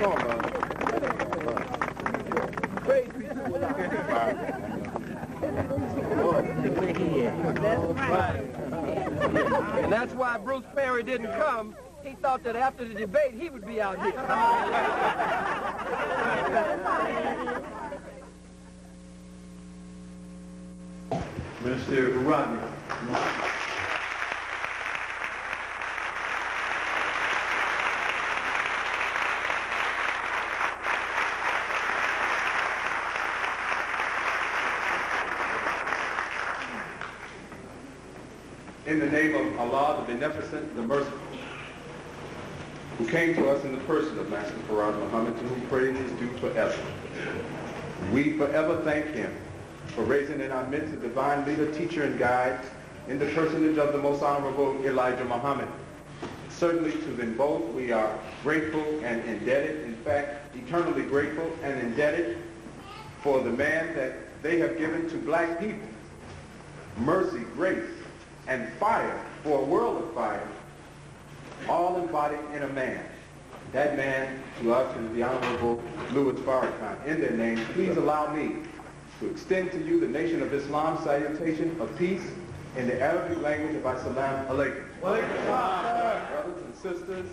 Come on, brother. Praise be to. And that's why Bruce Perry didn't come. He thought that after the debate, he would be out here. Minister Rodney. In the name of Allah, the Beneficent, the Merciful, who came to us in the person of Master Fard Muhammad, to whom praise is due forever. We forever thank him for raising in our midst a divine leader, teacher, and guide in the personage of the most honorable Elijah Muhammad. Certainly to them both we are grateful and indebted, in fact, eternally grateful and indebted for the man that they have given to black people. Mercy, grace, and fire for a world of fire, all embodied in a man. That man to us is the Honorable Louis Farrakhan. In their name, please allow me to extend to you the Nation of Islam salutation of peace in the Arabic language of Assalamu alaikum. Brothers and sisters,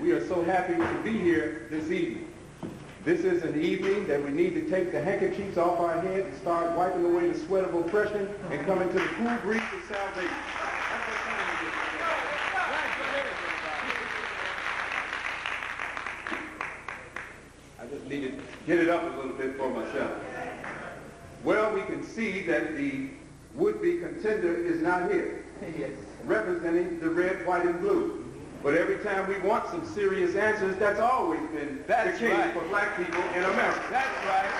we are so happy to be here this evening. This is an evening that we need to take the handkerchiefs off our heads and start wiping away the sweat of oppression and come into the cool breeze of salvation. That's what time it is today. I just needed to get it up a little bit for myself. Well, we can see that the would-be contender is not here, representing the red, white, and blue. But every time we want some serious answers, that's always been That's the case right. for black people in America. That's right.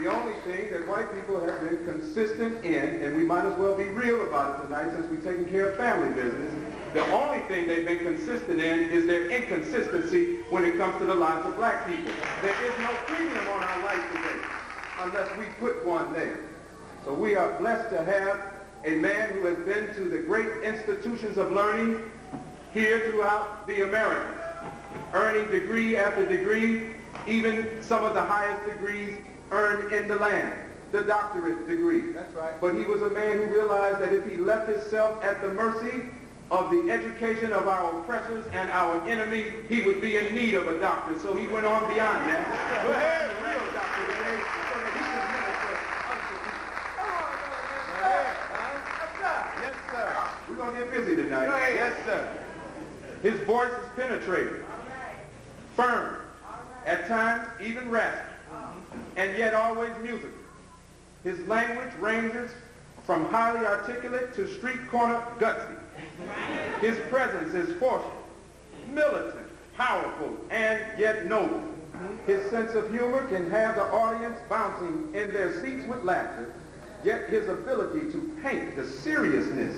The only thing that white people have been consistent in, and we might as well be real about it tonight since we're taking care of family business, the only thing they've been consistent in is their inconsistency when it comes to the lives of black people. There is no premium on our life today unless we put one there. So we are blessed to have a man who has been to the great institutions of learning here throughout the Americas, earning degree after degree, even some of the highest degrees earned in the land, the doctorate degree. That's right. But he was a man who realized that if he left himself at the mercy of the education of our oppressors and our enemies, he would be in need of a doctor. So he went on beyond that. Go ahead, real doctor today, so that he could minister unto people. Yes, sir. We're going to get busy tonight. Yes, sir. His voice is penetrating, firm, at times even raspy, and yet always musical. His language ranges from highly articulate to street corner gutsy. His presence is forceful, militant, powerful, and yet noble. His sense of humor can have the audience bouncing in their seats with laughter, yet his ability to paint the seriousness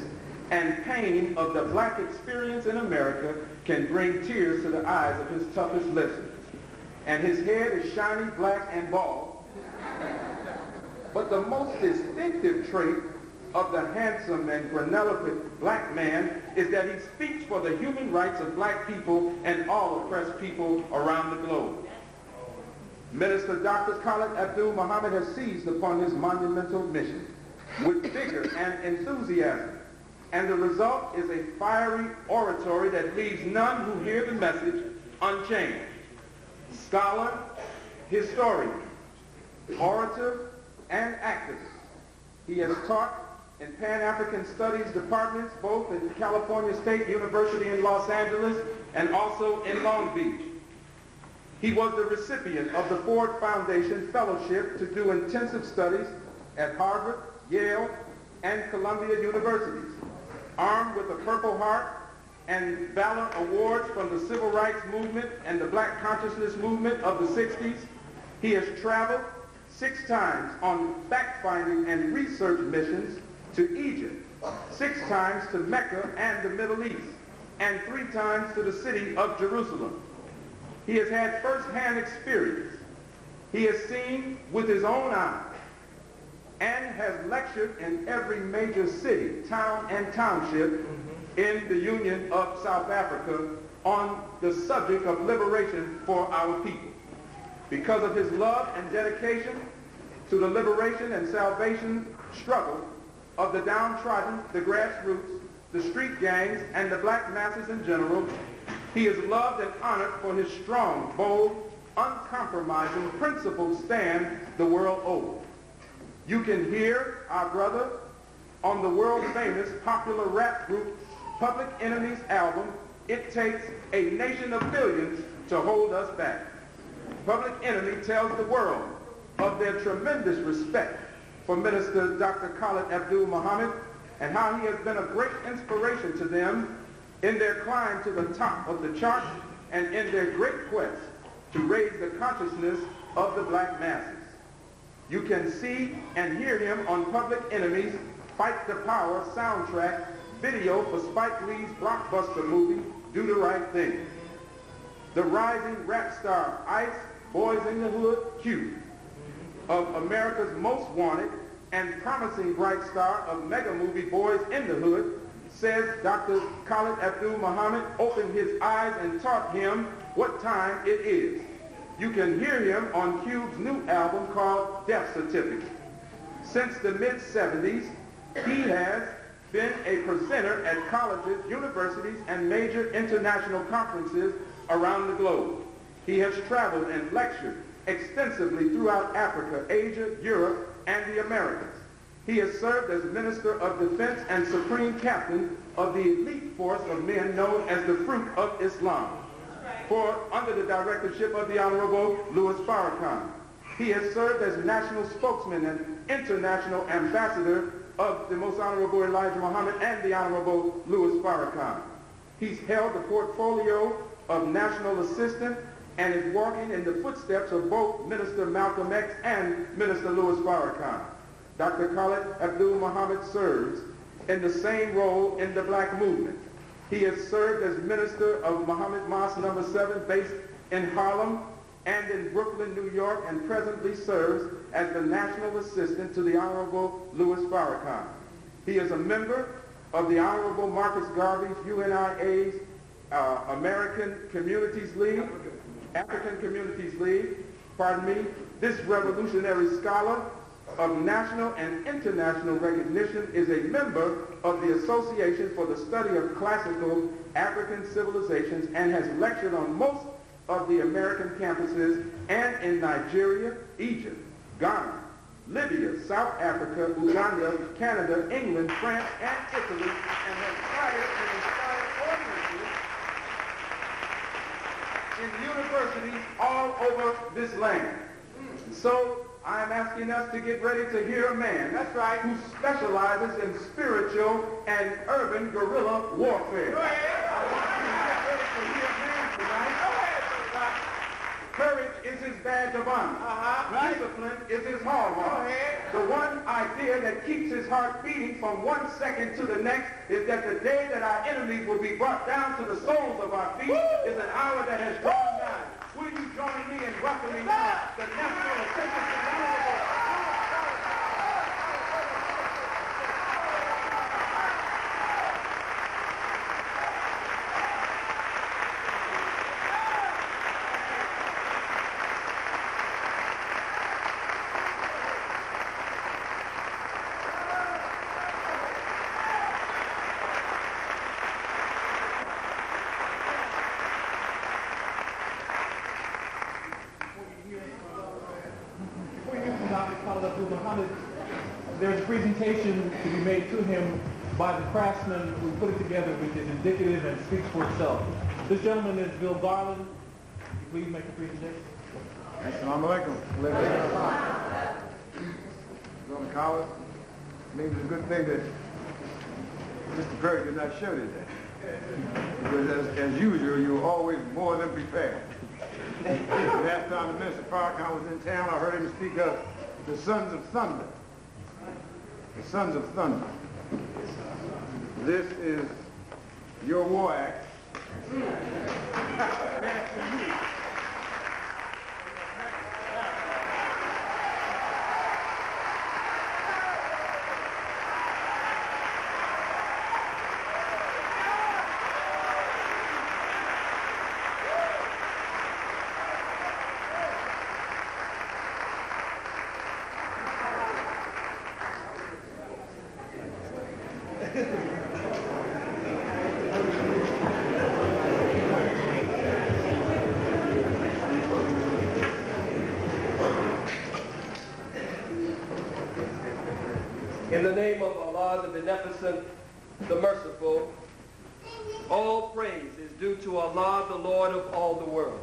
and pain of the black experience in America can bring tears to the eyes of his toughest listeners. And his head is shiny, black, and bald. But the most distinctive trait of the handsome and grandiloquent black man is that he speaks for the human rights of black people and all oppressed people around the globe. Minister Dr. Khalid Abdul Muhammad has seized upon his monumental mission with vigor and enthusiasm. And the result is a fiery oratory that leaves none who hear the message unchanged. Scholar, historian, orator, and activist. He has taught in Pan-African Studies departments both at California State University in Los Angeles and also in Long Beach. He was the recipient of the Ford Foundation Fellowship to do intensive studies at Harvard, Yale, and Columbia Universities. Armed with a Purple Heart and Valor Awards from the Civil Rights Movement and the Black Consciousness Movement of the 60s, he has traveled six times on fact-finding and research missions to Egypt, six times to Mecca and the Middle East, and three times to the city of Jerusalem. He has had first-hand experience. He has seen with his own eyes and has lectured in every major city, town, and township in the Union of South Africa on the subject of liberation for our people. Because of his love and dedication to the liberation and salvation struggle of the downtrodden, the grassroots, the street gangs, and the black masses in general, he is loved and honored for his strong, bold, uncompromising, principled stand the world over. You can hear our brother on the world-famous popular rap group Public Enemy's album, It Takes a Nation of Billions to Hold Us Back. Public Enemy tells the world of their tremendous respect for Minister Dr. Khalid Abdul Muhammad and how he has been a great inspiration to them in their climb to the top of the chart and in their great quest to raise the consciousness of the black masses. You can see and hear him on Public Enemies Fight the Power soundtrack video for Spike Lee's blockbuster movie, Do the Right Thing. The rising rap star Ice Boys in the Hood Q of America's Most Wanted and promising bright star of mega movie Boys in the Hood says Dr. Khalid Abdul Muhammad opened his eyes and taught him what time it is. You can hear him on Cube's new album called Death Certificate. Since the mid-70s, he has been a presenter at colleges, universities, and major international conferences around the globe. He has traveled and lectured extensively throughout Africa, Asia, Europe, and the Americas. He has served as Minister of Defense and Supreme Captain of the elite force of men known as the Fruit of Islam, for under the directorship of the Honorable Louis Farrakhan. He has served as national spokesman and international ambassador of the Most Honorable Elijah Muhammad and the Honorable Louis Farrakhan. He's held the portfolio of national assistant and is walking in the footsteps of both Minister Malcolm X and Minister Louis Farrakhan. Dr. Khalid Abdul Muhammad serves in the same role in the black movement. He has served as minister of Muhammad Mosque number 7 based in Harlem and in Brooklyn, New York, and presently serves as the national assistant to the Honorable Louis Farrakhan. He is a member of the Honorable Marcus Garvey's UNIA's uh, American Communities League, African Communities League, pardon me, this revolutionary scholar of national and international recognition is a member of the Association for the Study of Classical African Civilizations and has lectured on most of the American campuses and in Nigeria, Egypt, Ghana, Libya, South Africa, Uganda, Canada, England, France, and Italy, and has hired and in universities all over this land. So I am asking us to get ready to hear a man, that's right, who specializes in spiritual and urban guerrilla warfare. Courage is his badge of honor. Uh-huh. Discipline is his hallmark. The one idea that keeps his heart beating from one second to the next is that the day that our enemies will be brought down to the soles of our feet Woo. is an hour that has drawn nigh. Will you join me in welcoming the national assistant there's a presentation to be made to him by the craftsman who put it together, which is indicative and speaks for itself. This gentleman is Bill Garland. Please make a presentation. Assalamu alaikum. Going to college. Maybe it's a good thing that Mr. Perry did not show today. Because as, as usual, you're always more than prepared. Last time the Minister Farrakhan was in town, I heard him speak of the sons of thunder the Sons of Thunder. This is your war act. In the name of Allah, the Beneficent, the Merciful, all praise is due to Allah, the Lord of all the world.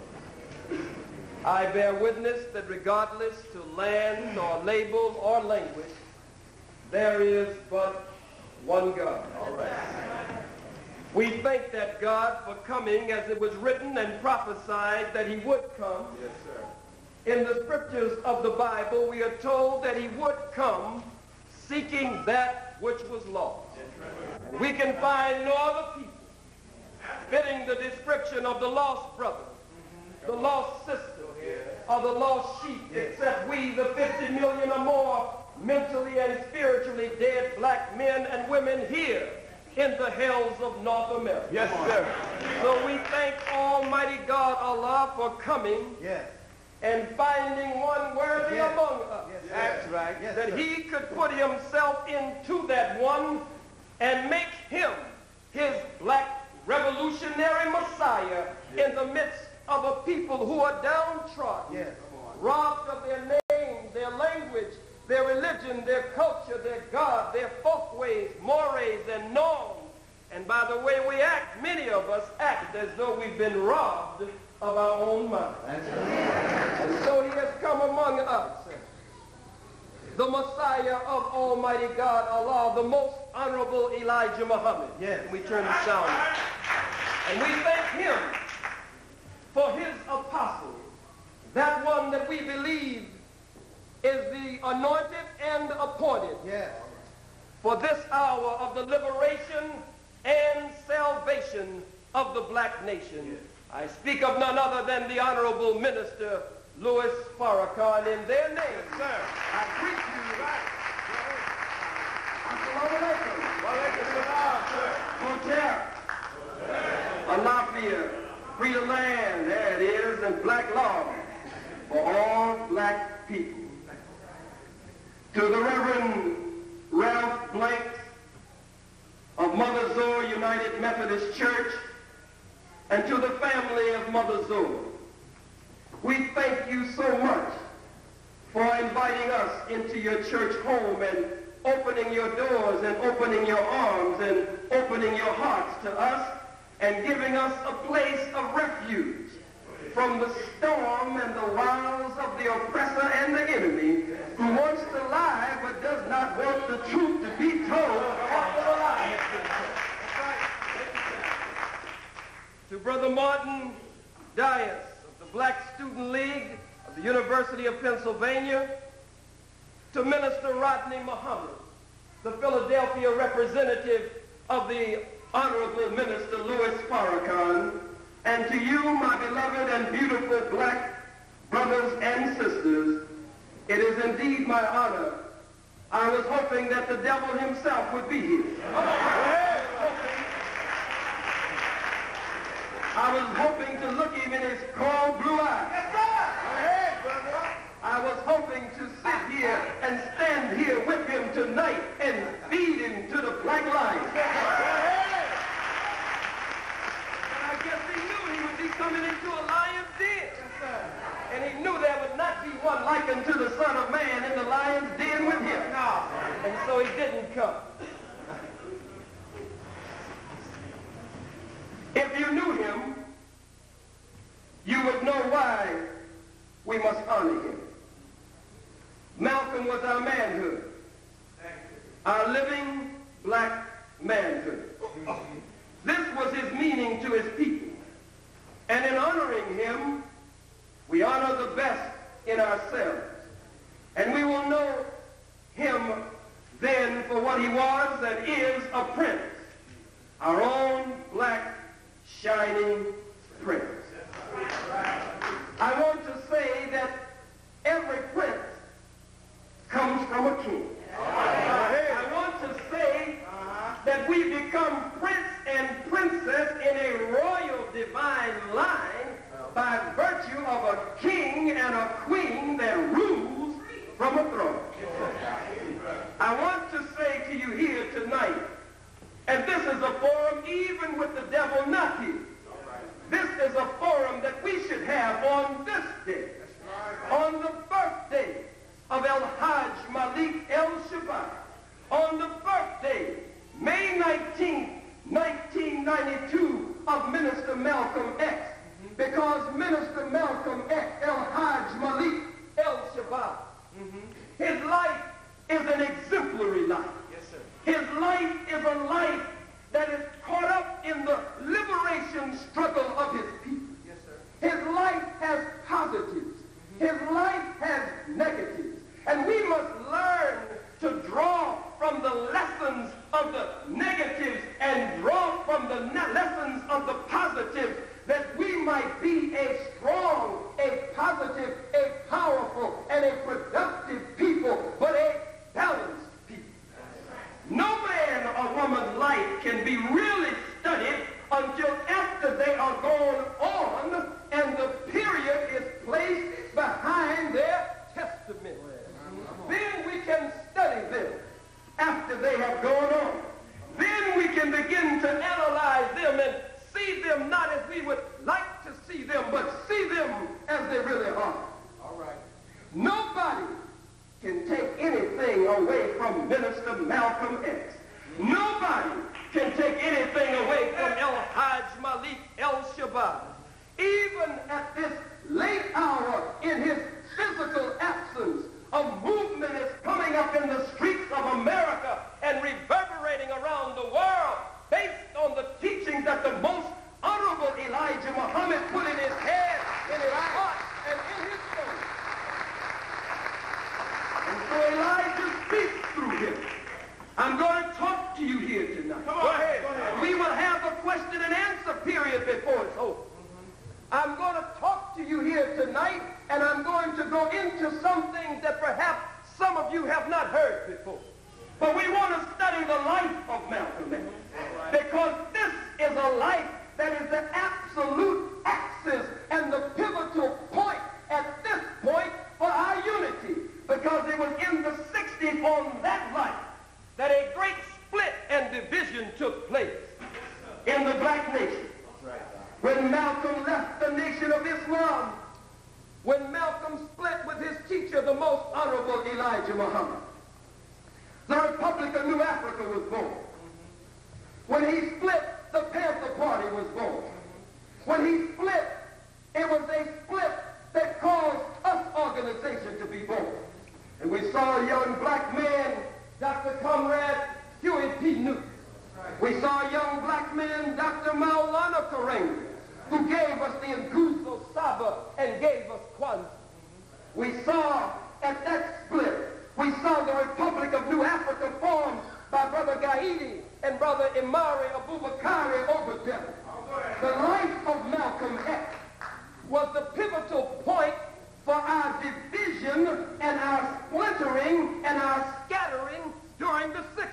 I bear witness that regardless to land or label or language, there is but one God. All right. We thank that God for coming as it was written and prophesied that he would come. Yes, sir. In the scriptures of the Bible, we are told that he would come seeking that which was lost. We can find no other people fitting the description of the lost brother, the lost sister, or the lost sheep, except we, the 50 million or more mentally and spiritually dead black men and women here in the hells of North America. Yes, sir. So we thank Almighty God, Allah, for coming Yes. and finding one worthy Yes. among us. That's right. Yes, that sir. he could put himself into that one and make people who are downtrodden, Yes. robbed of their name, their language, their religion, their culture, their God, their folkways, mores, and norms. And by the way we act, many of us act as though we've been robbed of our own mind. And so he has come among us, the Messiah of Almighty God, Allah, the most honorable Elijah Muhammad. Yes. And we turn the sound. And we thank him for his apostle, that one that we believe is the anointed and appointed Yes. for this hour of the liberation and salvation of the black nation. I speak of none other than the Honorable Minister Louis Farrakhan in their name. Sir. I greet you. Assalamu alaikum. Walaikum salam, sir. Hotep. Alafia. Free the land. There it is. And black law for all black people. To the Reverend Ralph Blanks of Mother Zoar United Methodist Church and to the family of Mother Zoar. We thank you so much for inviting us into your church home and opening your doors and opening your arms and opening your hearts to us and giving us a place of refuge from the storm and the wiles of the oppressor and the enemy who wants to lie but does not want the truth to be told lie. To Brother Martin Dias of the Black Student League of the University of Pennsylvania, to Minister Rodney Muhammad, the Philadelphia representative of the Honorable Minister Louis Farrakhan, and to you, my beloved and beautiful black brothers and sisters, it is indeed my honor. I was hoping that the devil himself would be here. I was hoping to look him in his cold blue eyes. I was hoping to sit here and stand here with him tonight and feed him to the black lion. But I guess he knew into a lion's den. And he knew there would not be one likened to the Son of Man in the lion's den with him. And so he didn't come. If you knew him, you would know why we must honor him. Malcolm was our manhood, our living black manhood. This was his meaning to his people. And in honoring him, we honor the best in ourselves. And we will know him then for what he was and is a prince, our own black shining prince. I want to say that every prince comes from a king. I want to say that we become prince and princess in a royal divine line by virtue of a king and a queen that rules from a throne. I want to say to you here tonight, and this is a forum even with the devil not here. This is a forum that we should have on this day, on the birthday of El Hajj Malik El Shabazz, on May 19th, 1992 of Minister Malcolm X mm-hmm. because Minister Malcolm X, El Hajj Malik El Shabazz, mm-hmm. his life is an exemplary life. Yes, sir. His life is a life that is caught up in the liberation struggle of his people. Yes, sir. His life has positives. Mm-hmm. His life has negatives. And we must learn to draw from the lessons of the negatives and draw from the lessons of the positives that we might be a strong, a positive, a powerful, and a productive people, but a balanced people. No man or woman's life can be really studied until after they are gone on and the period is placed behind their testament. Then we can study them after they have gone on. Then we can begin to analyze them and see them not as we would like to see them, but see them as they really are. All right. Nobody can take anything away from Minister Malcolm X. Nobody can take anything away from El Hajj Malik El Shabazz. Even at this late hour in his physical absence, a movement is coming up in the streets of America and reverberating around the world based on the teachings that the most honorable Elijah Muhammad put in his head, in his heart, and in his soul. And so Elijah speaks through him. I'm going to talk to you here tonight. Come on, go ahead, go ahead. We will have a question and answer period before it's over. Mm-hmm. I'm going to talk to you here tonight, and I'm going to go into some things that perhaps some of you have not heard before. But we want to study the life of Malcolm X. Because this is a life that is the absolute axis and the pivotal point at this point for our unity. Because it was in the 60s on that life that a great split and division took place in the black nation. When Malcolm left the nation of Islam, when Malcolm split with his teacher, the most honorable Elijah Muhammad, the Republic of New Africa was born. When he split, the Panther Party was born. When he split, it was a split that caused us organization to be born. And we saw a young black man, Dr. Comrade Huey P. Newton. We saw a young black man, Dr. Maulana Karenga, who gave us the Nguzo Saba and gave us Kwanzaa. We saw at that split, we saw the Republic of New Africa formed by Brother Gaidi and Brother Imari Abubakari over Obadele. The life of Malcolm X was the pivotal point for our division and our splintering and our scattering during the 60s.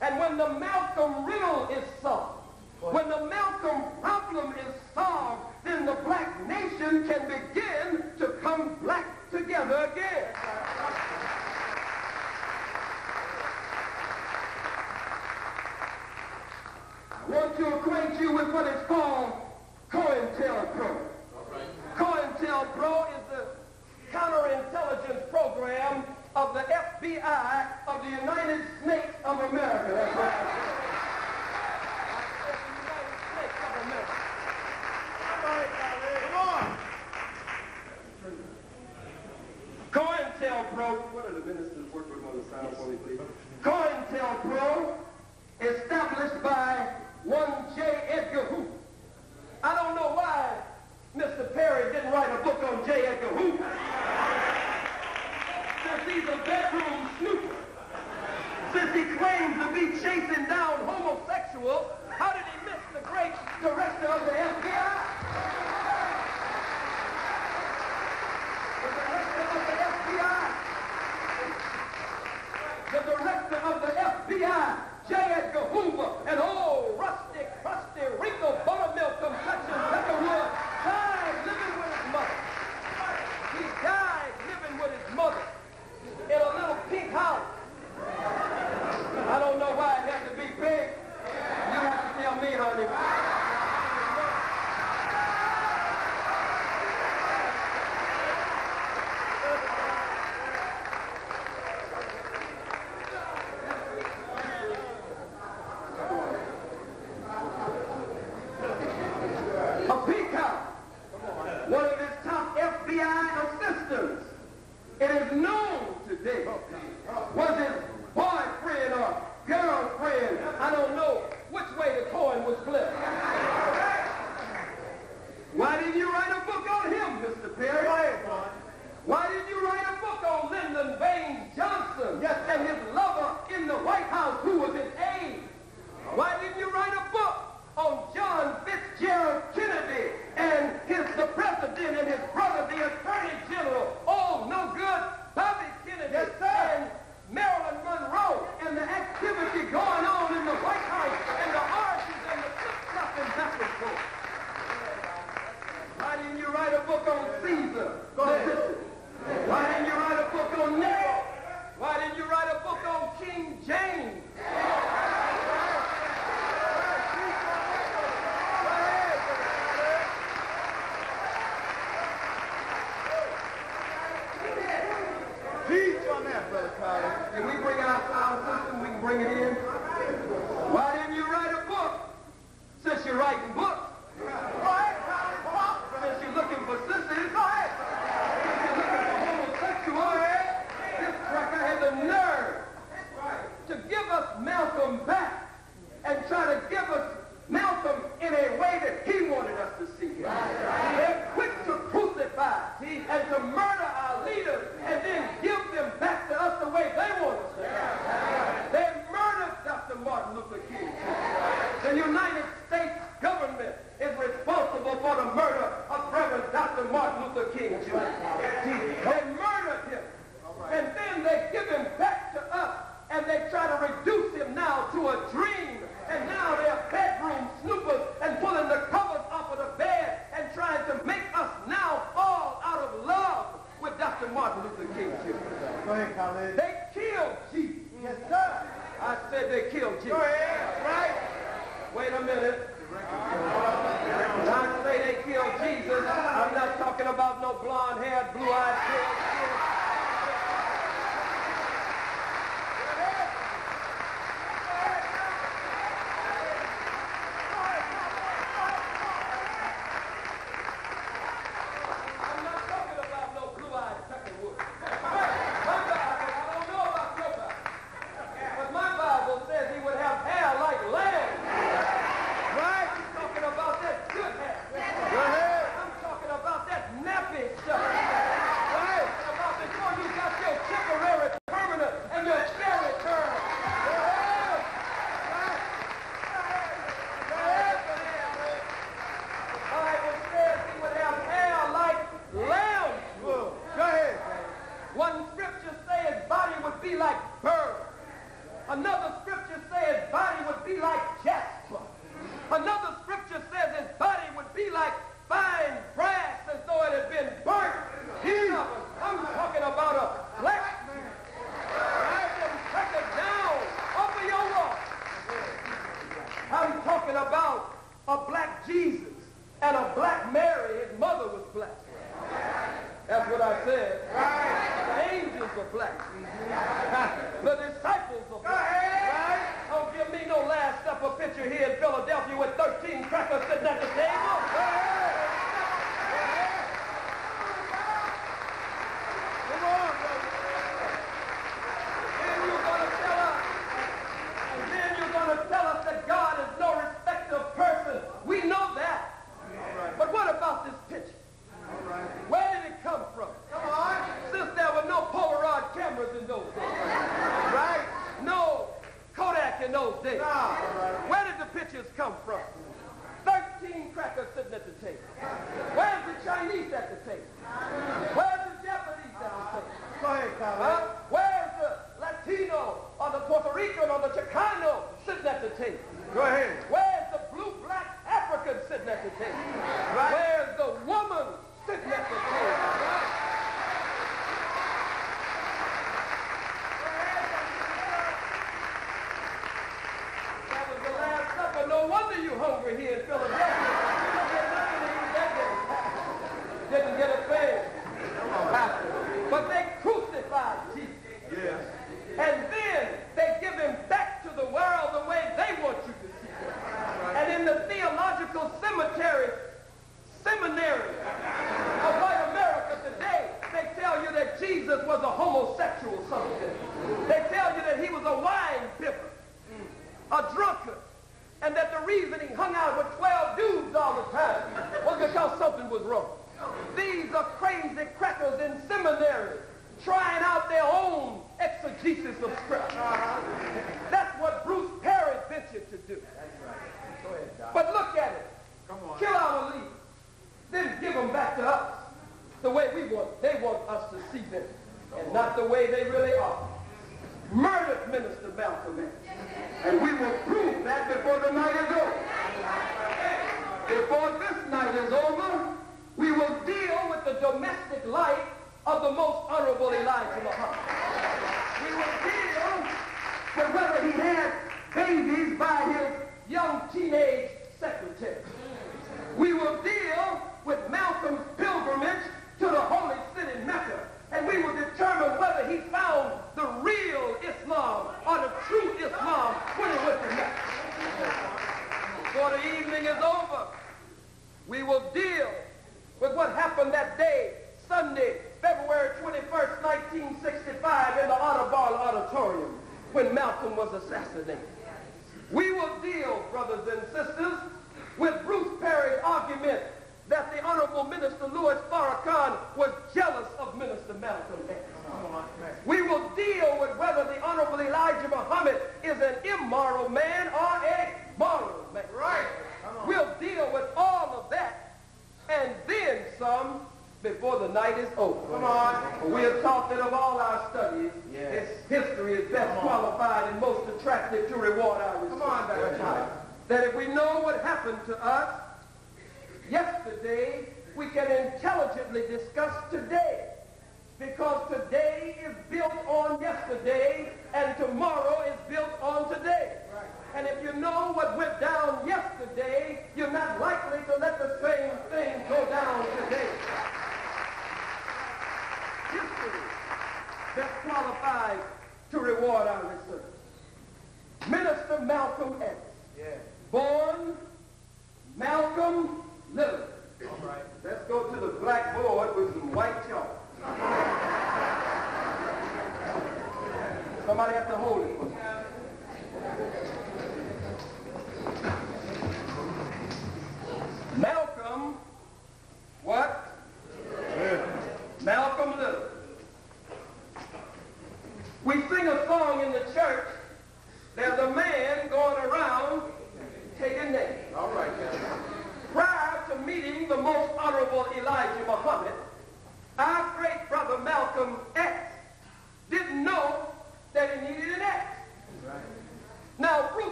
And when the Malcolm riddle is solved, when the Malcolm problem is solved, then the black nation can begin to come black together again. I want to acquaint you with what is called COINTELPRO. COINTELPRO is the counterintelligence program of the FBI of the United States of America. That's right. The United States of America. Come on, COINTELPRO, what are the ministers working with on the sound for me, please? COINTELPRO, established by one J. Edgar Hoover. I don't know why Mr. Perry didn't write a book on J. Edgar Hoover. Since he's a bedroom snooper. Since he claims to be chasing down homosexuals, how did he miss the great director of the FBI? The director of the FBI. The director of the FBI, J. Edgar Hoover, an old, rusty, crusty, wrinkled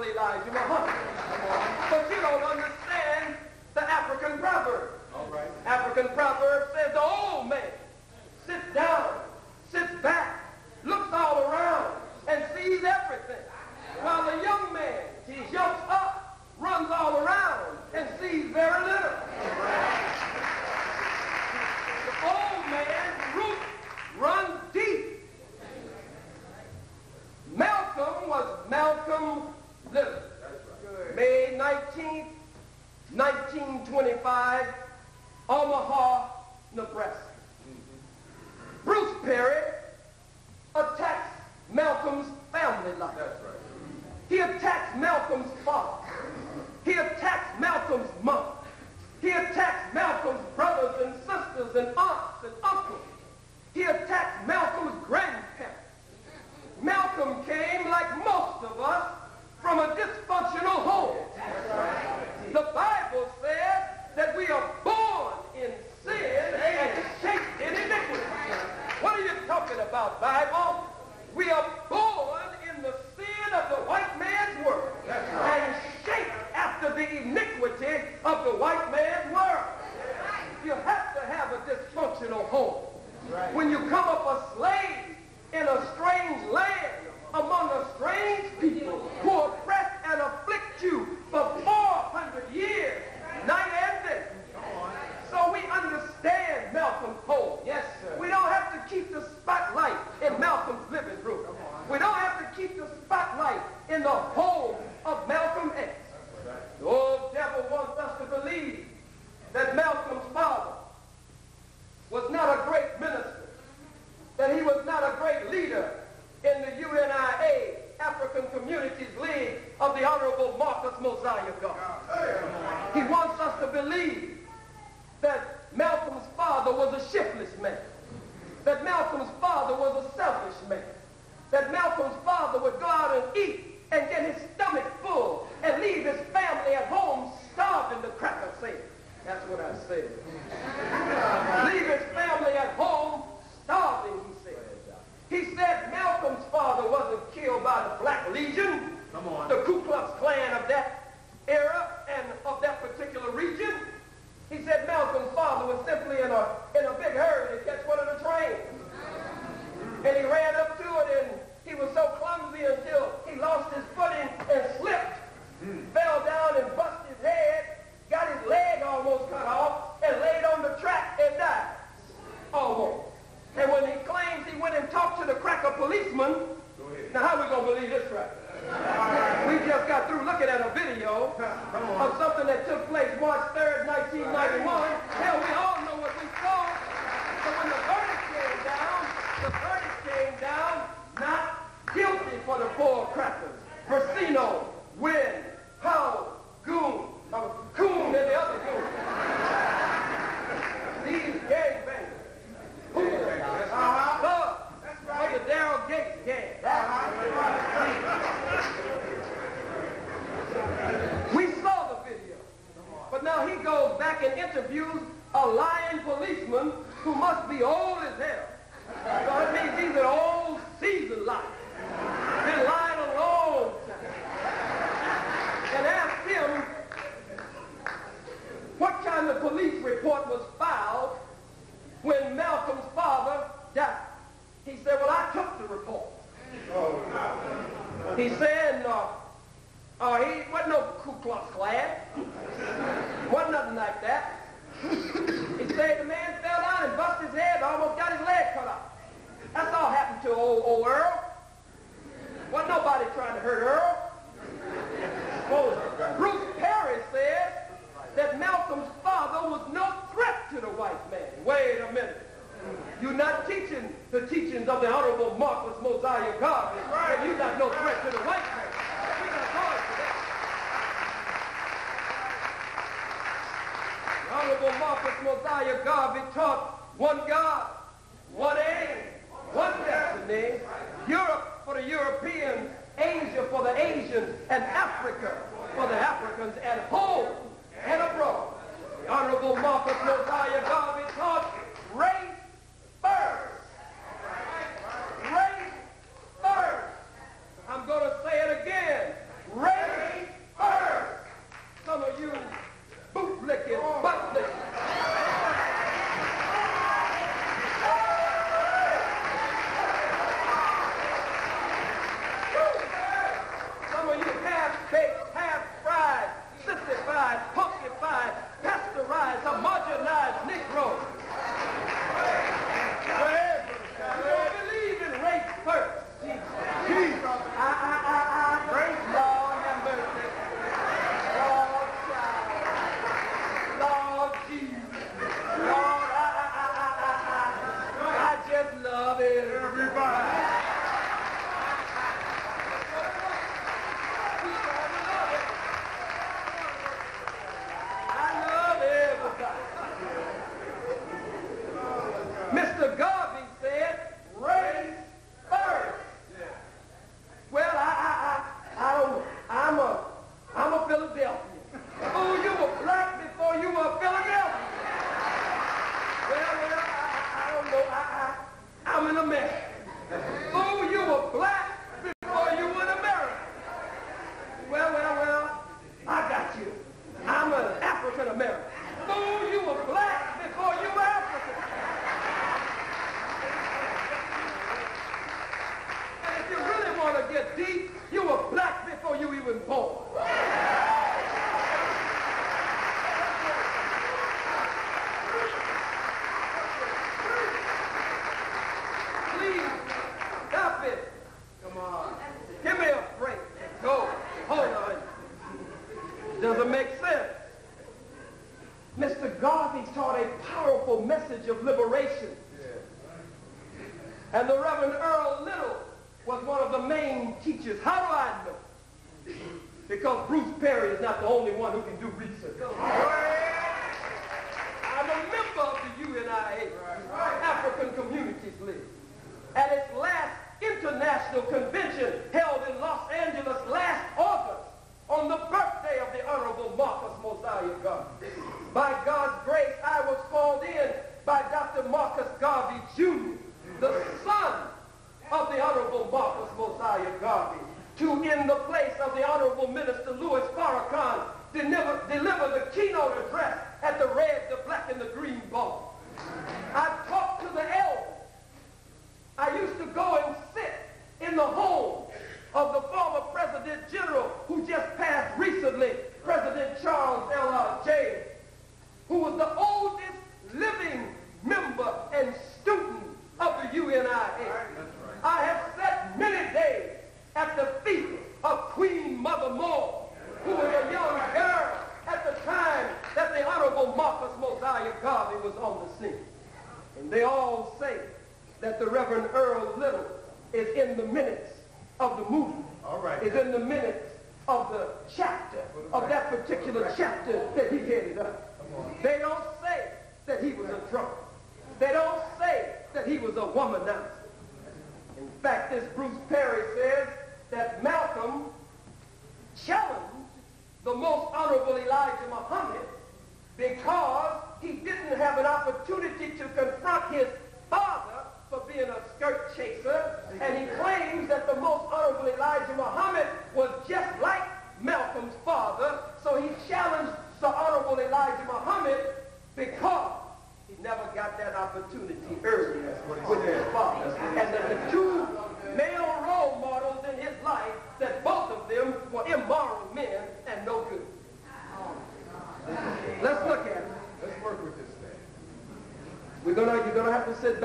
most honorable Elijah Muhammad. But you don't understand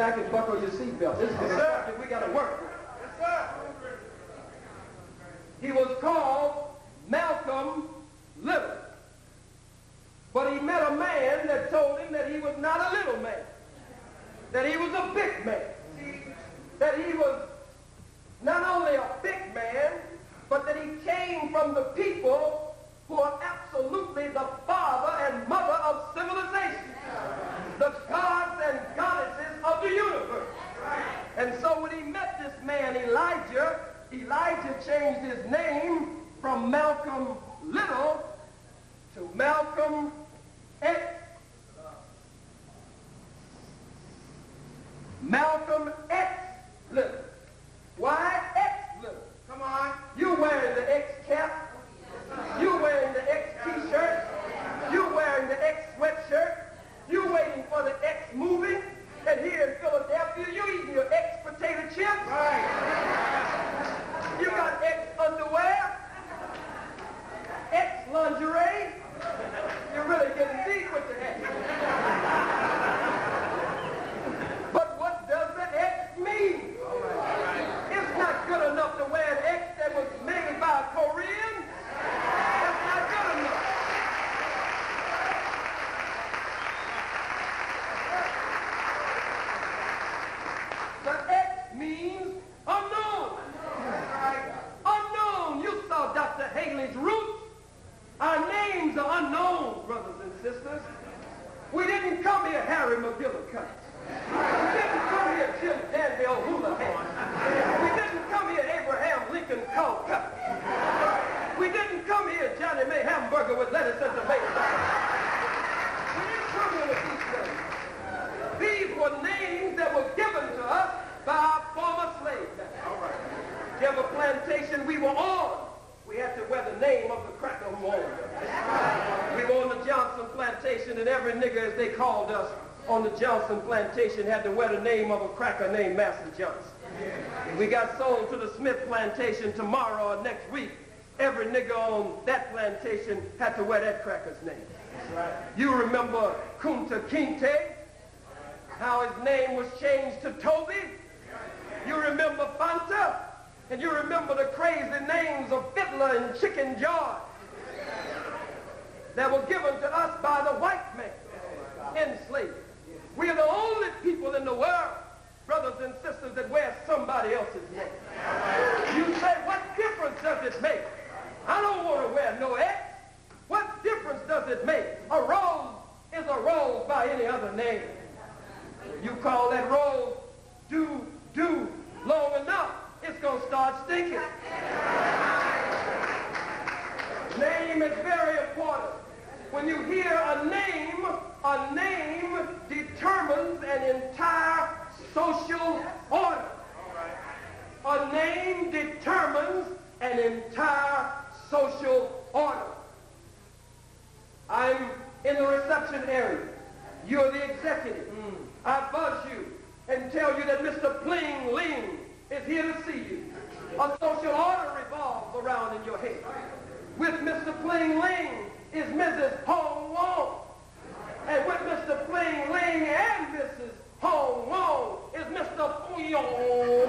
have to sit plantation had to wear the name of a cracker named Master Johnson. If we got sold to the Smith plantation tomorrow or next week, every nigger on that plantation had to wear that cracker's name. You remember Kunta Kinte, how his name was changed to Toby? You remember Fanta? And you remember the crazy names of Fiddler and Chicken George that were given to us by the white man in slavery. We are the only people in the world, brothers and sisters, that wear somebody else's name. You say, what difference does it make? I don't want to wear no X. What difference does it make? A rose is a rose by any other name. You call that rose do, do long enough, it's going to start stinking. Name is very important. When you hear a name, a name determines an entire social order. A name determines an entire social order. I'm in the reception area. You're the executive. Hmm. I buzz you and tell you that Mr. Pling Ling is here to see you. A social order revolves around in your head. With Mr. Pling Ling is Mrs. Hong Wong. And with Mr. Pling Ling and Mrs. Hong Wong is Mr. Fuyong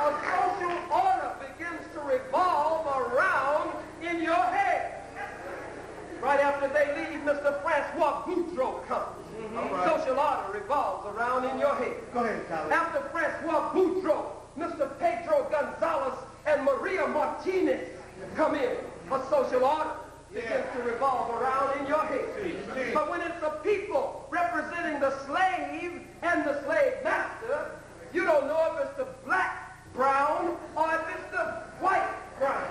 A social order begins to revolve around in your head. Right after they leave, Mr. Francois Boudreaux comes. Mm-hmm. Social order revolves around in your head. head. Go ahead, Colin. After Francois Boudreaux, Mr. Pedro Gonzalez, and Maria Martinez come in, a social order begins to revolve around in your head. But when it's the people representing the slave and the slave master, you don't know if it's the black brown or if it's the white brown.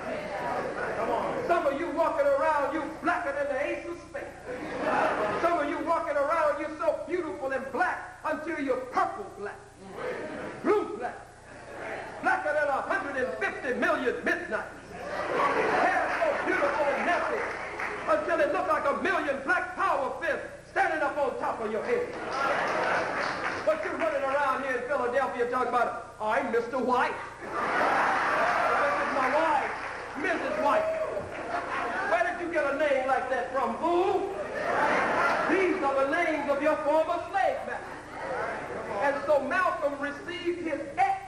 Come on. Some of you walking around, you blacker than the ace of spades. Some of you walking around, you're so beautiful and black until you're purple black, blue black, blacker than 150 million midnights. Hair so beautiful and nappy looked like a million black power fists standing up on top of your head. But you're running around here in Philadelphia talking about, I'm Mr. White. This is my wife, Mrs. White. Where did you get a name like that from? Who? These are the names of your former slave master. And so Malcolm received his X.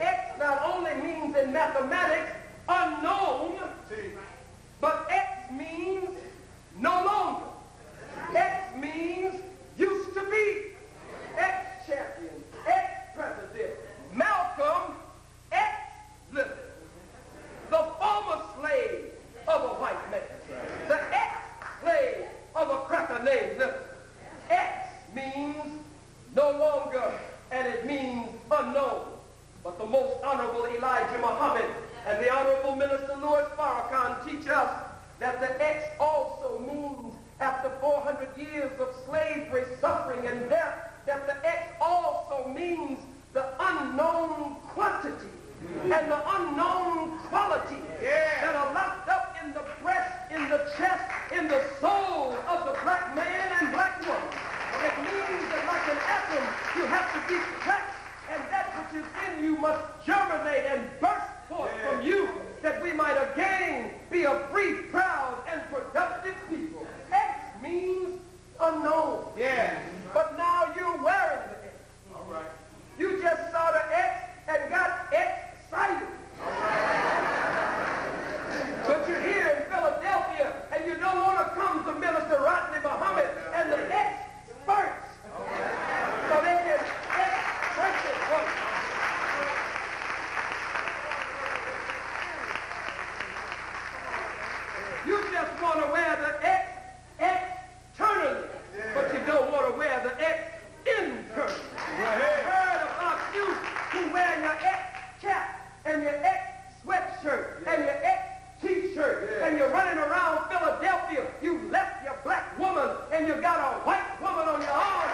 X not only means in mathematics unknown, but X means no longer. X means used to be. Ex-champion, ex-president, Malcolm X Little, the former slave of a white man, the ex-slave of a cracker named. X means no longer, and it means unknown. But the most honorable Elijah Muhammad and the honorable minister Louis Farrakhan teach us that the X also means after 400 years of slavery, suffering, and death, that the X also means the unknown quantity and the unknown quality that are locked up in the breast, in the chest, in the soul of the black man and black woman. It means that like an atom, you have to be cracked, and that which is in you must germinate and burst forth from you, that we might again be a free, proud, and productive people. X means unknown. Yeah. But now you're wearing the X. All right. You just saw the X and got excited. But you're here in Philadelphia and you don't want to come to Minister Rodney Muhammad and the experts. So they can express it for you. You just want to wear the X externally, but you don't want to wear the X internally. I heard about you who wear your X cap and your X sweatshirt and your X t-shirt and you're running around Philadelphia. You left your black woman and you got a white woman on your arm.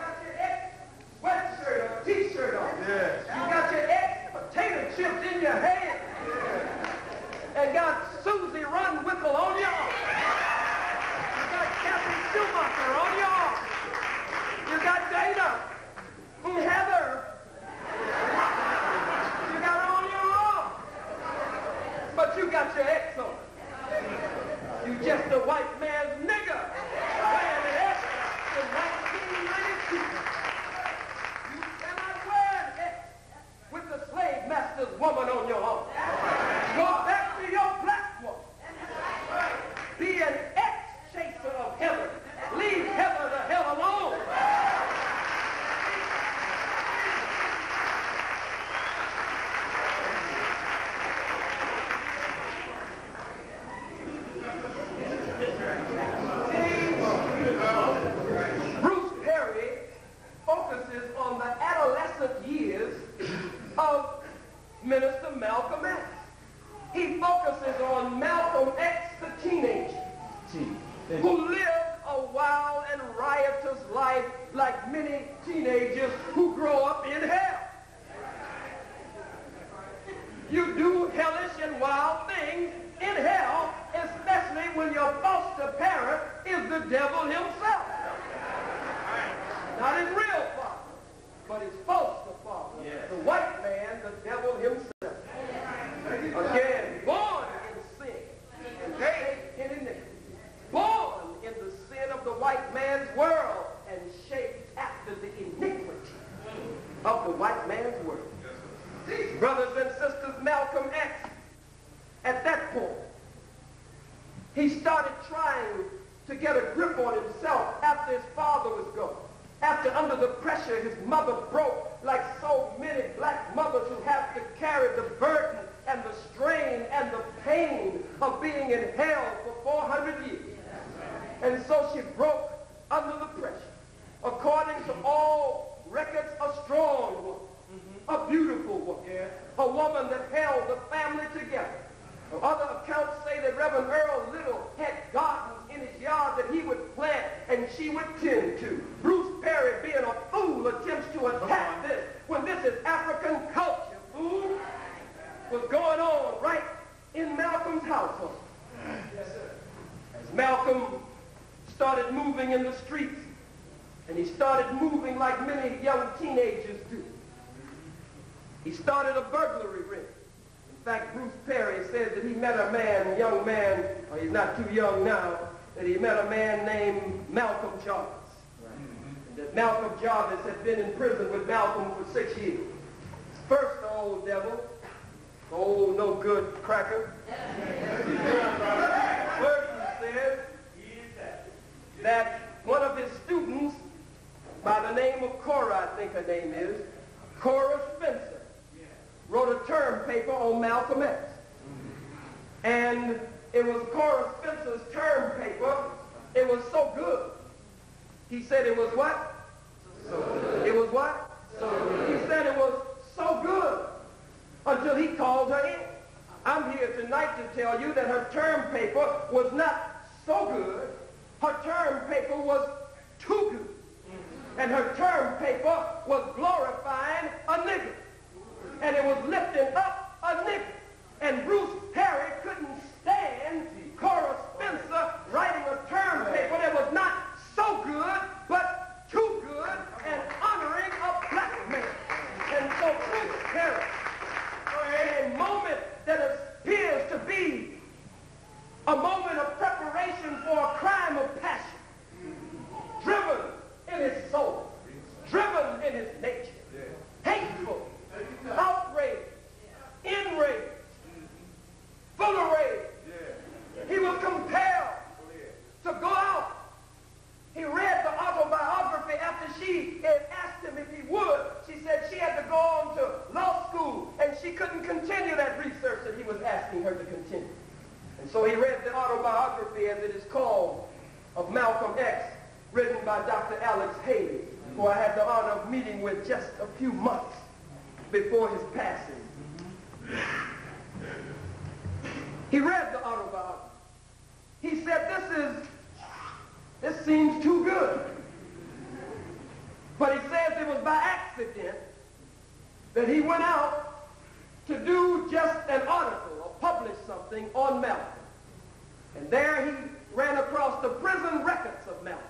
got your ex sweatshirt or t-shirt on. You got your ex potato chips in your hand. And got Susie Run Whipple on your arm. You got Kathy Schumacher on your arm. You got Dana and Heather. You got her on your arm. But you got your ex on. You just a white man's nigger. Wearing an X in 1992. You cannot wear an X with the slave master's woman on your arm. Go back to your black woman. Be an ex-chaser of heaven. Leave heaven the hell alone. Bruce Perry focuses on the adolescent years of Minister Malcolm X. He focuses on Malcolm X, the teenager, who lived a wild and riotous life like many teenagers who grow up in hell. You do hellish and wild things in hell, especially when your foster parent is the devil himself. Not his real father, but his foster father. The white man, the devil himself. Again, born in sin and shaped in iniquity. Born in the sin of the white man's world and shaped after the iniquity of the white man's world. Brothers and sisters, Malcolm X, at that point, he started trying to get a grip on himself after his father was gone. After under the pressure his mother broke, like so many black mothers who have to carry the burden and the strain and the pain of being in hell for 400 years. And so she broke under the pressure. According to all records, a strong woman, a beautiful woman, a woman that held the family together. Other accounts say that Reverend Earl Little had gardens in his yard that he would plant and she would tend to. Bruce Perry, being a fool, attempts to attack this when this is African culture, fool, was going on right in Malcolm's household. Yes, sir. As Malcolm started moving in the streets, and he started moving like many young teenagers do. He started a burglary ring. In fact, Bruce Perry says that he met a man, a young man, or he's not too young now, that he met a man named Malcolm Jarvis. And that Malcolm Jarvis had been in prison with Malcolm for six years. First, the old devil, the old no good cracker. Burton said that one of his students, by the name of Cora, I think her name is, Cora Spencer, wrote a term paper on Malcolm X. And it was Cora Spencer's term paper. It was so good. He said it was what? So good. It was what? So good. He said it was so good until he called her in. I'm here tonight to tell you that her term paper was not so good. Her term paper was too good. And her term paper was glorifying a nigger. And it was lifting up a nigger. And Bruce Perry couldn't stand Cora Spencer writing a term paper that was not so good, but too good and honoring a black man. And so Bruce Perry, in a moment that appears to be a moment of preparation for a crime of passion, driven in his soul, driven in his nature, hateful, outraged, enraged, full of rage. He was compelled to go out. He read the autobiography after she had asked him if he would. She said she had to go on to law school and she couldn't continue that research that he was asking her to continue. And so he read the autobiography, as it is called, of Malcolm X, written by Dr. Alex Haley, who I had the honor of meeting with just a few months before his passing. He read the autobiography. He said, this is, this seems too good. But he says it was by accident that he went out to do just an article or publish something on Malcolm. And there he ran across the prison records of Malcolm.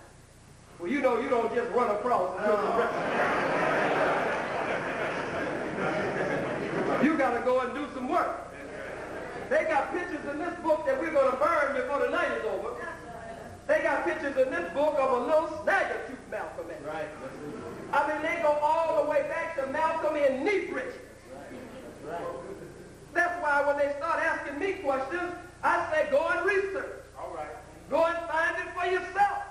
Well, you know you don't just run across prison records. You got to go and do some work. They got pictures in this book that we're going to burn before the night is over. They got pictures in this book of a little snagger tooth Malcolm X. Right. I mean, they go all the way back to Malcolm in knee breeches. Right. That's why when they start asking me questions, I say go and research. All right. Go and find it for yourself.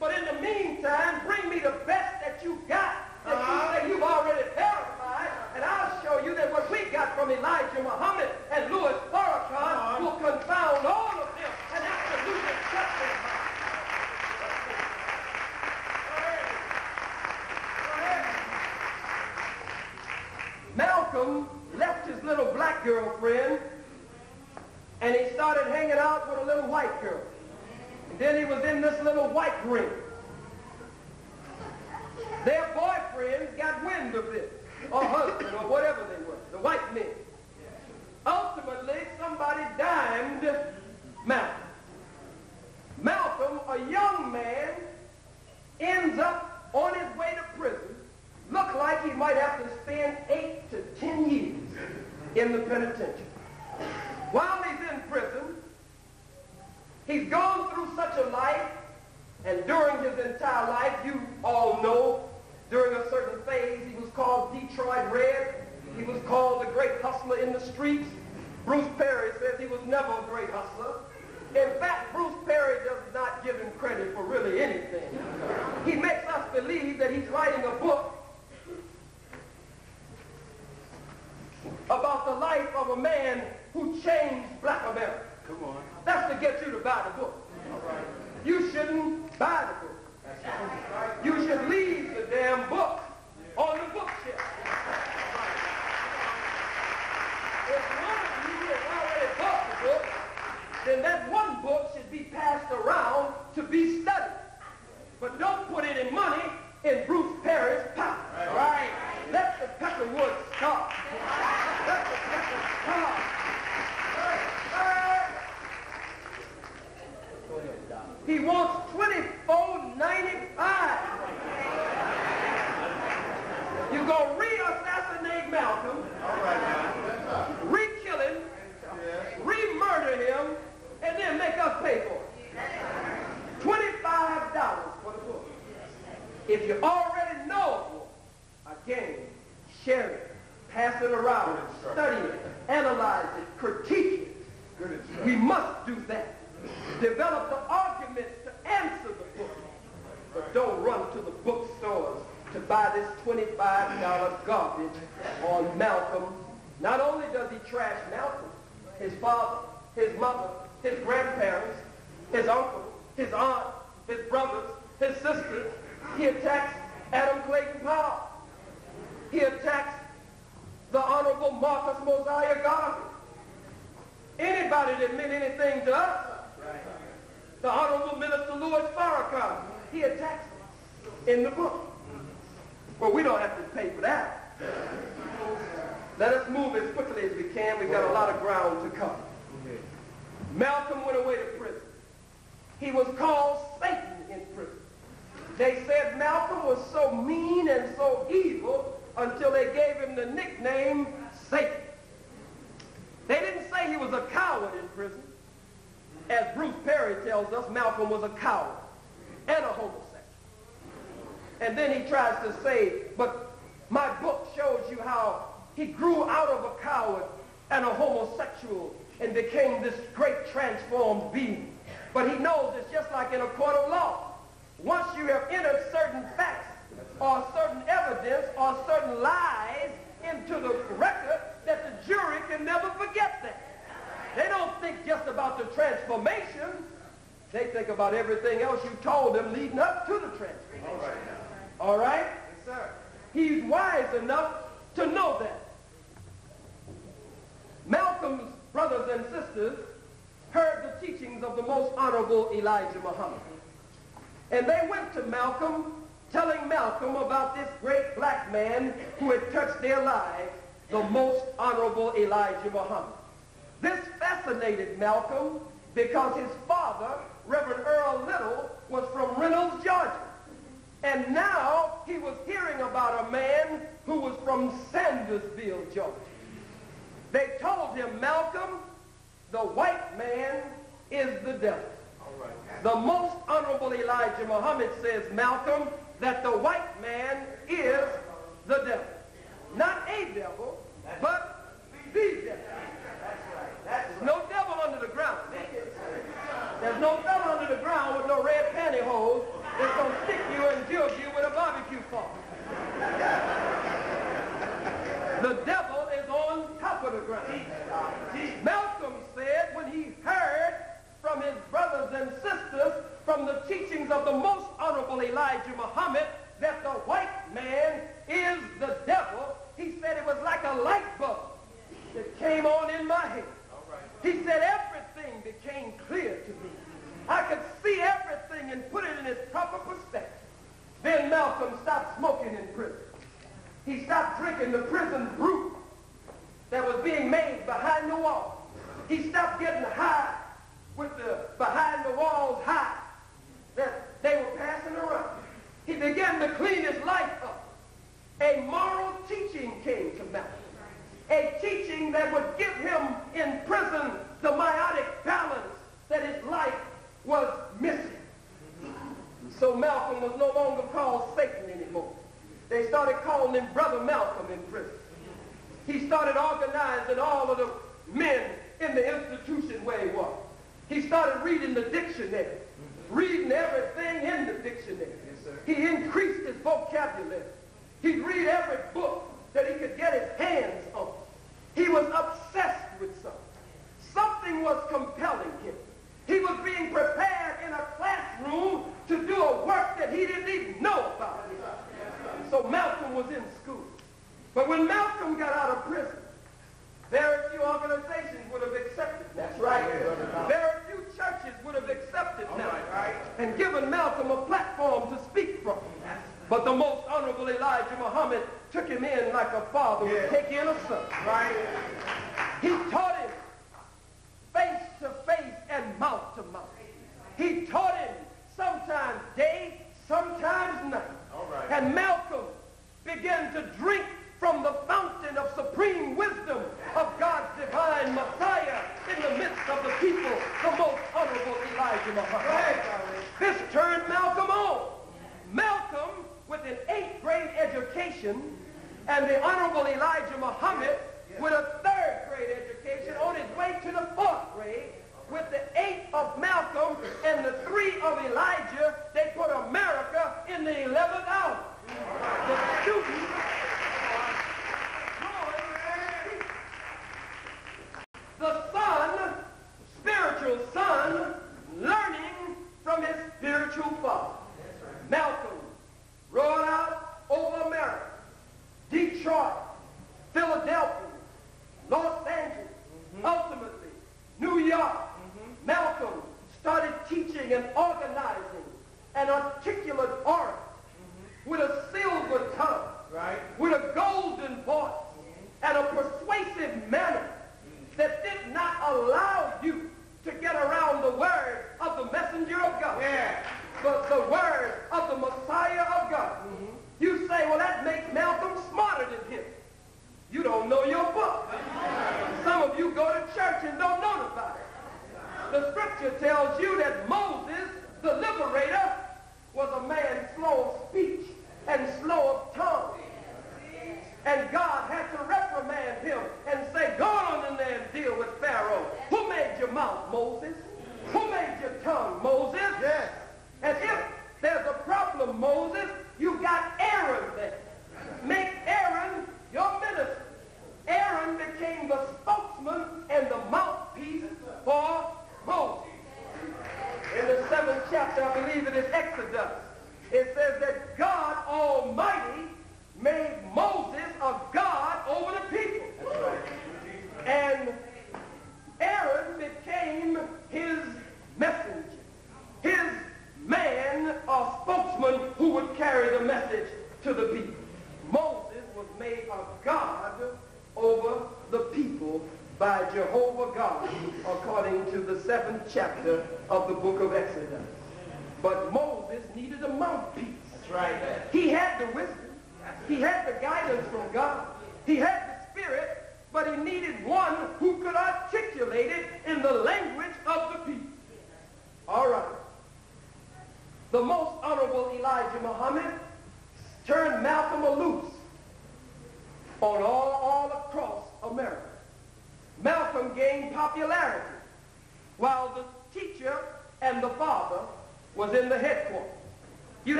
But in the meantime, bring me the best that you got that you say you've already verified, and I'll show you that what we got from Elijah Muhammad and Louis Farrakhan will confound all of them and absolutely shut them Malcolm left his little black girlfriend and he started hanging out with a little white girl. And then he was in this little white ring. Their boyfriends got wind of this, or husband, or whatever they were, the white men. Ultimately, somebody dimed Malcolm. Malcolm, a young man, ends up on his way to prison, look like he might have to spend eight to ten years in the penitentiary. While he's in prison, he's gone through such a life, and during his entire life, you all know, during a certain phase, he was called Detroit Red. He was called the great hustler in the streets. Bruce Perry says he was never a great hustler. In fact, Bruce Perry does not give him credit for really anything. He makes us believe that he's writing a book about the life of a man who changed black America. Come on. That's to get you to buy the book. You shouldn't buy the book. You should leave the damn book on the bookshelf. If one of you has already bought the book, then that one book should be passed around to be studied. But don't put any money in Bruce Perry's pocket. Right. Let the Peckerwood start. Let the Peckerwood start. He wants twenty-four ninety-five. You go re-assassinate Malcolm, re-kill him, re-murder him, and then make us pay for it. Twenty-five dollars for the book. If you already know a book, again, share it, pass it around, study it, analyze it, critique it. We must do that. Develop the arguments to answer the book. But don't run to the bookstores to buy this $25 garbage on Malcolm. Not only does he trash Malcolm, his father, his mother, his grandparents, his uncle, his aunt, his brothers, his sisters, he attacks Adam Clayton Powell. He attacks the Honorable Marcus Mosiah Garvey. Anybody that meant anything to us the Honorable Minister Louis Farrakhan. He attacks us in the book. Well, we don't have to pay for that. Let us move as quickly as we can. We've got a lot of ground to cover. Malcolm went away to prison. He was called Satan in prison. They said Malcolm was so mean and so evil until they gave him the nickname Satan. They didn't say he was a coward in prison. As Bruce Perry tells us, Malcolm was a coward and a homosexual. And then he tries to say, but my book shows you how he grew out of a coward and a homosexual and became this great transformed being. But he knows it's just like in a court of law. Once you have entered certain facts or certain evidence or certain lies into the record, that the jury can never forget that. They don't think just about the transformation. They think about everything else you told them leading up to the transformation. All right. All right? Yes, sir. He's wise enough to know that. Malcolm's brothers and sisters heard the teachings of the most honorable Elijah Muhammad. And they went to Malcolm telling Malcolm about this great black man who had touched their lives, the most honorable Elijah Muhammad. This fascinated Malcolm because his father, Reverend Earl Little, was from Reynolds, Georgia. And now he was hearing about a man who was from Sandersville, Georgia. They told him, Malcolm, the white man is the devil. The most honorable Elijah Muhammad says, Malcolm, that the white man is the devil. Not a devil, but the devil. There's no devil under the ground. There's no devil under the ground with no red pantyhose that's going to stick you and jug you with a barbecue fork. The devil is on top of the ground. Malcolm said when he heard from his brothers and sisters from the teachings of the most honorable Elijah Muhammad that the white man is the devil, he said it was like a light bulb that came on in my head. He said everything became clear to me. I could see everything and put it in its proper perspective. Then Malcolm stopped smoking in prison. He stopped drinking the prison brew that was being made behind the wall. He stopped getting high with the behind the walls high that they were passing around. He began to clean his life up. A moral teaching came to Malcolm. A teaching that would give him in prison the myotic balance that his life was missing. So Malcolm was no longer called Satan anymore. They started calling him Brother Malcolm in prison. He started organizing all of the men in the institution where he was. He started reading the dictionary reading everything in the dictionary. Yes, sir. He increased his vocabulary. He'd read every book that he could get his hands on. He was obsessed with something. Something was compelling him. He was being prepared in a classroom to do a work that he didn't even know about. Yes, so Malcolm was in school. But when Malcolm got out of prison, very few organizations would have accepted. That's right. Very churches would have accepted Malcolm right, right. and given Malcolm a platform to speak from. But the most honorable Elijah Muhammad took him in like a father would take in a son. Right. He taught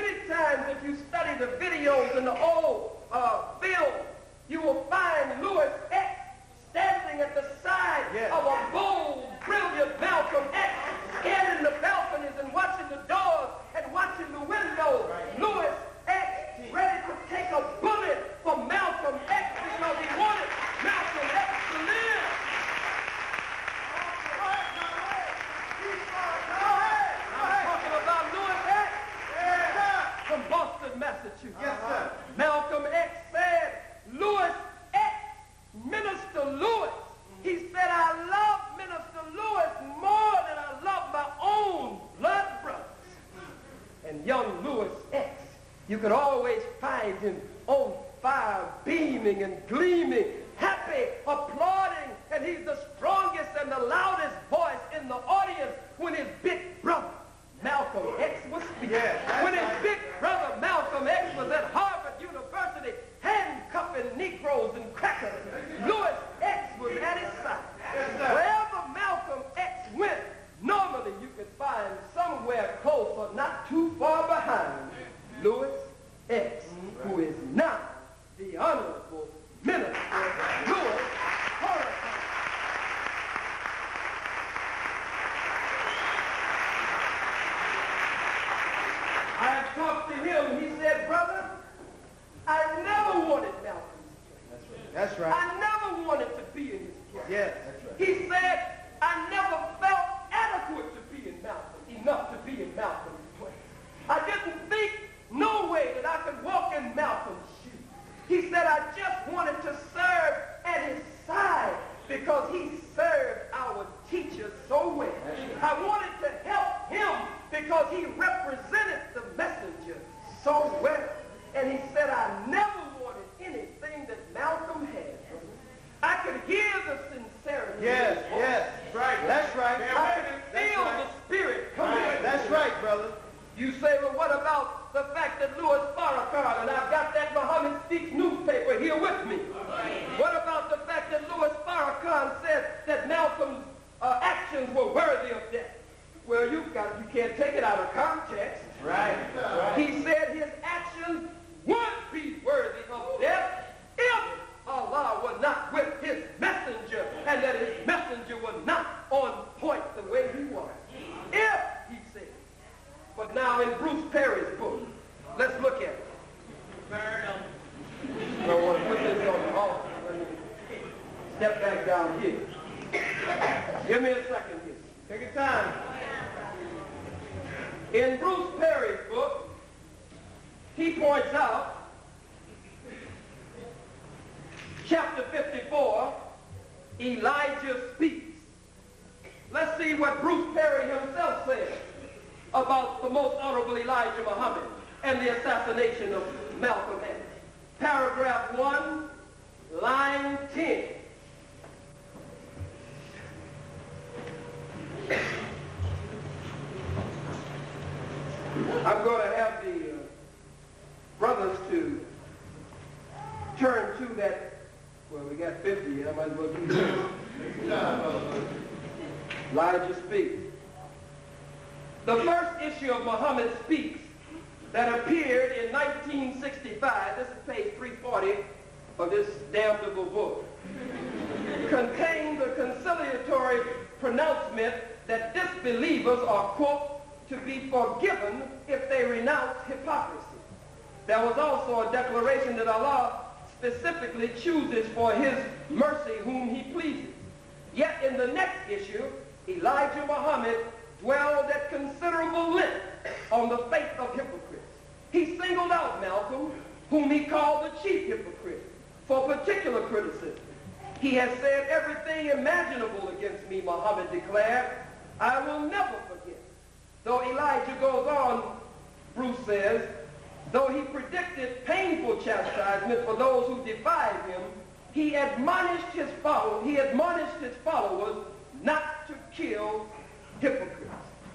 many times, if you study the videos in the old uh, film, you will find Louis X standing at the side Yes. of a bold, brilliant Malcolm X, scanning the balconies and watching the doors and watching the windows. Louis X ready to take a bullet for Malcolm X because he wanted Malcolm X to live. I'm talking about Louis X from Boston, Massachusetts. Yes, sir. Malcolm X said, Louis X, Minister Louis. He said, I love Minister Louis more than I love my own blood brothers. And young Louis X, you could always find him on fire, beaming and gleaming, happy, applauding, and he's the strongest and the loudest voice in the audience when his big brother, Malcolm X, was speaking. Yes, when his right. big brother, Malcolm X, was at Harvard University handcuffing Negroes and crackers, Louis X was at his side. Wherever Malcolm X went, normally you could find somewhere close or not too far behind Louis X, who is now the Honorable Minister Louis. I had talked to him. He said, brother, I never wanted Malcolm's place. That's right. I never wanted to be in his place. Yes, that's right. He said, I never felt adequate to be in Malcolm, enough to be in Malcolm's place. I didn't think no way that I could walk in Malcolm's shoes. He said, I just wanted to serve at his side because he served our teachers so well. I wanted to help him because he represented the messenger so well. And he said, I never wanted anything that Malcolm had. I could hear the sincerity. in Yes, yes. Right. That's right. I could feel the spirit coming. That's right, brother. You say, well, what about the fact that Louis Farrakhan, and I've got that Muhammad Speaks newspaper here with me. What about the fact that Louis Farrakhan said that Malcolm's uh, actions were worthy of death? Well, you've got you can't take it out of context. Right. right. He said his actions would be worthy of death if Allah were not with his messenger and that his messenger was not on point the way he was. If. But now in Bruce Perry's book, let's look at it. I don't want to put this on the altar. Step back down here. Give me a second here. Take your time. In Bruce Perry's book, he points out, chapter 54, Elijah speaks. Let's see what Bruce Perry himself says about the most honorable Elijah Muhammad and the assassination of Malcolm X. Paragraph 1, line 10. I'm going to have the uh, brothers to turn to that. Well, we got 50. I might as well this. Elijah speaks. The first issue of Muhammad Speaks that appeared in 1965, this is page 340 of this damnable book, contains a conciliatory pronouncement that disbelievers are, quote, to be forgiven if they renounce hypocrisy. There was also a declaration that Allah specifically chooses for his mercy whom he pleases. Yet in the next issue, Elijah Muhammad dwelled at considerable length on the faith of hypocrites. He singled out Malcolm, whom he called the chief hypocrite, for particular criticism. He has said everything imaginable against me, Muhammad declared. I will never forget. Though Elijah goes on, Bruce says, though he predicted painful chastisement for those who defied him, he admonished his followers, he admonished his followers not to kill hypocrites,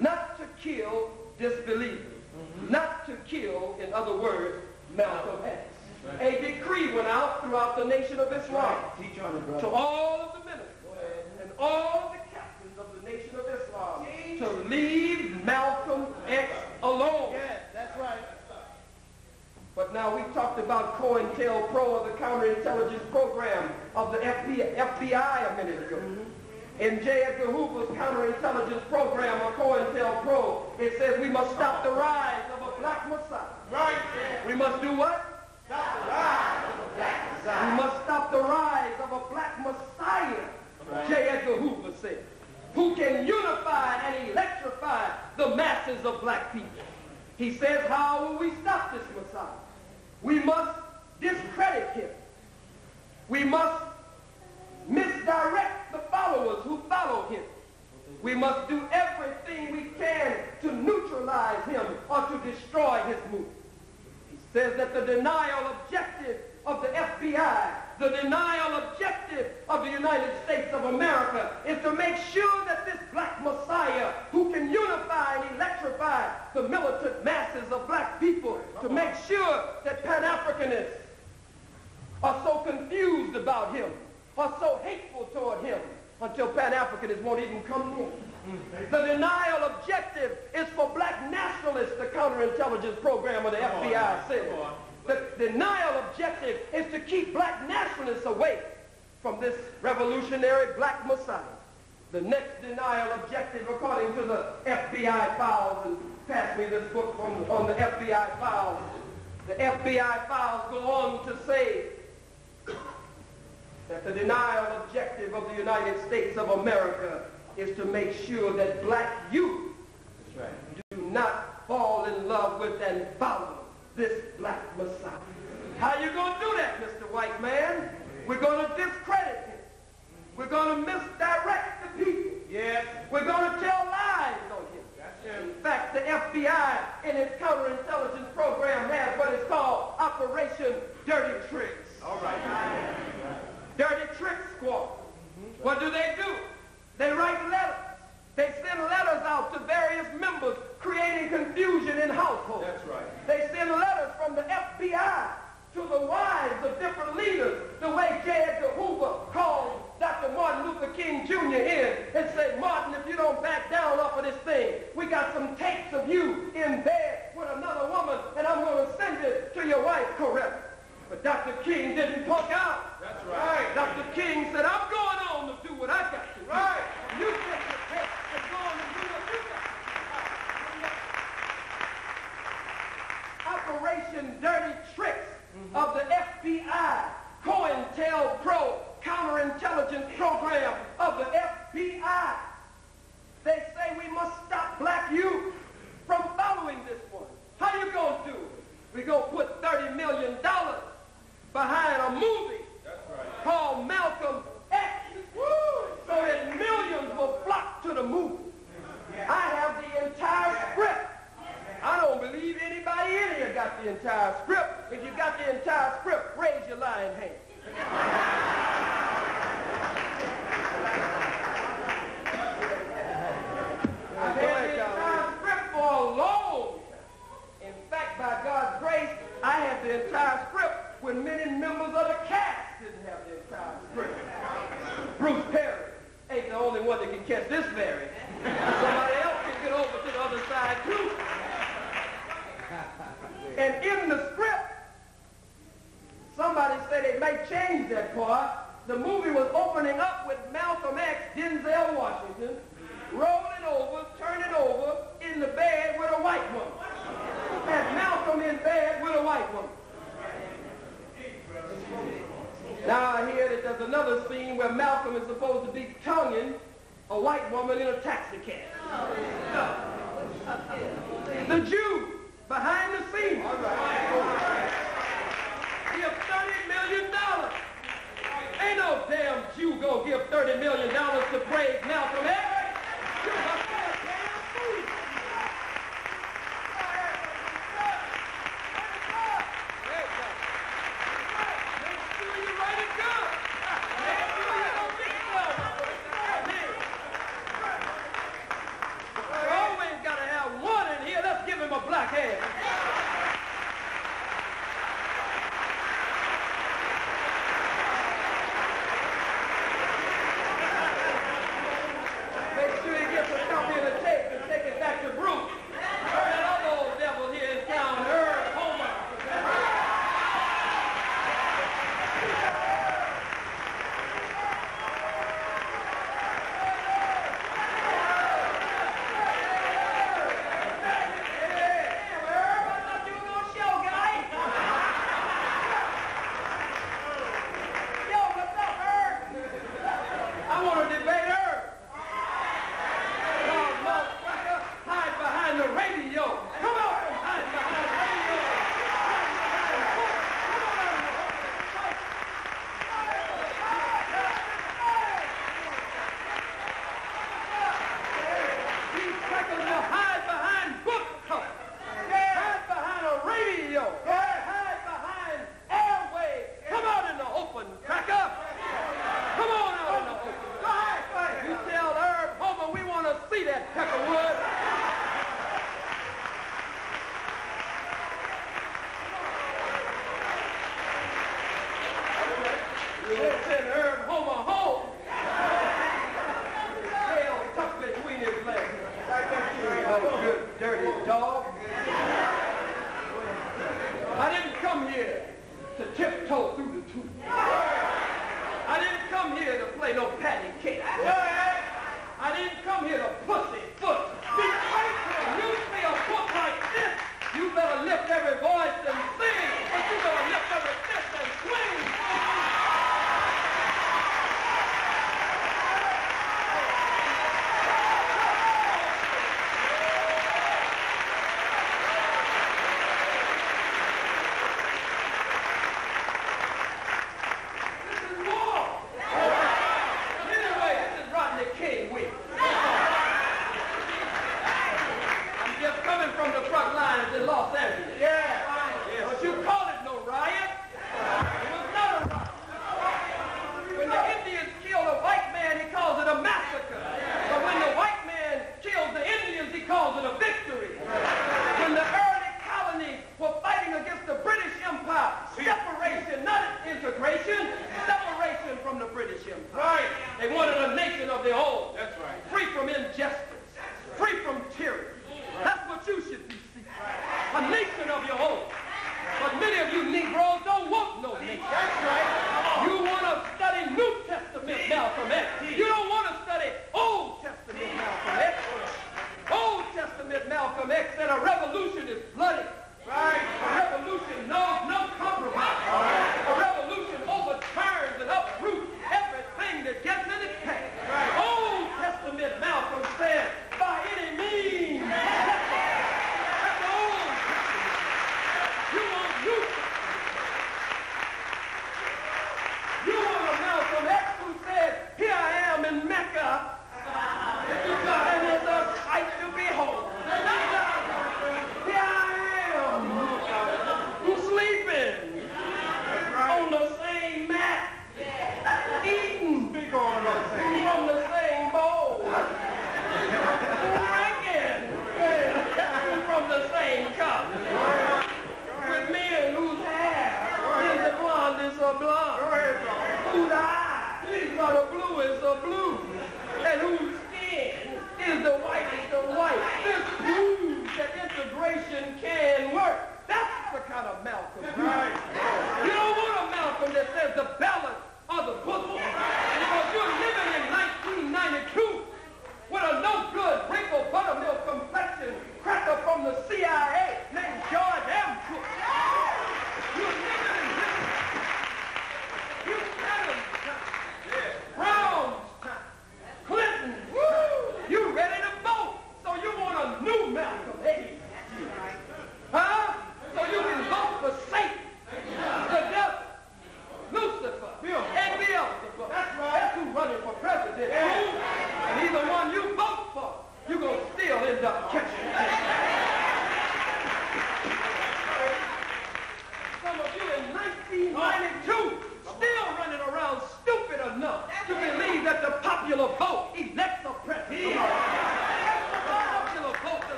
not to kill disbelievers, mm-hmm. not to kill, in other words, Malcolm X. Right. A decree went out throughout the nation of Islam right. to all of the ministers and all of the captains of the nation of Islam to leave Malcolm X alone. Yes, that's right. But now we talked about COINTELPRO, of the counterintelligence program of the FBI, FBI a minute ago. Mm-hmm. In J. Edgar Hoover's counterintelligence program of COINTELPRO, it says we must stop the rise of a black Messiah. Right. We must do what? Stop the rise of a black Messiah. We must stop the rise of a black Messiah, right. J. Edgar Hoover said, who can unify and electrify the masses of black people. He says, how will we stop this Messiah? We must discredit him. We must misdirect the followers who follow him. We must do everything we can to neutralize him or to destroy his movement. He says that the denial objective of the FBI, the denial objective of the United States of America is to make sure that this black messiah who can unify and electrify the militant masses of black people, to make sure that Pan-Africanists are so confused about him are so hateful toward him until Pan-Africanists won't even come near. The denial objective is for black nationalists, the counterintelligence program of the FBI says. The denial objective is to keep black nationalists away from this revolutionary black messiah. The next denial objective, according to the FBI files, and pass me this book from, on the FBI files, the FBI files go on to say that the denial objective of the United States of America is to make sure that black youth right. do not fall in love with and follow this black Messiah. How you going to do that, Mr. White Man? We're going to discredit him. We're going to misdirect the people. Yes. We're going to tell lies on him. In fact, the FBI in its counterintelligence program has what is called Operation Dirty Tricks. All right. Dirty Trick Squad. What do they do? They write letters. They send letters out to various members creating confusion in households. That's right. They send letters from the FBI to the wives of different leaders, the way J. Edgar Hoover called Dr. Martin Luther King Jr. in and said, Martin, if you don't back down off of this thing, we got some tapes of you in bed with another woman, and I'm going to send it to your wife, correct? But Dr. King didn't punk out. That's right. Dr. King said, I'm going on to do what I got to do. Right. You take test and go on do what you got to do. Operation Dirty Tricks mm-hmm. of the FBI, COINTELPRO, counterintelligence program of the FBI. They say we must stop black youth from following this one. How you going to do it? We're going to put $30 million behind a movie right. called Malcolm X. So that millions will flock to the movie. I have the entire script. I don't believe anybody in here got the entire script. If you got the entire script, raise your lying hand. I've the entire script for a In fact, by God's grace, I have the entire script when many members of the cast didn't have their time to Bruce Perry ain't the only one that can catch this berry. Somebody else can get over to the other side too. And in the script, somebody said they might change that part. The movie was opening up with Malcolm X, Denzel Washington, rolling over, turning over in the bed with a white woman. And Malcolm in bed with a white woman. Now I hear that there's another scene where Malcolm is supposed to be tonguing a white woman in a taxi cab. The Jew behind the scenes. Give $30 million. Ain't no damn Jew gonna give $30 million to praise Malcolm X. You're a damn fool.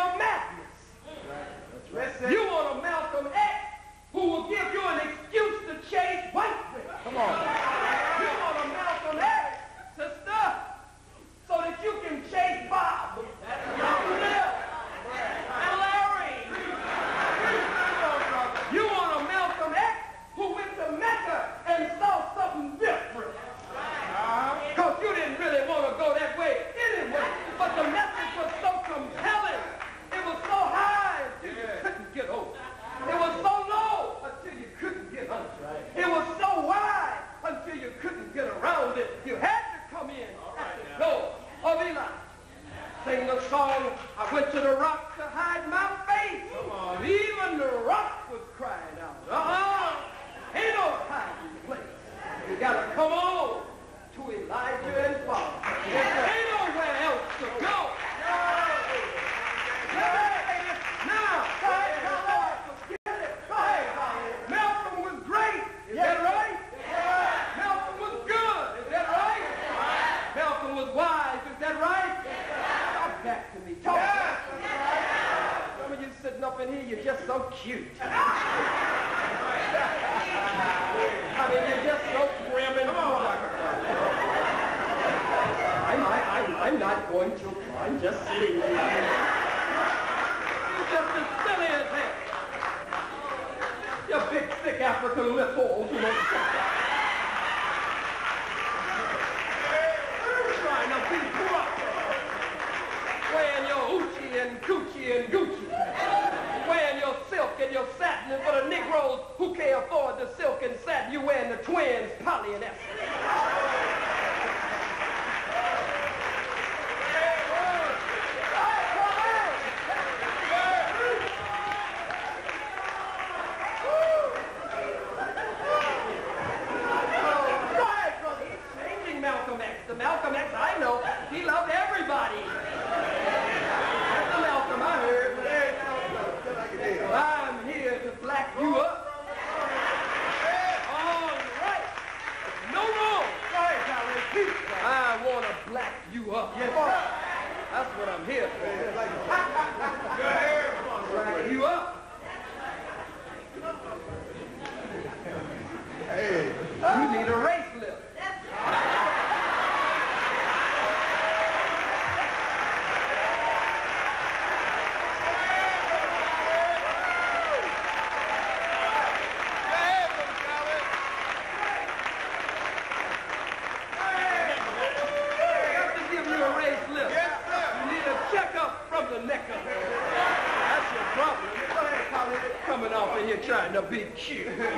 You in your madness. You a big kid.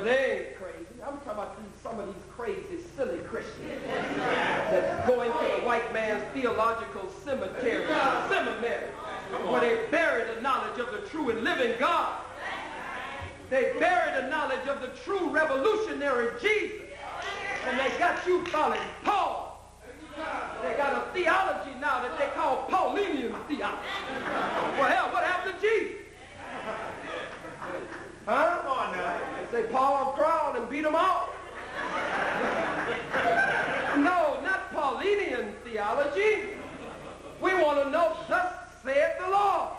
But they ain't crazy. I'm talking about these, some of these crazy, silly Christians that going to the white man's theological cemetery, where they bury the knowledge of the true and living God. They bury the knowledge of the true revolutionary Jesus. And they got you following Paul. They got a theology now that they call Paulinian theology. they Paul crawled and beat them off. no, not Paulinian theology. We want to know, thus saith the Lord.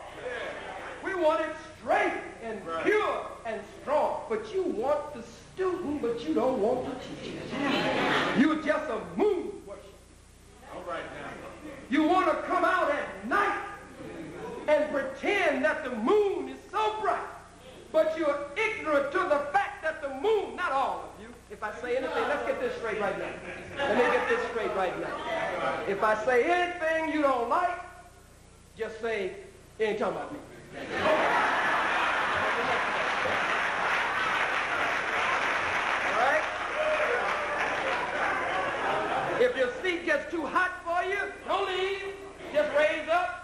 We want it straight and right. pure and strong. But you want the student, but you don't want the teacher. You're just a moon. All right now. You want to come out at night and pretend that the moon is so bright but you're ignorant to the fact that the moon, not all of you, if I say anything, let's get this straight right now. Let me get this straight right now. If I say anything you don't like, just say, you ain't talking about me. Alright? If your seat gets too hot for you, don't leave. Just raise up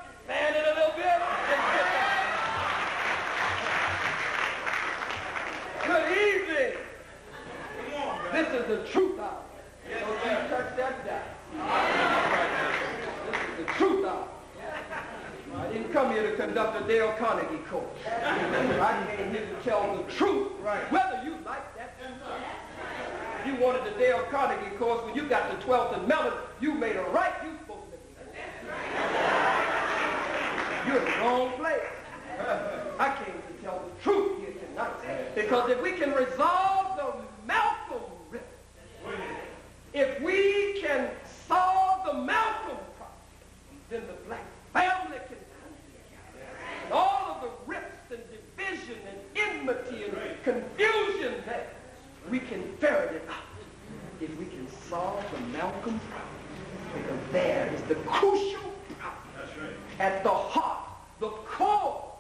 This is the truth out. Yes, Don't you touch that down. This is the truth out. I didn't come here to conduct a Dale Carnegie course. I came here to tell the truth, right. whether you like that or not. You wanted the Dale Carnegie course when you got the 12th and Mellon, you made a right. you spoke to me. You're in the wrong place. I came to tell the truth here tonight. Because if we can resolve the mouth if we can solve the Malcolm problem, then the black family can. And all of the rifts and division and enmity and confusion there, we can ferret it out. If we can solve the Malcolm problem, because there is the crucial problem at the heart, the core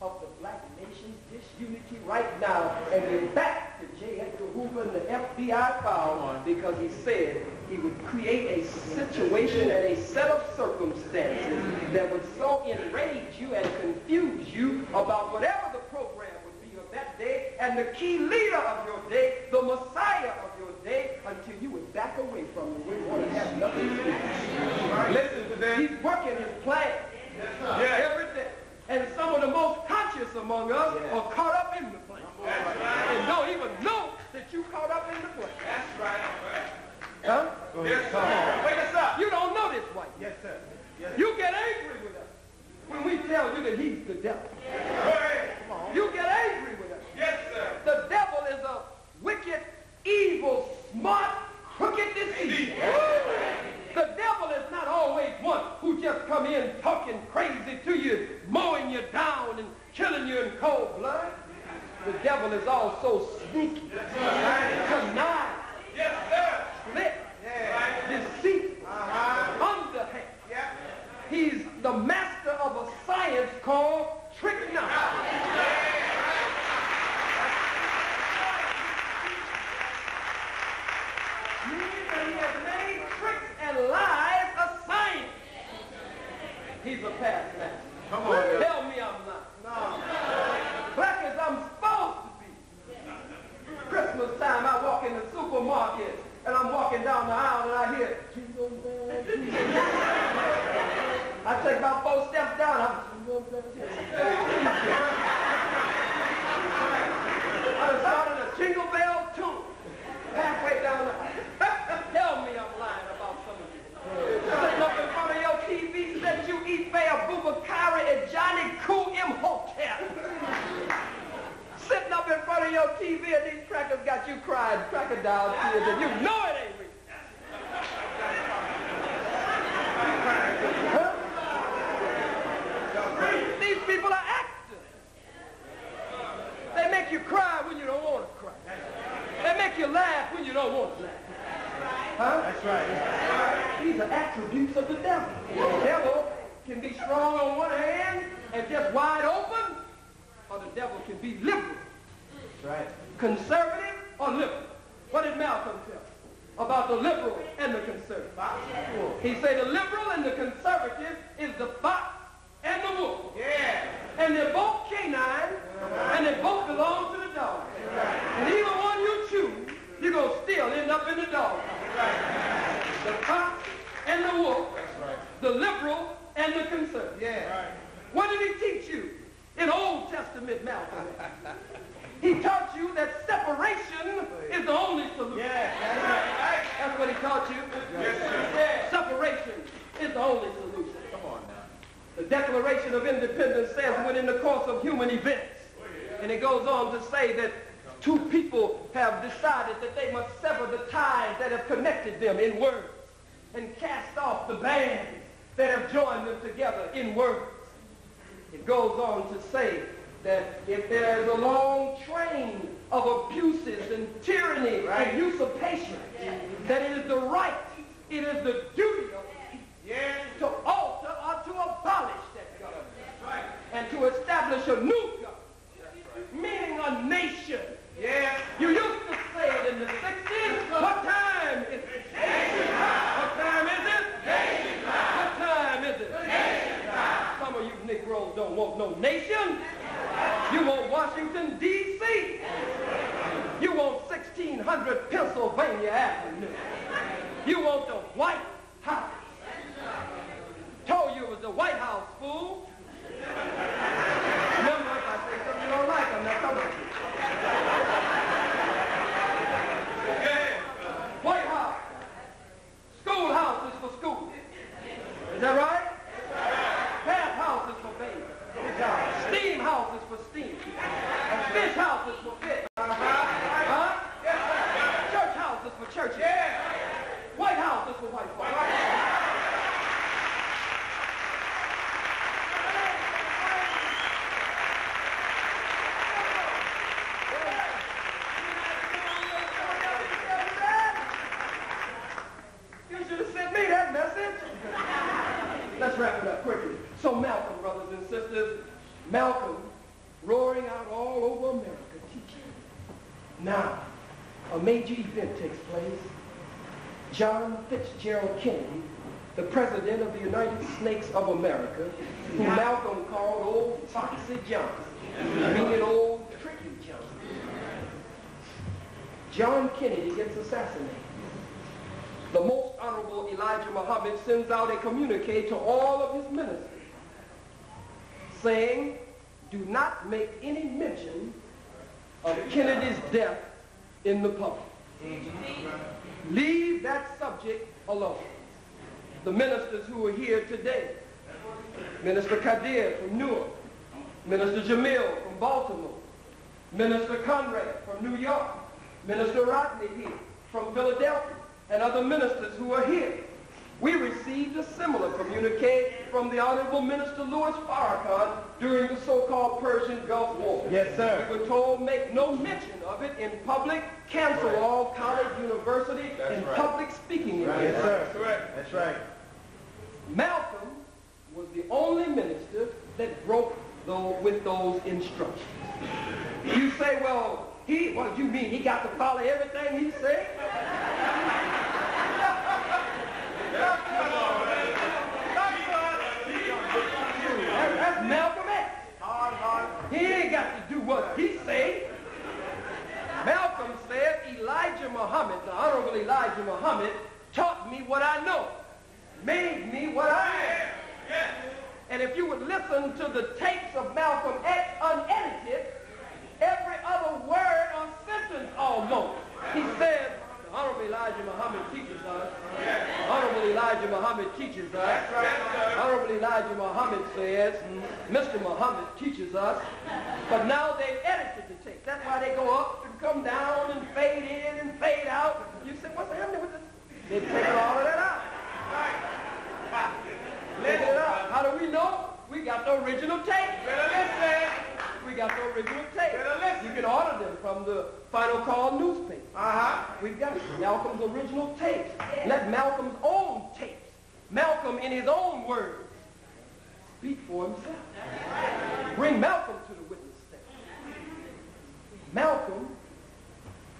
of the black nation's disunity right now. And back to J. Edgar Hoover and the FBI file because he said he would create a situation and a set of circumstances that would so enrage you and confuse you about whatever the program would be of that day and the key leader of your day, the Messiah of your day, until you would back away from him. We want to have nothing to do. Listen to them. He's working his plan Yeah. every day. And some of the most conscious among us are caught up in the plan. And don't even know that you caught up in the plan. That's right. Huh? Yes, sir. Wake us up. You don't know this white. Yes, sir. You get angry with us when we tell you that he's the devil. Go ahead. You get angry with us. Yes, sir. The devil is a wicked, evil, smart, crooked deceiver. The devil is not always one who just come in talking crazy to you, mowing you down and killing you in cold blood. The devil is also sneaky, conniving, Yes, sir. slick, deceitful, underhand. Yeah. He's the master of a science called tricknology. Meaning he has made tricks and lies a science. He's a past master. Come on. Tell me I'm not. No. Black as I'm supposed to be. Christmas time, I walk in the supermarket and I'm walking down the aisle and I hear jingle bells. I take about four steps down. I'm. I started a jingle bell tune. Halfway down the Tell me I'm lying about some of you. Sitting up in front of your TV, said you eat Bear Bubakari and Johnny Koo Imhotep. Sitting up in front of your TV and these crackers got you crying crocodile tears and you know it ain't real. Huh? These people are actors. They make you cry when you don't want to cry. They make you laugh when you don't want to laugh. Huh? That's right. These are attributes of the devil. The devil can be strong on one hand and just wide open, or the devil can be liberal. Right. Conservative or liberal. What did Malcolm tell us about the liberal and the conservative? He said the liberal and the conservative is the fox and the wolf. Yeah. And they're both canine, and they both belong to the dog. And either one you choose, you're going to still end up in the dog. Right. The fox and the wolf, That's right. the liberal and the conservative. Yeah. Right. What did he teach you in Old Testament Malcolm? He taught you that separation is the only solution. Yeah. That's right. That's what he taught you. Yes. Separation is the only solution. Come on now. The Declaration of Independence says when in the course of human events, and it goes on to say that two people have decided that they must sever the ties that have connected them in words and cast off the bands that have joined them together in words. It goes on to say that if there is a long train of abuses and tyranny and usurpation, that it is the right, it is the duty of Yeah. to alter or to abolish that government and to establish a new government, meaning a nation. Yeah. You used to say it in the 60s. What time is it? What time is it? Nation What time is it? Nation Some of you Negroes don't want no nation. You want Washington, D.C. You want 1600 Pennsylvania Avenue. You want the White House. Told you it was the White House, fool. Remember, if I say something you don't like, I'm not coming. to. White House. Schoolhouse is for school. Is that right? Malcolm roaring out all over America teaching. Now, a major event takes place. John Fitzgerald Kennedy, the president of the United Snakes of America, who Malcolm called old Foxy Johnson, meaning old Tricky Johnson. John Kennedy gets assassinated. The most honorable Elijah Muhammad sends out a communique to all of his ministers saying, do not make any mention of Kennedy's death in the public. Leave that subject alone. The ministers who are here today, Minister Kadir from Newark, Minister Jamil from Baltimore, Minister Conrad from New York, Minister Rodney here from Philadelphia, and other ministers who are here. We received a similar communique from the Honorable Minister Louis Farrakhan during the so-called Persian Gulf War. Yes, sir. We were told make no mention of it in public, cancel all college, university, and public speaking events. Yes, sir. That's right. Malcolm was the only minister that broke those, with those instructions. You say, well, he, what do you mean? He got to follow everything he said? Malcolm X. He ain't got to do what he said. Malcolm said Elijah Muhammad, the Honorable Elijah Muhammad, taught me what I know, made me what I am. And if you would listen to the tapes of Malcolm X unedited, every other word or sentence almost, he said, the Honorable Elijah Muhammad teaches us. The Honorable Elijah Muhammad teaches us. Honorable Elijah Muhammad says, Mr. Muhammad teaches us. But now they've edited the tape. That's why they go up and come down and fade in and fade out. You say, what's happening with this? They take all of that out. Right. Let it out. How do we know? We got the original tape. We got the original tape. You can order them from the Final Call newspaper. Uh-huh. We've got Malcolm's original tapes. Let Malcolm's own tapes, Malcolm in his own words, speak for himself. Bring Malcolm to the witness stand. Malcolm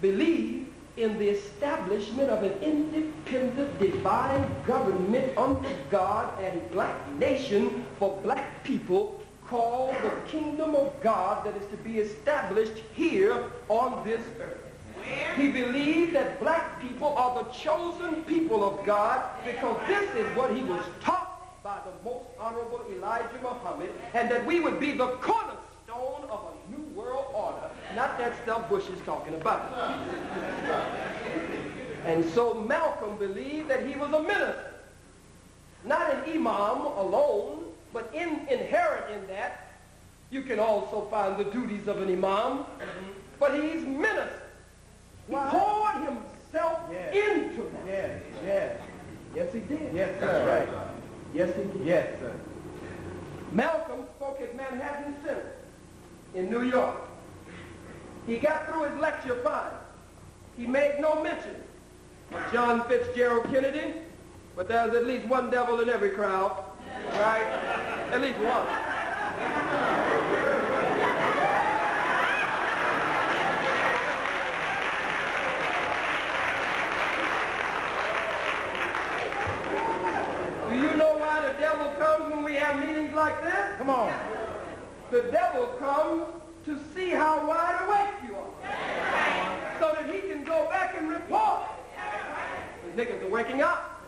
believed in the establishment of an independent divine government under God and black nation for black people called the kingdom of God that is to be established here on this earth. He believed that black people are the chosen people of God because this is what he was taught by the most honorable Elijah Muhammad and that we would be the cornerstone of a new world order, not that stuff Bush is talking about. And so Malcolm believed that he was a minister, not an imam alone, but in, inherent in that, you can also find the duties of an imam, but he's minister. He poured himself Yes. into that. Yes, yes. Yes, he did. Yes, sir. Right. Yes, he did. Yes, sir. Malcolm spoke at Manhattan Center in New York. He got through his lecture fine. He made no mention of John Fitzgerald Kennedy, but there's at least one devil in every crowd, right? At least one. Do you know why the devil comes when we have meetings like this? Come on. The devil comes to see how wide awake you are. So that he can go back and report. The niggas are waking up.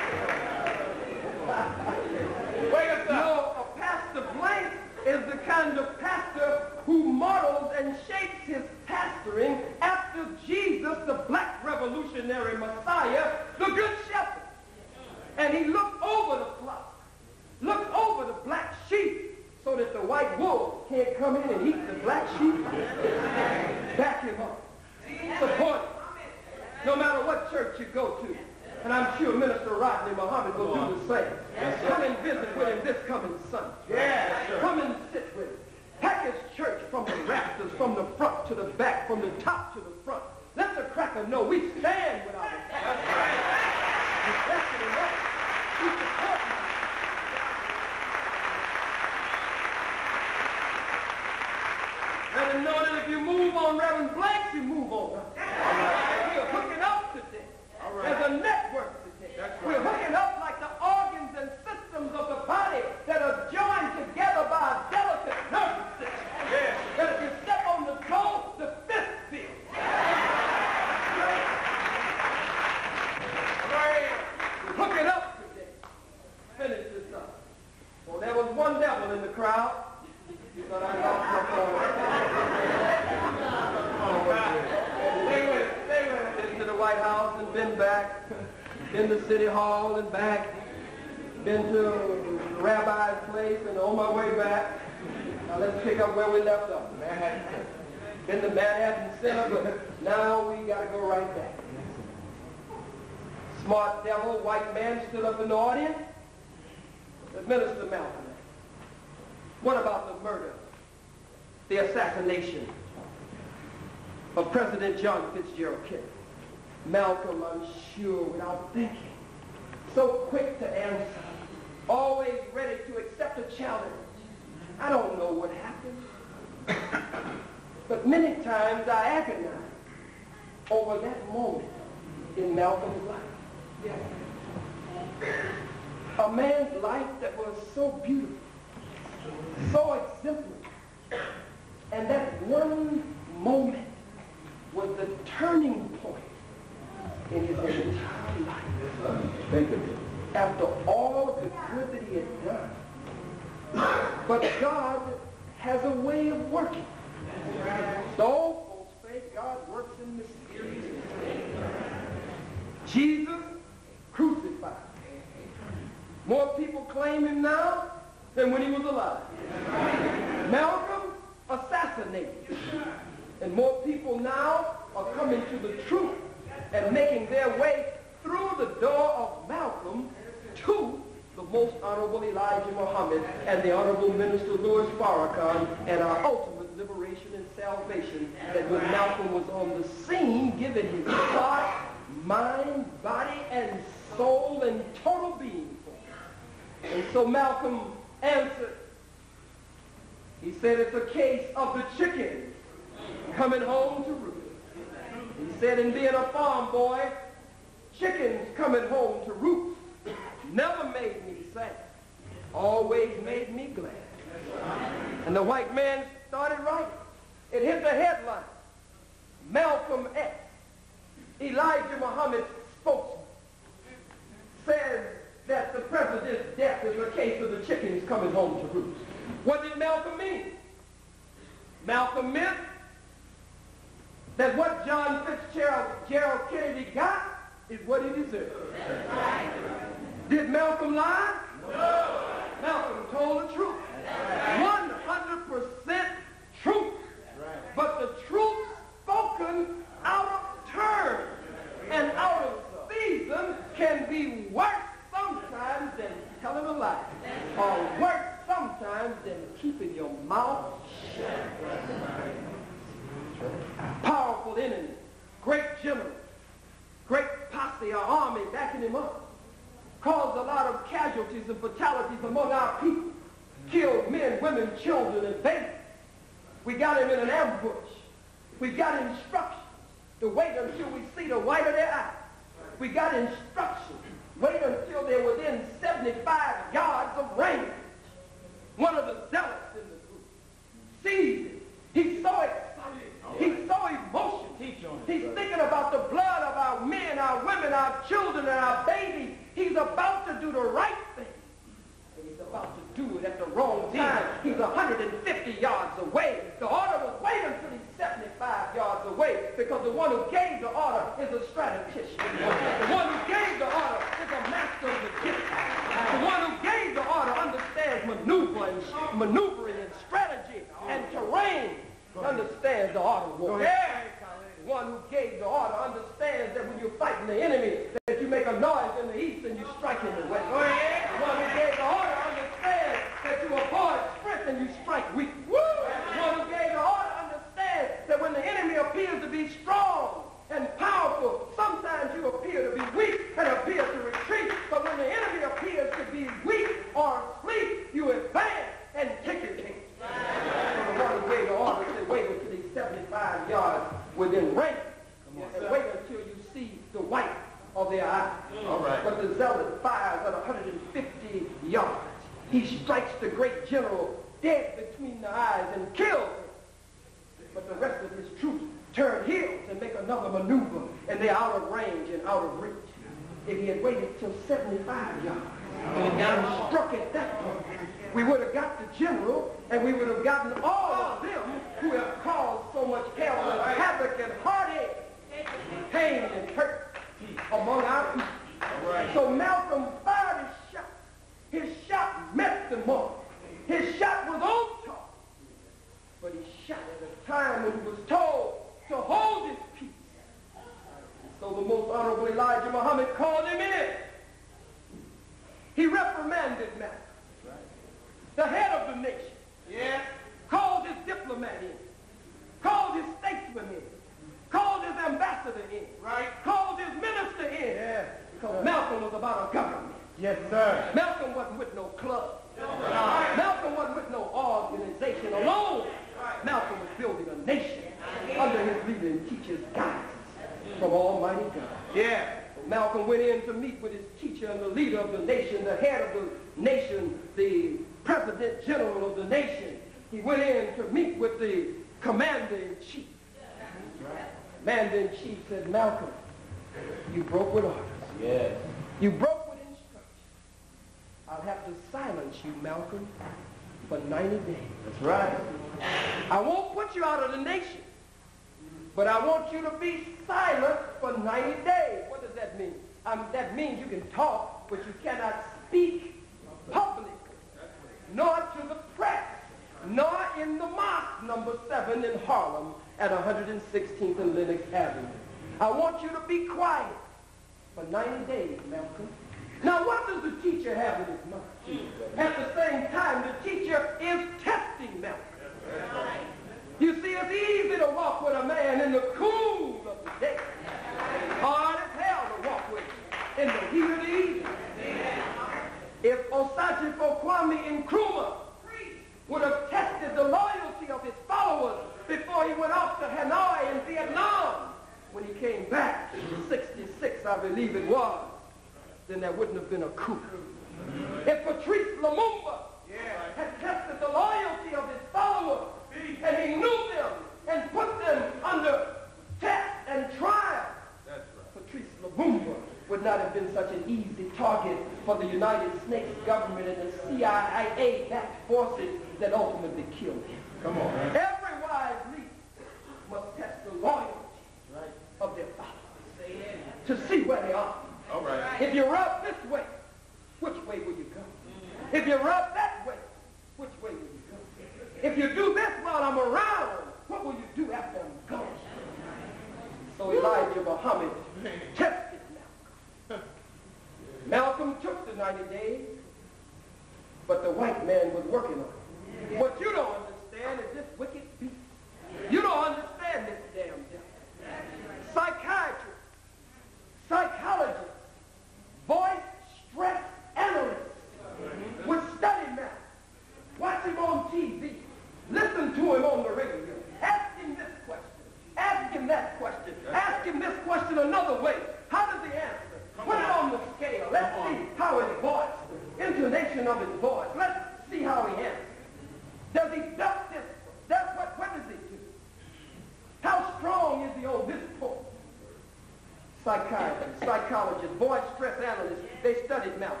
Psychiatrists, psychologists, voice stress analysts, they studied Malcolm.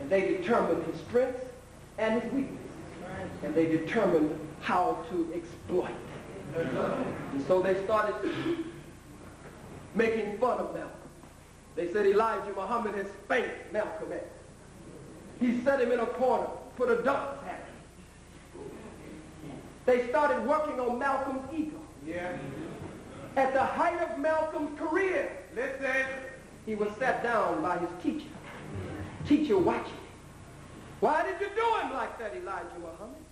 And they determined his strengths and his weaknesses. And they determined how to exploit them. And so they started making fun of Malcolm. They said Elijah Muhammad had spanked Malcolm X. He set him in a corner, put a dunce hat. They started working on Malcolm's ego. Yeah. At the height of Malcolm's career, Listen. he was sat down by his teacher. Teacher watching. Why did you do him like that, Elijah Muhammad?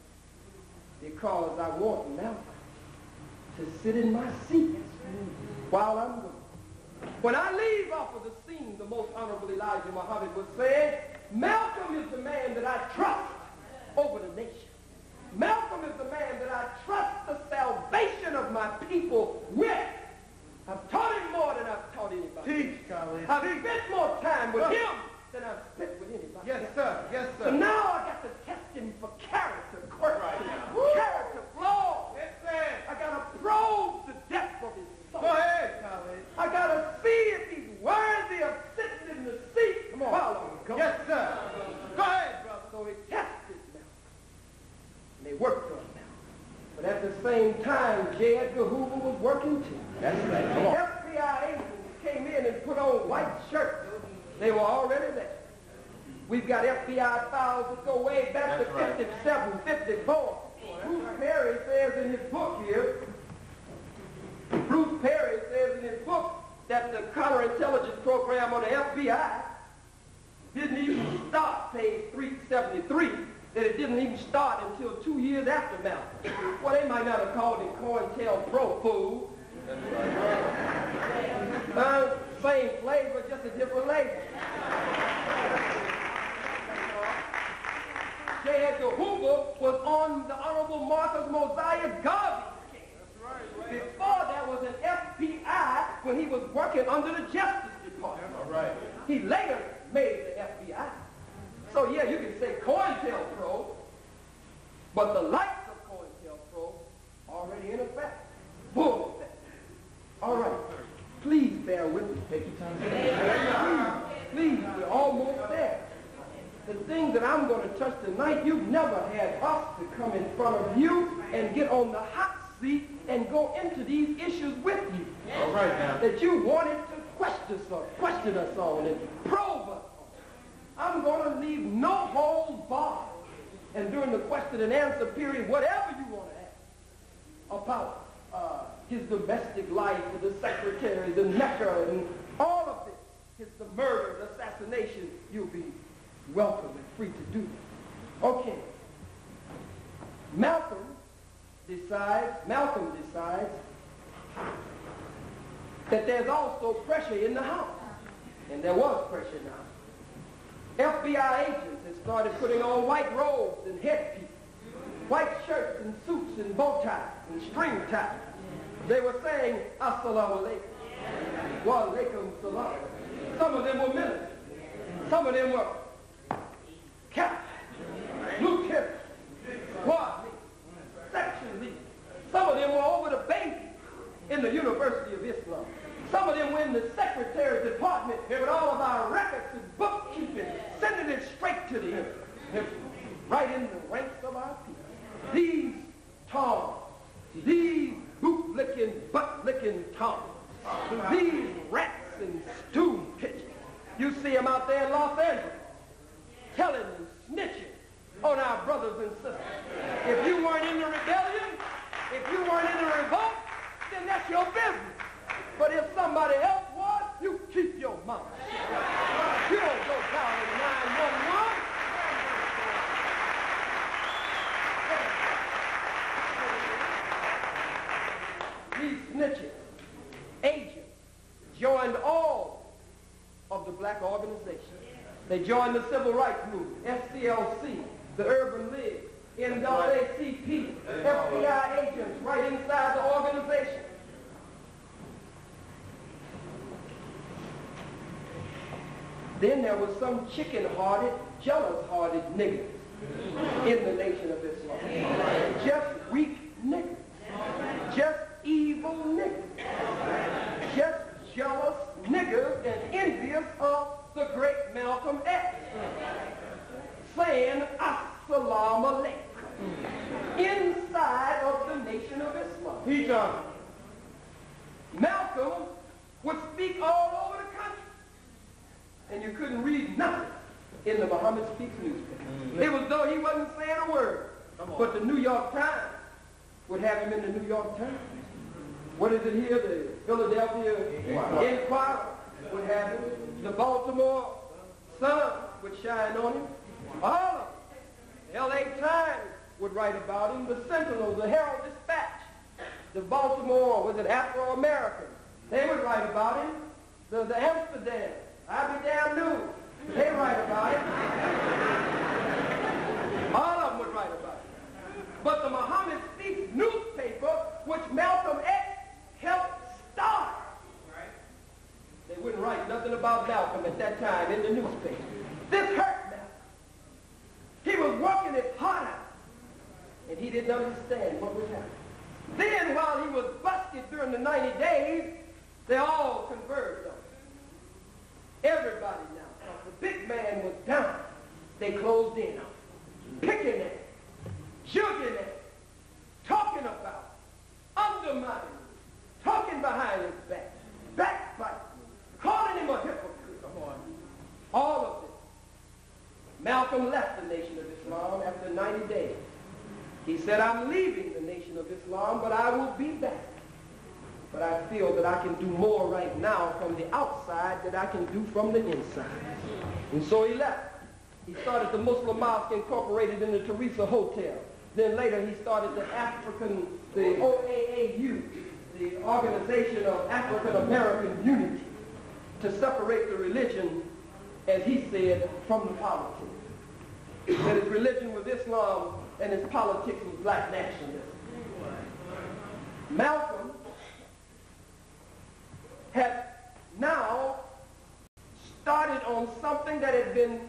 Because I want Malcolm to sit in my seat while I'm gone. When I leave off of the scene, the most honorable Elijah Muhammad would say, Malcolm is the man that I trust over the nation. Malcolm is the man that I trust the salvation of my people with. I've taught him more than I've taught anybody. Teach, Khalid. I've spent more time with him than I've spent with anybody. Yes, sir. Yes, sir. So now I got to test him for character, quirks, Right. character flaws. Listen. I got to probe the depth of his soul. Go ahead, Khalid. I got to see if he's worthy of sitting in the seat Come on. I'm gone. Yes, sir. Go ahead, brother. So he tested. And they worked on it now. But at the same time, J. Edgar Hoover was working too. That's right. Come on. FBI agents came in and put on white shirts. They were already there. We've got FBI files that go way back That's to right. 57, 54. Bruce Perry says in his book here, Bruce Perry says in his book that the counterintelligence program of the FBI didn't even start page 373, that it didn't even start until two years after Malcolm. Well, they might not have called it COINTELPRO, fool. Uh, same flavor, just a different label. J. Edgar Hoover was on the Honorable Marcus Mosiah Garvey. case. Before that was an FBI when he was working under the Justice Department. Right. He later made the FBI. So yeah, you can say COINTELPRO, but the likes of COINTELPRO already in effect. Full effect. All right. Please bear with me. Take your time. Please, please, we're almost there. The thing that I'm going to touch tonight, you've never had us to come in front of you and get on the hot seat and go into these issues with you All right now. that you wanted to question us on, question us on and probe us. I'm going to leave no holds barred. And during the question and answer period, whatever you want to ask about uh, his domestic life the secretaries and Mecca and all of this, his the murder, the assassination, you'll be welcome and free to do that. Okay. Malcolm decides, Malcolm decides that there's also pressure in the house. And there was pressure now. FBI agents had started putting on white robes and headpieces, white shirts and suits and bow ties and string ties. They were saying, Assalamu alaikum. Wa alaikum salam. Some of them were ministers. Some of them were captains, lieutenants, squad leaders, section leaders. Some of them were over the baby in the University of Islam. Some of them were in the Secretary's Department with all of our records and bookkeeping, sending it straight to the enemy, right in the ranks of our people. These Toms, these boot-licking, butt-licking Toms, these rats and stew pigeons. You see them out there in Los Angeles, telling and snitching on our brothers and sisters. If you weren't in the rebellion, if you weren't in the revolt, then that's your business. But if somebody else was, you keep your mouth shut. You don't go down to 911. These snitches, agents, joined all of the black organizations. They joined the Civil Rights Movement, SCLC, the Urban League, NAACP, FBI agents right inside the organization. Then there was some chicken-hearted, jealous-hearted niggers in the nation of Islam. Just weak niggers. Just evil niggers. Just jealous niggers and envious of the great Malcolm X. Saying, Assalamu alaikum. Inside of the nation of Islam. He done. Malcolm would speak all over the country and you couldn't read nothing in the Muhammad Speaks newspaper. Mm-hmm. It was though he wasn't saying a word. But the New York Times would have him in the New York Times. What is it here? The Philadelphia Inquirer would have him. The Baltimore Sun would shine on him. All of them. The L.A. Times would write about him. The Sentinel, the Herald Dispatch, the Baltimore, was it Afro-American? They would write about him. The, the Amsterdam, Aberdeen new. they write about it. All of them would write about it. But the Muhammad Speaks newspaper, which Malcolm X helped start, they wouldn't write nothing about Malcolm at that time in the newspaper. This hurt Malcolm. He was working his heart out, and he didn't understand what was happening. Then, while he was busted during the 90 days, they all converged. Everybody now, because the big man was down, they closed in on him, picking at jugging at talking about undermining talking behind his back, backbiting calling him a hypocrite. Come on. All of this. Malcolm left the Nation of Islam after 90 days. He said, I'm leaving the Nation of Islam, but I will be back. But I feel that I can do more right now from the outside than I can do from the inside. And so he left. He started the Muslim Mosque Incorporated in the Theresa Hotel. Then later he started the African, the OAAU, the Organization of African American Unity, to separate the religion, as he said, from the politics. That his religion was Islam and his politics was black nationalism. Malcolm had now started on something that had been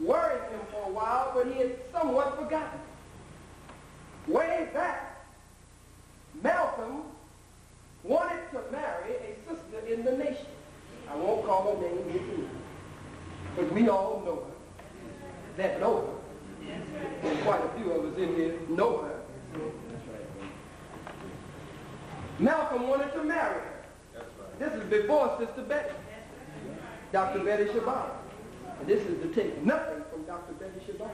worrying him for a while, but he had somewhat forgotten. Way back, Malcolm wanted to marry a sister in the nation. I won't call her name here but we all know her. That know her. And quite a few of us in here know her. Malcolm wanted to marry her. This is before Sister Betty, Dr. Betty Shabazz. And this is to take nothing from Dr. Betty Shabazz.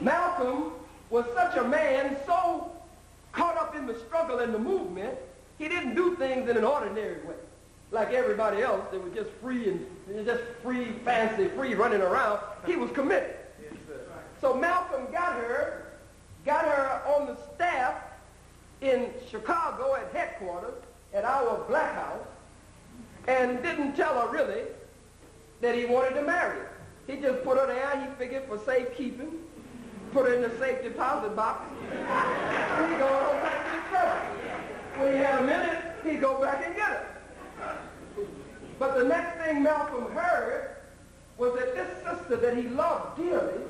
Malcolm was such a man so caught up in the struggle and the movement, he didn't do things in an ordinary way. Like everybody else, they were just free and just free, fancy, free running around. He was committed. So Malcolm got her, got her on the staff in Chicago at headquarters at our Black House and didn't tell her really that he wanted to marry her. He just put her there, he figured for safekeeping, put her in the safe deposit box, he go on back to the church. When he had a minute, he'd go back and get her. But the next thing Malcolm heard was that this sister that he loved dearly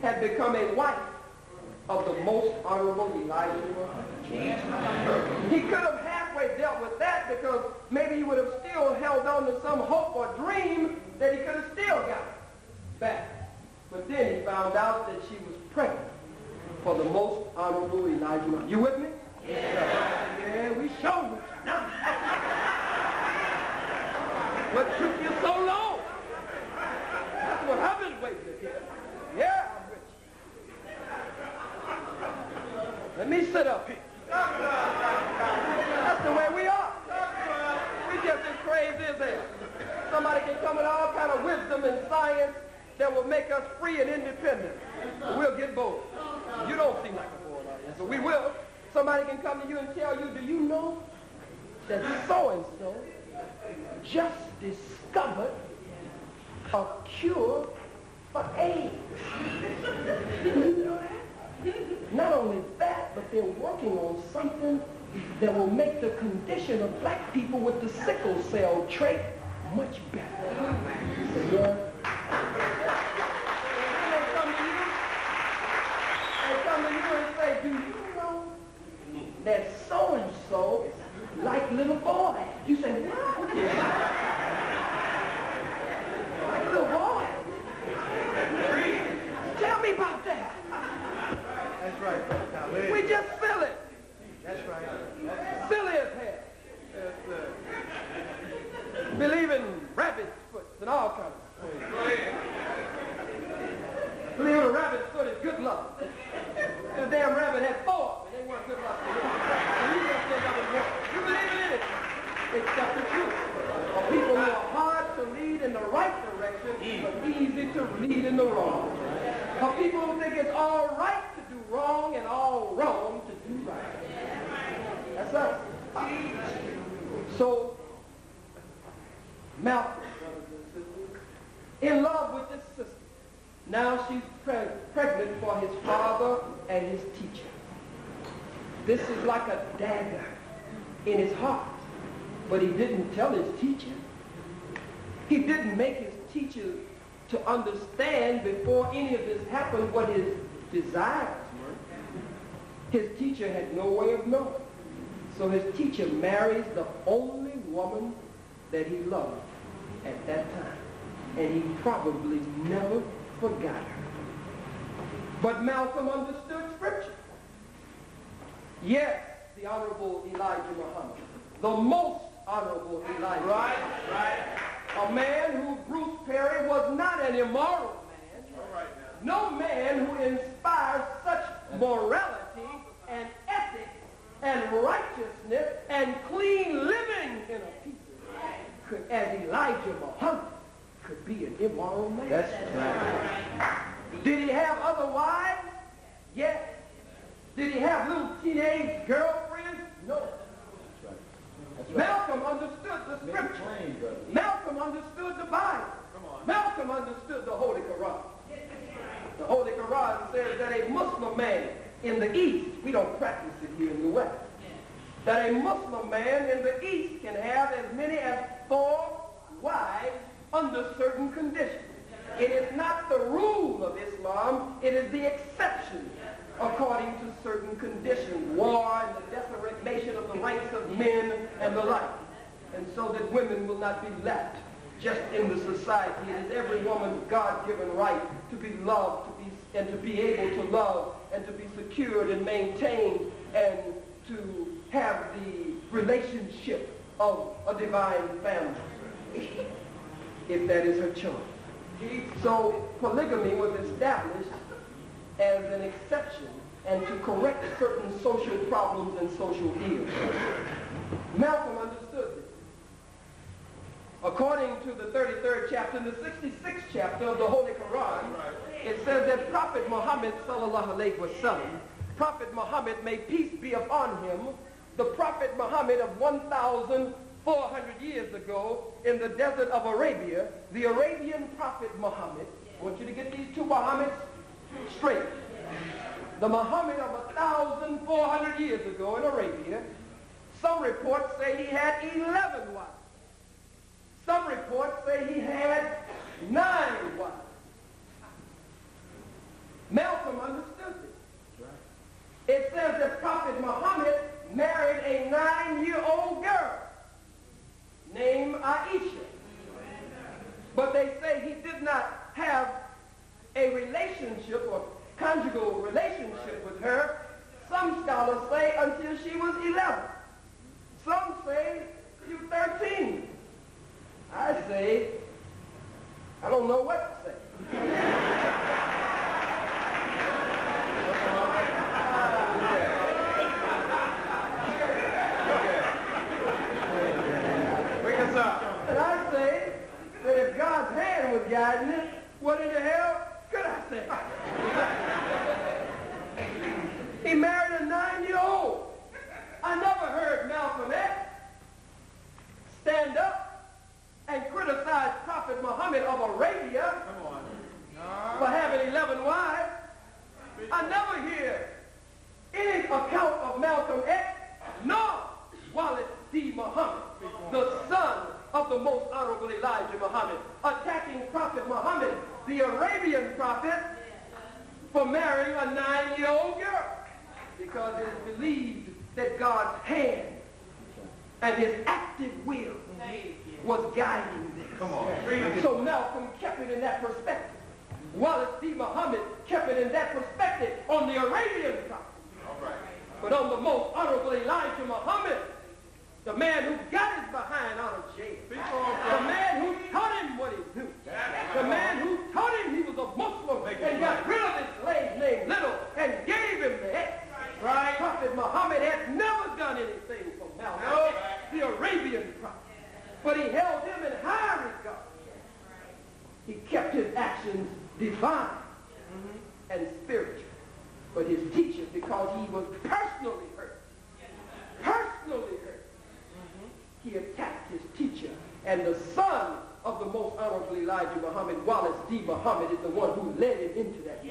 had become a wife of the most honorable Elijah. He could have halfway dealt with that because maybe he would have still held on to some hope or dream that he could have still got back. But then he found out that she was pregnant for the most honorable Elijah Muhammad. You with me? Yeah, yeah we showed you. Now, what took you so long? That's what I've been waiting to hear. Yeah, I'm with you. Let me sit up here. That's the way we are. We just as crazy as hell. Somebody can come with all kind of wisdom and science that will make us free and independent. We'll get bored. You don't seem like a bored audience, but we will. Somebody can come to you and tell you, do you know that so-and-so just discovered a cure for AIDS. Did you know that? Not only that, but they're working on something that will make the condition of black people with the sickle cell trait much better. They come to you do you know that so-and-so like little boy? You say, what? like little boy? Tell me about Believe in rabbit's foot and all kinds of things. Believe in a rabbit's foot is good luck. The a damn rabbit had four, but they weren't good luck to him. And you just think it one. You believe in anything except the truth. People who are hard to lead in the right direction, but easy to lead in the wrong. For people who think it's all right to do wrong and all wrong to do right. That's us. So Malcolm, in love with this sister. Now she's pre- pregnant for his father and his teacher. This is like a dagger in his heart. But he didn't tell his teacher. He didn't make his teacher to understand before any of this happened what his desires were. His teacher had no way of knowing. So his teacher marries the only woman that he loved at that time. And he probably never forgot her. But Malcolm understood Scripture. Yes, the Honorable Elijah Muhammad, the most Honorable Elijah. Right, right. A man who Bruce Perry was not an immoral man. No man who inspires such morality and ethics and righteousness and clean living in a people could, as Elijah Muhammad could be an immoral man. That's right. Did he have other wives? Yes. Did he have little teenage girlfriends? No. Malcolm understood the scripture. Malcolm understood the Bible. Malcolm understood the Holy Quran. The Holy Quran says that a Muslim man in the East, we don't practice it here in the West, that a Muslim man in the East can have as many as four wives under certain conditions. It is not the rule of Islam, it is the exception according to certain conditions, war and the decimation of the rights of men and the like. And so that women will not be left just in the society. It is every woman's God-given right to be loved, to be and to be able to love and to be secured and maintained and to have the relationship of a divine family, if that is her choice. So polygamy was established as an exception and to correct certain social problems and social ills. Malcolm understood this. According to the 33rd chapter and the 66th chapter of the Holy Quran, it says that Prophet Muhammad sallallahu alaihi wasallam, Prophet Muhammad, may peace be upon him, the Prophet Muhammad of 1,400 years ago in the desert of Arabia, the Arabian Prophet Muhammad, I want you to get these two Muhammads straight. The Muhammad of 1,400 years ago in Arabia, some reports say he had 11 wives. Some reports say he had nine wives. Malcolm understood this. It says that Prophet Muhammad married a nine-year-old girl named Aisha. But they say he did not have a relationship or conjugal relationship with her. Some scholars say until she was 11. Some say she was 13. I say, I don't know what to say. Wake us up. And I say that if God's hand was guiding it, what in the hell could I say? he married a nine-year-old. I never heard Malcolm X stand up and criticize Prophet Muhammad of Arabia for having 11 wives. I never hear any account of Malcolm X, nor Wallace D. Muhammad, the son of the most honorable Elijah Muhammad, attacking Prophet Muhammad, the Arabian prophet, for marrying a nine-year-old girl because it is believed that God's hand and his active will was guiding this. Come on. So Malcolm kept it in that perspective. Wallace D. Muhammad kept it in that perspective on the Arabian prophet. All right. But on the most honorable Elijah Muhammad, the man who got his behind out of jail. The man who taught him what he knew. The man who taught him he was a Muslim and got rid of his slave named Little and gave him the head. Right. Prophet Muhammad had never done anything for Malachi, no. the Arabian prophet. But he held him in high regard. He kept his actions divine and spiritual. But his teaching, because he was personally hurt, personally hurt, he attacked his teacher. And the son of the most honorable Elijah Muhammad, Wallace D. Muhammad, is the one who led him into that.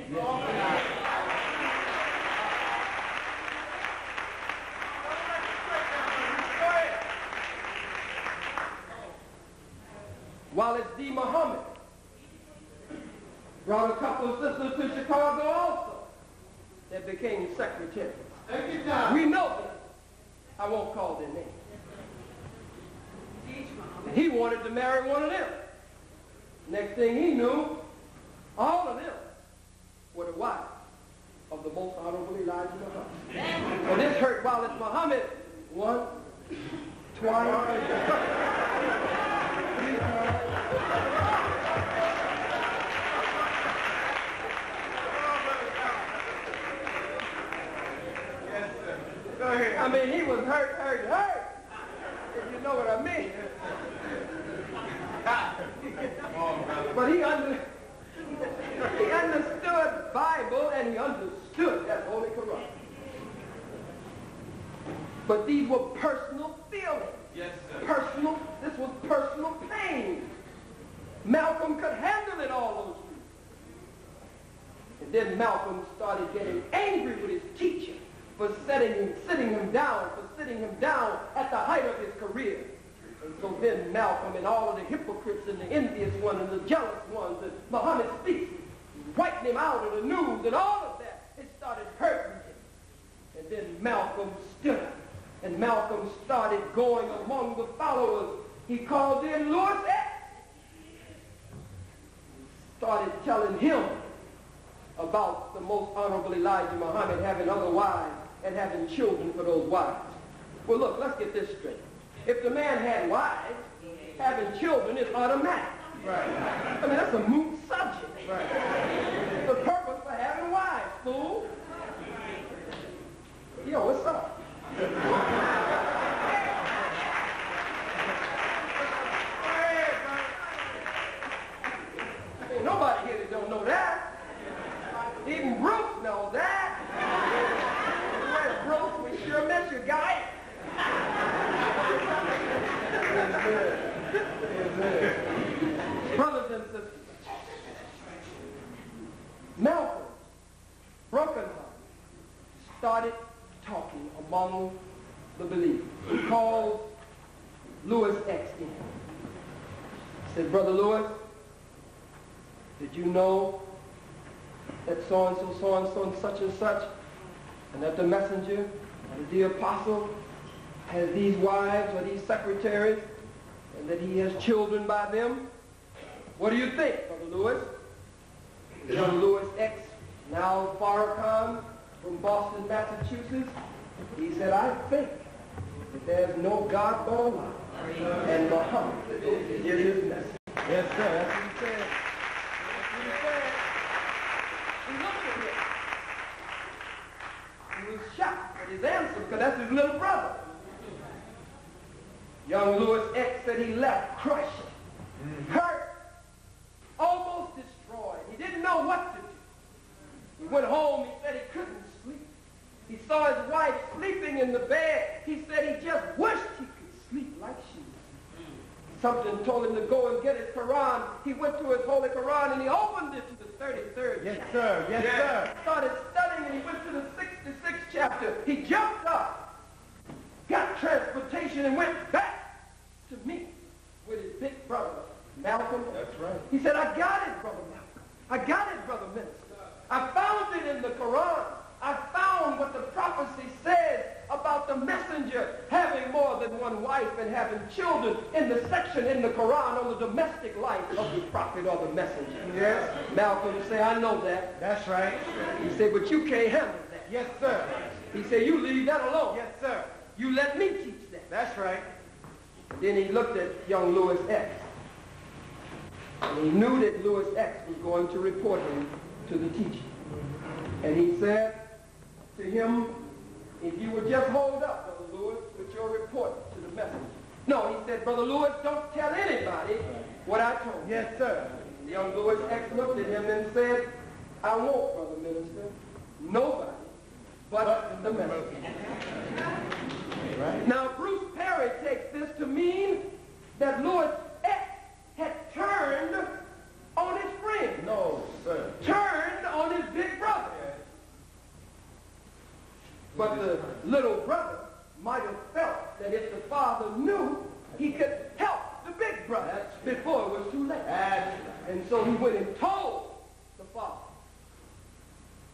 Wallace D. Muhammad brought a couple of sisters to Chicago also that became secretaries. We know them. I won't call their names. And he wanted to marry one of them. Next thing he knew, all of them were the wives of the most honorable Elijah Muhammad. And this hurt Wallace Muhammad once, twice. I mean, he was hurt, hurt, hurt. If you know what I mean. but he, under, he understood Bible and he understood that Holy Quran. But these were personal feelings. Yes, sir. Personal, this was personal pain. Malcolm could handle it all those weeks. And then Malcolm started getting angry with his teacher for setting him, sitting him down, for sitting him down at the height of his career. And so then Malcolm and all of the hypocrites and the envious ones and the jealous ones and Muhammad speaks, wiping him out of the news and all of that, it started hurting him. And then Malcolm stood up and Malcolm started going among the followers. He called in Louis X. Started telling him about the most honorable Elijah Muhammad having other wives and having children for those wives. Well, look, let's get this straight. If the man had wives, having children is automatic. Right. I mean, that's a moot subject. Right. The purpose for having wives, fool. Yo, what's up? Go ahead, Ain't nobody here that don't know that. Even Bruce knows that. Where's Bruce? We sure miss you, guy. Brothers and sisters, Malcolm, broken heart, started talking among the believers. He called Louis X in. He said, Brother Louis, did you know that so-and-so, so-and-so, and such and such, and that the messenger, and the apostle, has these wives or these secretaries, and that he has children by them? What do you think, Brother Louis? Brother Louis X, now Farrakhan from Boston, Massachusetts, he said, I think that there's no God but Allah, and Muhammad is his message. Yes, sir. That's what he said. He looked at him. He was shocked at his answer because that's his little brother. Young Louis X said he left crushed, hurt, almost destroyed. He didn't know what to do. He went home. He said he couldn't. He saw his wife sleeping in the bed. He said he just wished he could sleep like she was. Something told him to go and get his Quran. He went to his Holy Quran and he opened it to the 33rd Yes, chapter. sir. Yes, sir. Started studying and he went to the 66th chapter. He jumped up, got transportation and went back to meet with his big brother, Malcolm. That's right. He said, I got it, Brother Malcolm. I got it, Brother Minister. I found it in the Quran. I found what the prophecy says about the messenger having more than one wife and having children in the section in the Quran on the domestic life of the prophet or the messenger. Yes. Malcolm said, I know that. That's right. He said, but you can't handle that. Yes, sir. He said, you leave that alone. Yes, sir. You let me teach that. That's right. Then he looked at young Louis X. And he knew that Louis X was going to report him to the teacher. And he said to him, if you would just hold up, Brother Louis, with your report to the messenger. No, he said, Brother Louis, don't tell anybody what I told you. Yes, sir. Young Louis X looked at him and said, I won't, Brother Minister, nobody but the message. Now, Bruce Perry takes this to mean that Louis X had turned on his friend. No, sir. Turned on his big brother. But the little brother might have felt that if the father knew, he could help the big brother before it was too late. And so he went and told the father.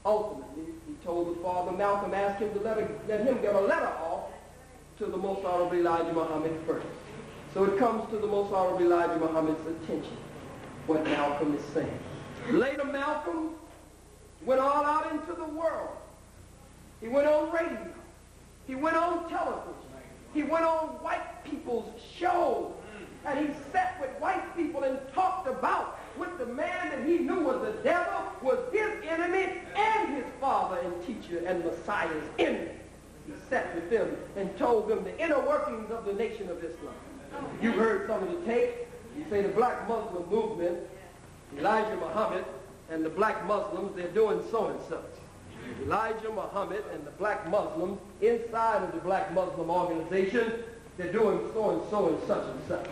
Ultimately, he told the father, Malcolm asked him to let, her, let him get a letter off to the Most Honorable Elijah Muhammad first. So it comes to the Most Honorable Elijah Muhammad's attention what Malcolm is saying. Later, Malcolm went all out into the world. He went on radio. He went on television. He went on white people's shows. And he sat with white people and talked about what the man that he knew was the devil was his enemy and his father and teacher and Messiah's enemy. He sat with them and told them the inner workings of the nation of Islam. You've heard some of the tapes. You say the black Muslim movement, Elijah Muhammad, and the black Muslims, they're doing so and such. Elijah Muhammad and the black Muslims inside of the black Muslim organization, they're doing so and so and such and such.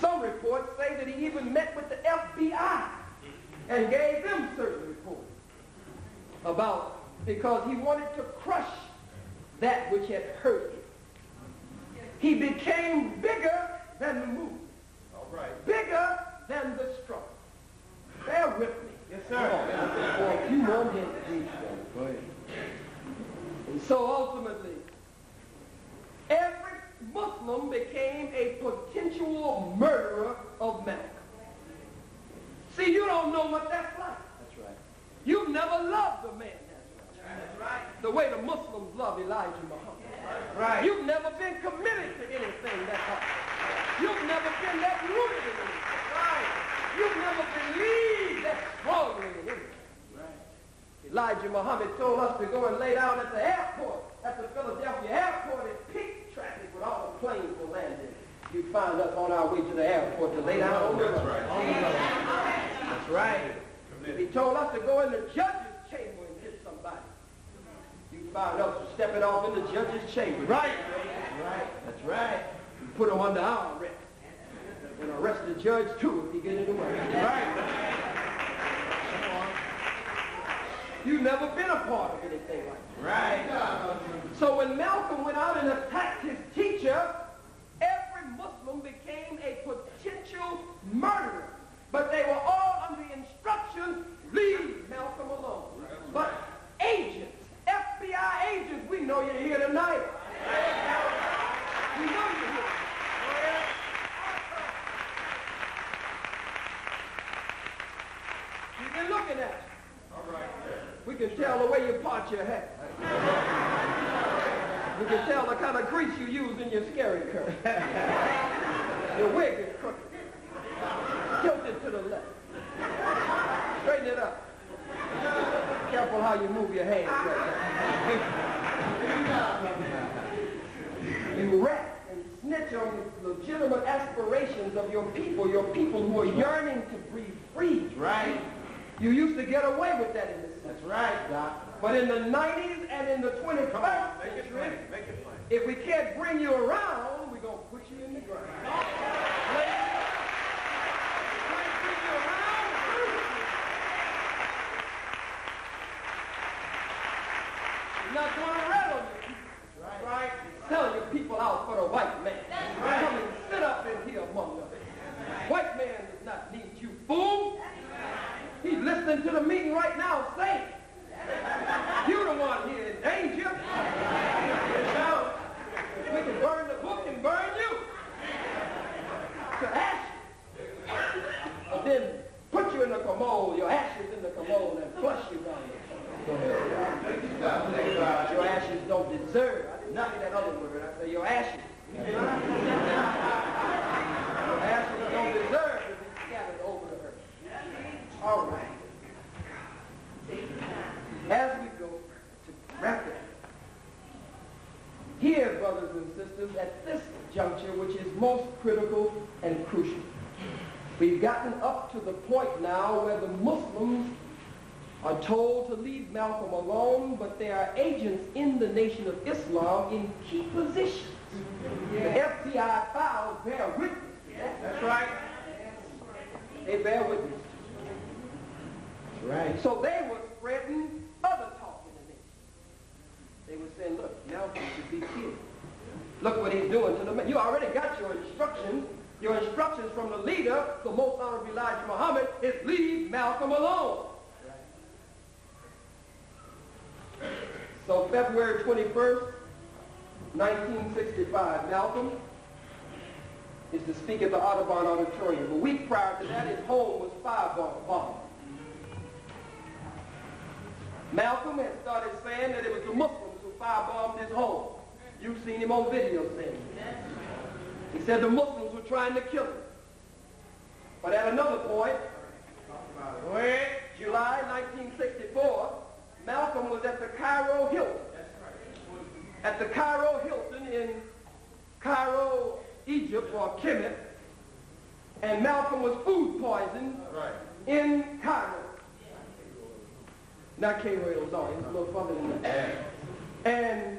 Some reports say that he even met with the FBI and gave them certain reports about because he wanted to crush that which had hurt him. He became bigger than the movement. All right. Bigger than the struggle. Bear with me. Yes, For a few more minutes, please. Go ahead. And so ultimately, every Muslim became a potential murderer of Malcolm. See, you don't know what that's like. That's right. You've never loved a man that's right. The way the Muslims love Elijah Muhammad. Right. You've never been committed to anything that hard. You've never been that rooted in anything. Right. You've never believed that strongly in anything. Elijah Muhammad told us to go and lay down at the airport, at the Philadelphia airport in peak traffic when all the planes were landing. You find us on our way to the airport to lay down on the That's right. That's right. He told us to go in the judge's chamber and hit somebody. You find us stepping off in the judge's chamber. Right. That's right. That's right. You put him under our arrest. And arrest the judge too if he get in the way. Right. You've never been a part of anything like that. Right. So when Malcolm went out and attacked his teacher, every Muslim became a potential murderer. But they were all under the instruction, leave Malcolm alone. But agents, FBI agents, we know you're here tonight. We know you're here. We've been looking at you. We can tell the way you part your hair. We can tell the kind of grease you use in your Jheri curl. your wig is crooked. Tilted to the left. Straighten it up. Careful how you move your hands. you rat and snitch on the legitimate aspirations of your people, your people who are yearning to breathe free. Right. You used to get away with that in this That's right, Doc. but in the 90s and in the 21st Come on. Make it plain. Make it plain. if we can't bring you around, we're going to put you in the ground. Can't bring you around, not going to rattle you. That's right. Sell your people out for the white man. Come and sit up in here among us. White man does not need you, fool. He's listening to the meeting right now saying, you're the one here in danger. Now, we can burn the book and burn you to ashes. But then put you in the commode, your ashes in the commode, and flush you down Your ashes don't deserve. Not say that other word. I say your ashes. your ashes don't deserve to be scattered over the earth. All right. As we go to wrap it, here, brothers and sisters, at this juncture, which is most critical and crucial, we've gotten up to the point now where the Muslims are told to leave Malcolm alone, but there are agents in the Nation of Islam in key positions. The FBI files bear witness. That's right. They bear witness. Right. So they were spreading other talk in the nation. They were saying, look, Malcolm should be killed. Look what he's doing to the man. You already got your instructions. Your instructions from the leader, the most honorable Elijah Muhammad, is leave Malcolm alone. So February 21st, 1965, Malcolm is to speak at the Audubon Auditorium. A week prior to that, his home was firebombed. Malcolm had started saying that it was the Muslims who firebombed his home. You've seen him on video saying it. He said the Muslims were trying to kill him. But at another point, July 1964, Malcolm was at the Cairo Hilton. At the Cairo Hilton in Cairo, Egypt, or Kemet, and Malcolm was food poisoned in Cairo. Not Cairo. It was a little further than that. And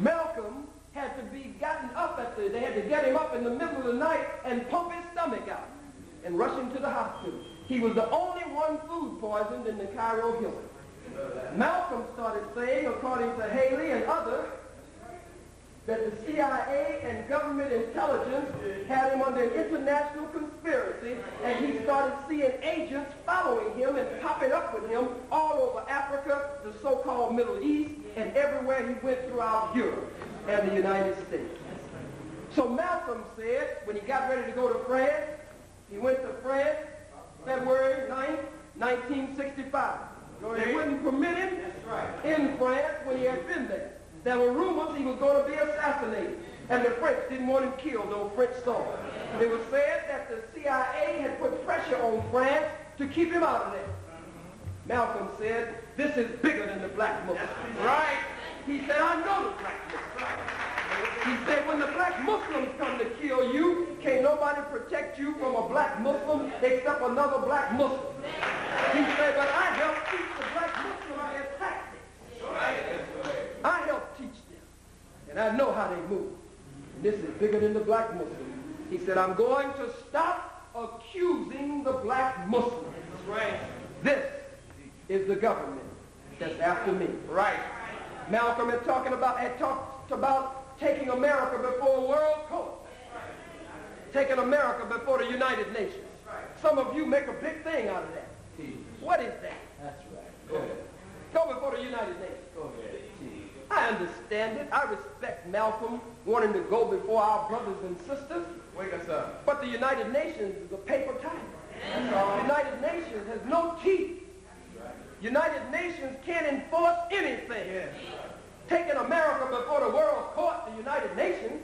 Malcolm had to be gotten up at the, they had to get him up in the middle of the night and pump his stomach out and rush him to the hospital. He was the only one food poisoned in the Cairo Hilton. Malcolm started saying, according to Haley and others, that the CIA and government intelligence had him under an international conspiracy, and he started seeing agents following him and popping up with him all over Africa, the so-called Middle East, and everywhere he went throughout Europe and the United States. So Malcolm said, when he got ready to go to France, he went to France February 9, 1965. They wouldn't permit him in France when he had been there. There were rumors he was going to be assassinated. And the French didn't want him killed on French soil. It was said that the CIA had put pressure on France to keep him out of there. Malcolm said, this is bigger than the black Muslims. Right. He said, I know the black Muslims. He said, when the black Muslims come to kill you, can't nobody protect you from a black Muslim except another black Muslim. He said, but I help teach the black Muslims their tactics. I help them. And I know how they move. And this is bigger than the black Muslim. He said, I'm going to stop accusing the black Muslims. Right. This is the government that's after me. Right. Malcolm had talking about had talked about taking America before a world court. Taking America before the United Nations. Some of you make a big thing out of that. What is that? That's right. Go ahead. Go before the United Nations. Go ahead. I understand it. I respect Malcolm wanting to go before our brothers and sisters. Wake us up. But the United Nations is a paper tiger. The United Nations has no teeth. United Nations can't enforce anything. Taking America before the world court, the United Nations,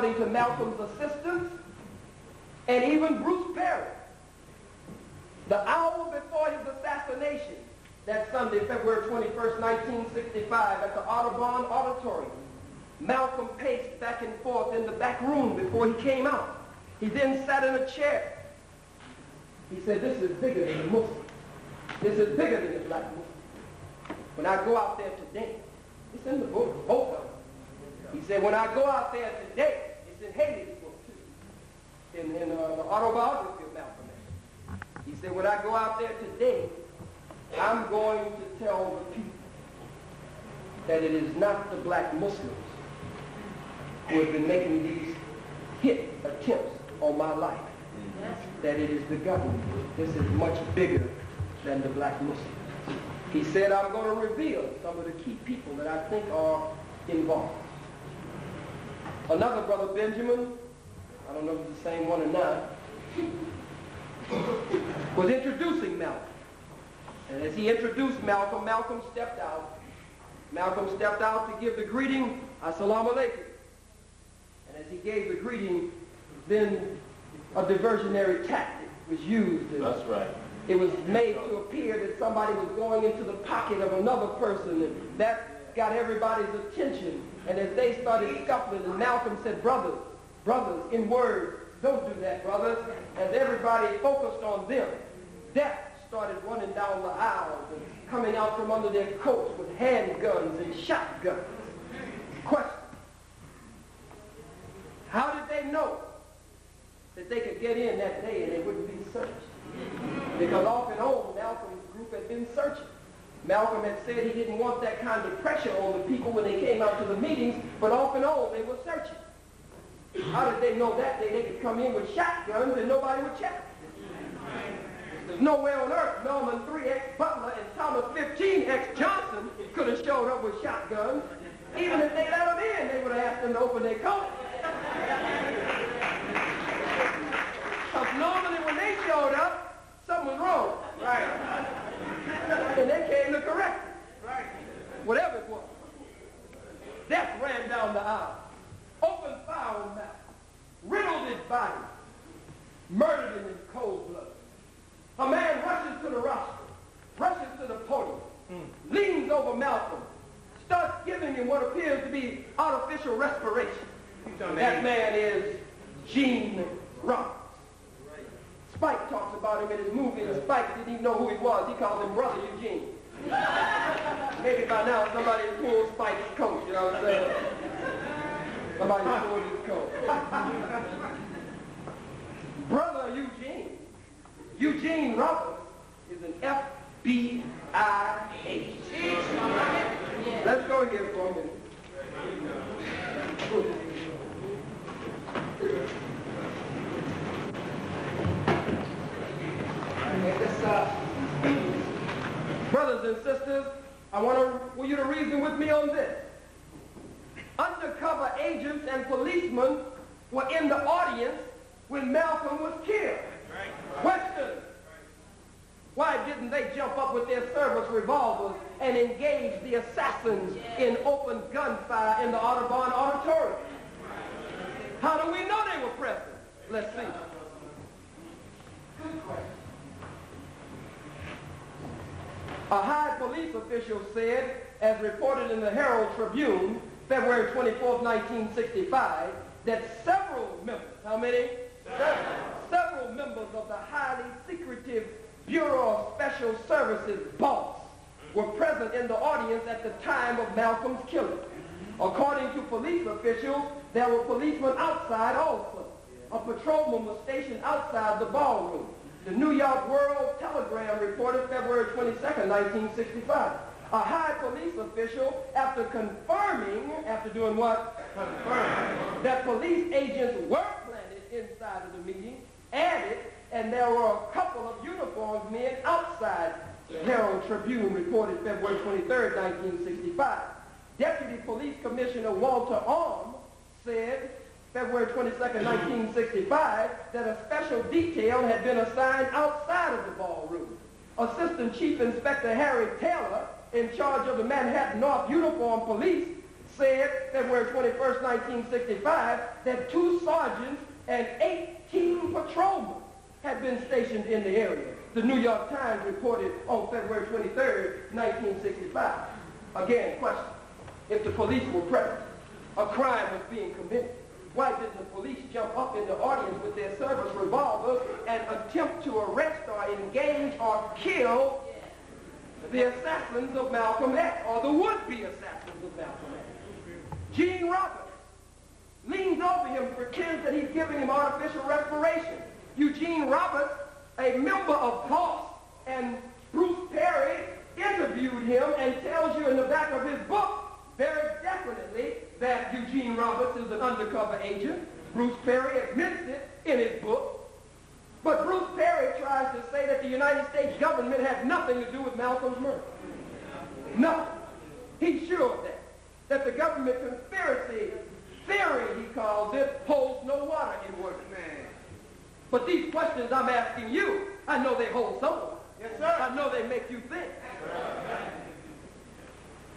according to Malcolm's assistance, and even Bruce Perry. The hour before his assassination, that Sunday, February 21st, 1965, at the Audubon Auditorium, Malcolm paced back and forth in the back room before he came out. He then sat in a chair. He said, this is bigger than the Muslim. This is bigger than the black Muslim. When I go out there today, it's in the book, both of them. He said, when I go out there today, too. In, in uh, the autobiography of Malcolm X, he said, when I go out there today, I'm going to tell the people that it is not the black Muslims who have been making these hit attempts on my life. That it is the government. This is much bigger than the black Muslims. He said, I'm going to reveal some of the key people that I think are involved. Another brother, Benjamin, I don't know if it's the same one or not, was introducing Malcolm. And as he introduced Malcolm, Malcolm stepped out. Malcolm stepped out to give the greeting, Assalamu alaikum. And as he gave the greeting, then a diversionary tactic was used. That's right. It was made to appear that somebody was going into the pocket of another person, and that got everybody's attention. And as they started scuffling, and Malcolm said, brothers, brothers, in words, don't do that, brothers. As everybody focused on them, death started running down the aisles and coming out from under their coats with handguns and shotguns. Question. How did they know that they could get in that day and they wouldn't be searched? Because off and on, Malcolm's group had been searching. Malcolm had said he didn't want that kind of pressure on the people when they came out to the meetings, but off and on they were searching. How did they know that day they could come in with shotguns and nobody would check? There's nowhere on earth Norman 3 X Butler and Thomas 15 X Johnson could have showed up with shotguns. Even if they let them in, they would have asked them to open their coat. Because normally when they showed up, something was wrong. Right. And they came to correct it. Right. Whatever it was. Death ran down the aisle. Opened fire on Malcolm. Riddled his body. Murdered him in cold blood. A man rushes to the rostrum. Rushes to the podium. Leans over Malcolm. Starts giving him what appears to be artificial respiration. That man is Gene Roberts. Spike talks about him in his movie, and Spike didn't even know who he was. He called him Brother Eugene. Maybe by now somebody pulled Spike's coat, you know what I'm saying? Somebody pulled his coat. Brother Eugene, Eugene Roberts, is an FBI agent. Let's go here for a minute. Brothers and sisters, I want, to, you to reason with me on this. Undercover agents and policemen were in the audience when Malcolm was killed. Question. Why didn't they jump up with their service revolvers and engage the assassins in open gunfire in the Audubon Auditorium? How do we know they were present? Let's see. Good question. A high police official said, as reported in the Herald Tribune, February 24, 1965, that several members, how many? Several. Several members of the highly secretive Bureau of Special Services BOSS were present in the audience at the time of Malcolm's killing. According to police officials, there were policemen outside also. A patrolman was stationed outside the ballroom. The New York World Telegram reported February 22, 1965. A high police official, after confirming, after doing what? Confirming. That police agents were planted inside of the meeting, added, and there were a couple of uniformed men outside. The Herald Tribune reported February 23, 1965. Deputy Police Commissioner Walter Arm said February 22, 1965, that a special detail had been assigned outside of the ballroom. Assistant Chief Inspector Harry Taylor, in charge of the Manhattan North Uniform Police, said February 21, 1965, that two sergeants and 18 patrolmen had been stationed in the area. The New York Times reported on February 23, 1965. Again, question. If the police were present, a crime was being committed. Why didn't the police jump up in the audience with their service revolvers and attempt to arrest or engage or kill the assassins of Malcolm X, or the would-be assassins of Malcolm X? Gene Roberts leans over him, pretends that he's giving him artificial respiration. Eugene Roberts, a member of BOSS, and Bruce Perry interviewed him and tells you in the back of his book very definitely that Eugene Roberts is an undercover agent. Bruce Perry admits it in his book. But Bruce Perry tries to say that the United States government had nothing to do with Malcolm's murder. Nothing. He's sure of that. That the government conspiracy theory, he calls it, holds no water in man. But these questions I'm asking you, I know they hold some. Yes, sir. I know they make you think.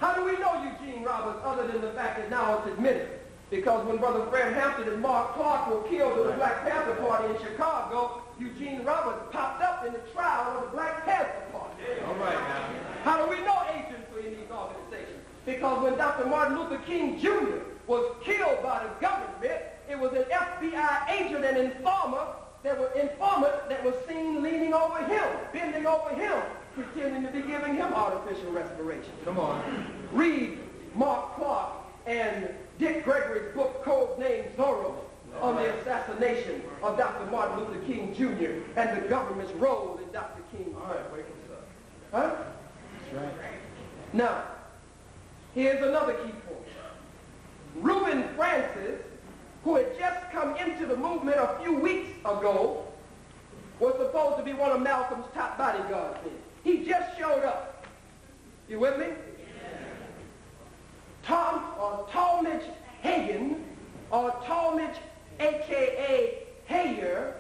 How do we know Eugene Roberts other than the fact that now it's admitted? Because when Brother Fred Hampton and Mark Clark were killed in the Black Panther Party in Chicago, Eugene Roberts popped up in the trial of the Black Panther Party. All right now. How do we know agents were in these organizations? Because when Dr. Martin Luther King Jr. was killed by the government, it was an FBI agent and informer that was informant that was seen leaning over him, bending over him, pretending to be giving him artificial respiration. Come on. Read Mark Clark and Dick Gregory's book code named Zorro on the assassination of Dr. Martin Luther King Jr. and the government's role in Dr. King's All right, wake us up. Huh? That's right. Now, here's another key point. Reuben Francis, who had just come into the movement a few weeks ago, was supposed to be one of Malcolm's top bodyguards then. He just showed up. You with me? Tom or Talmadge Hagan, or Talmadge, a.k.a. Hayer,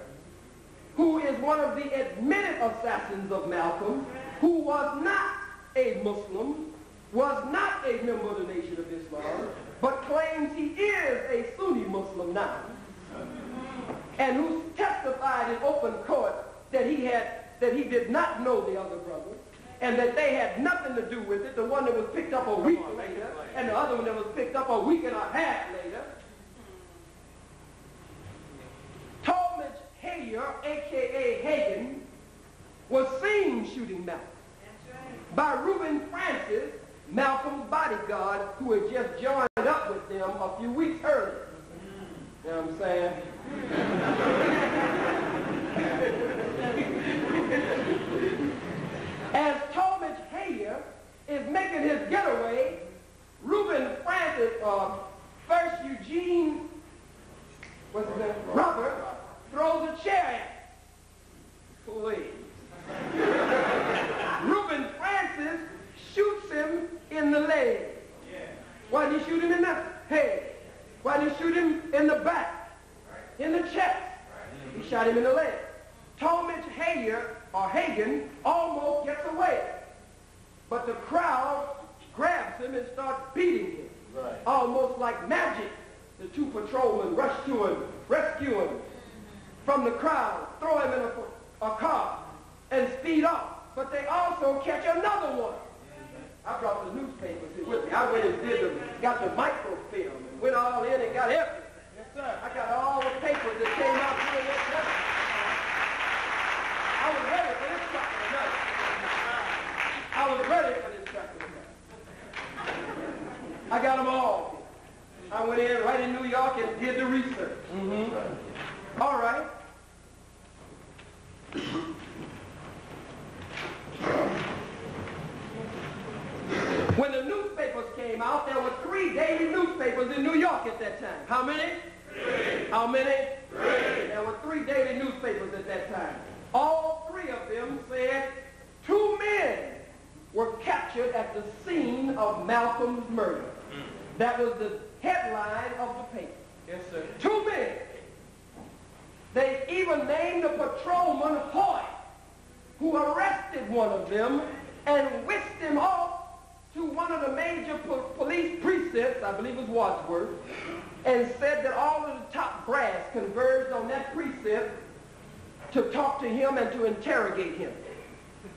who is one of the admitted assassins of Malcolm, who was not a Muslim, was not a member of the Nation of Islam, but claims he is a Sunni Muslim now, and who testified in open court that he had that he did not know the other brother, and that they had nothing to do with it. The one that was picked up a week later, and the other one that was picked up a week and a half later. Talmadge Hayer, a.k.a. Hagan, was seen shooting Malcolm by Reuben Francis, Malcolm's bodyguard, who had just joined up with them a few weeks earlier. You know what I'm saying? As Talmadge Hayer is making his getaway, Reuben Francis, uh, first Eugene, what's his name? Throws a chair at. Please. Reuben Francis shoots him in the leg. Why did he shoot him in the head? Why did he shoot him in the back? In the chest? He shot him in the leg. Talmadge Hayer, or Hagan, almost gets away. But the crowd grabs him and starts beating him. Right. Almost like magic. The two patrolmen rush to him, rescue him from the crowd, throw him in a, a car, and speed off. But they also catch another one. I brought the newspapers here with me. I went and did the, got the microfilm and went all in and got everything. Yes, sir. I got all the papers that came out time. I was ready for this truck tonight. I was ready for this truck. I got them all. I went in right in New York and did the research. Mm-hmm. All right. When the newspapers came out, there were three daily newspapers in New York at that time. How many? Three. How many? Three. There were three daily newspapers at that time. All three of them said two men were captured at the scene of Malcolm's murder. Mm. That was the headline of the paper. Yes, sir. Two men. They even named a patrolman Hoy, who arrested one of them and whisked him off to one of the major po- police precincts, I believe it was Wadsworth, and said that all of the top brass converged on that precinct to talk to him and to interrogate him.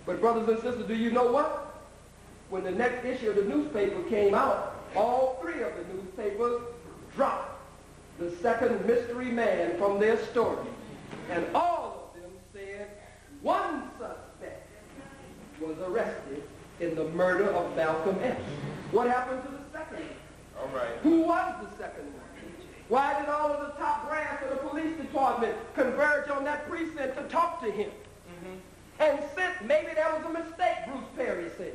But brothers and sisters, do you know what? When the next issue of the newspaper came out, all three of the newspapers dropped the second mystery man from their story. And all of them said one suspect was arrested in the murder of Malcolm X. What happened to the second one? All right. Who was the second one? Why did all of the top brass of the police department converge on that precinct to talk to him? Mm-hmm. And since maybe that was a mistake, Bruce Perry said.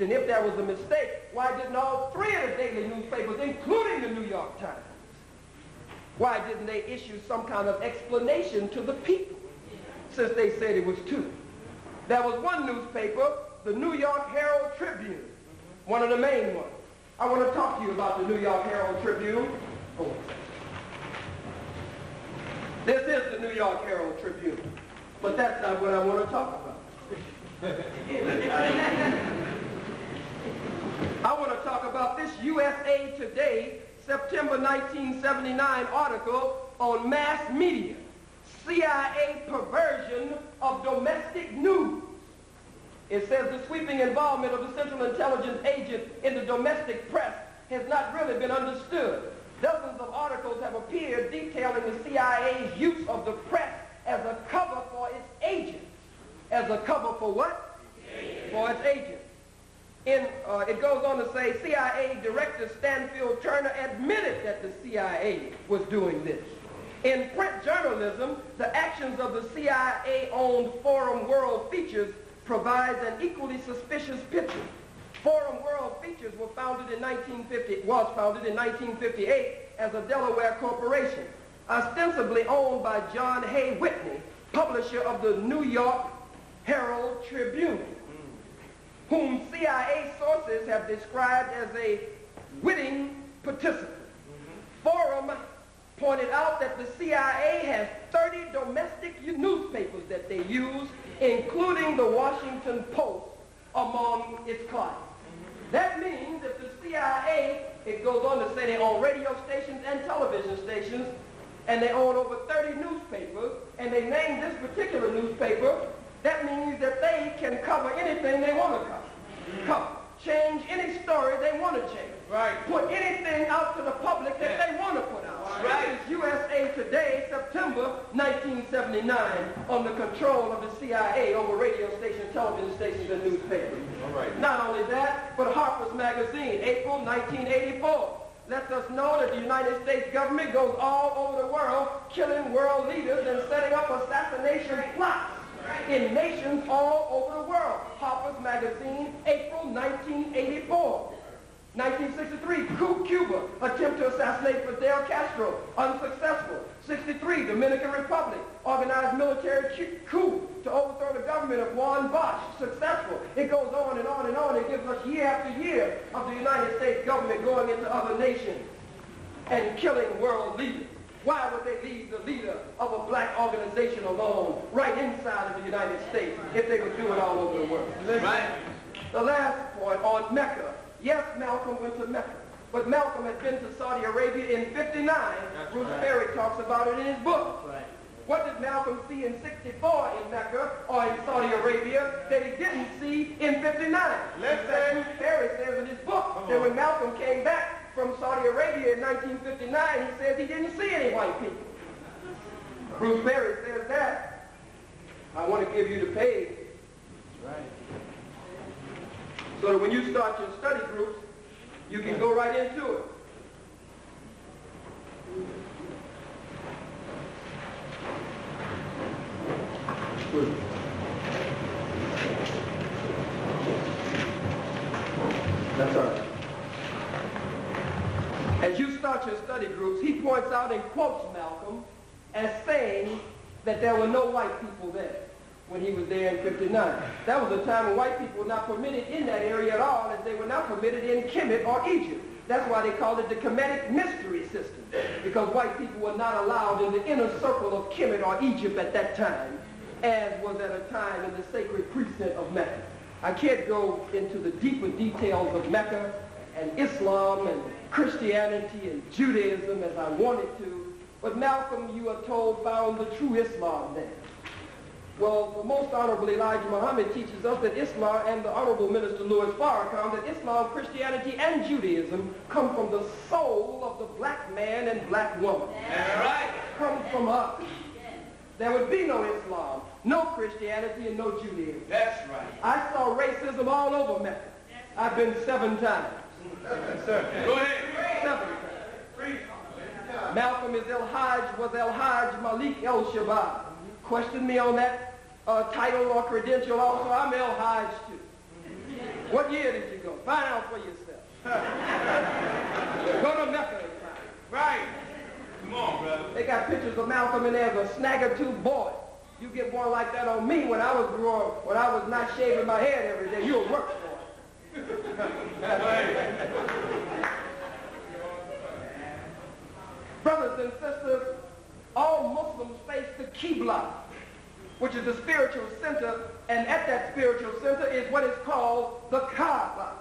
Then if that was a mistake, why didn't all three of the daily newspapers, including the New York Times, why didn't they issue some kind of explanation to the people since they said it was two? There was one newspaper, the New York Herald Tribune, one of the main ones. I want to talk to you about the New York Herald Tribune. Oh, second. This is the New York Herald Tribune. But that's not what I want to talk about. I want to talk about this USA Today September 1979 article on mass media, CIA perversion of domestic news. It says the sweeping involvement of the Central Intelligence Agent in the domestic press has not really been understood. Dozens of articles have appeared detailing the CIA's use of the press as a cover for its agents. As a cover for what? For its agents. In, uh, it goes on to say CIA Director Stansfield Turner admitted that the CIA was doing this. In print journalism, the actions of the CIA-owned Forum World Features provides an equally suspicious picture. Forum World Features were founded in 1950, was founded in 1958 as a Delaware corporation, ostensibly owned by John Hay Whitney, publisher of the New York Herald Tribune whom CIA sources have described as a witting participant. Mm-hmm. Forum pointed out that the CIA has 30 domestic newspapers that they use, including the Washington Post, among its clients. Mm-hmm. That means that the CIA, it goes on to say they own radio stations and television stations, and they own over 30 newspapers, and they name this particular newspaper that means that they can cover anything they want to cover. Cover. Change any story they want to change. Right. Put anything out to the public that Yeah. they want to put out. Right. This is USA Today, September 1979, on the control of the CIA over radio stations, television stations, and newspapers. All right. Not only that, but Harper's Magazine, April 1984, lets us know that the United States government goes all over the world killing world leaders and setting up assassination plots in nations all over the world. Harper's Magazine, April 1984. 1963, coup Cuba, attempt to assassinate Fidel Castro, unsuccessful. 63, Dominican Republic, organized military coup to overthrow the government of Juan Bosch, successful. It goes on and on and on. It gives us year after year of the United States government going into other nations and killing world leaders. Why would they leave the leader of a black organization alone right inside of the United States if they would do it all over the world? Right. The last point on Mecca. Yes, Malcolm went to Mecca. But Malcolm had been to Saudi Arabia in 59. That's Bruce right. Talks about it in his book. What did Malcolm see in 64 in Mecca or in Saudi Arabia that he didn't see in 59? Listen. Bruce Perry says in his book that when Malcolm came back from Saudi Arabia in 1959, he says he didn't see any white people. Bruce Perry says that. I want to give you the page. So that when you start your study groups, you can go right into it. That's all right. Start your study groups, he points out and quotes Malcolm as saying that there were no white people there when he was there in 59. That was a time when white people were not permitted in that area at all, as they were not permitted in Kemet or Egypt. That's why they called it the Kemetic Mystery System, because white people were not allowed in the inner circle of Kemet or Egypt at that time, as was at a time in the sacred precinct of Mecca. I can't go into the deeper details of Mecca and Islam and Christianity and Judaism as I wanted to, but Malcolm, you are told, found the true Islam there. Well, the most honorable Elijah Muhammad teaches us that Islam and the honorable minister Louis Farrakhan that Islam, Christianity, and Judaism come from the soul of the black man and black woman. That's right. Come from us. There would be no Islam, no Christianity, and no Judaism. That's right. I saw racism all over Mecca. I've been seven times. Go ahead. Seven. Malcolm is El Hajj, was El Hajj Malik El Shabazz. Question me on that uh, title or credential also. I'm El Hajj too. What year did you go? Find out for yourself. go to Mecca. Right. Come on, brother. They got pictures of Malcolm and there's a snagger tooth boy. You get one like that on me when I was growing, when I was not shaving my head every day. You'll work for. Brothers and sisters, all Muslims face the Qibla, which is the spiritual center, and at that spiritual center is what is called the Kaaba.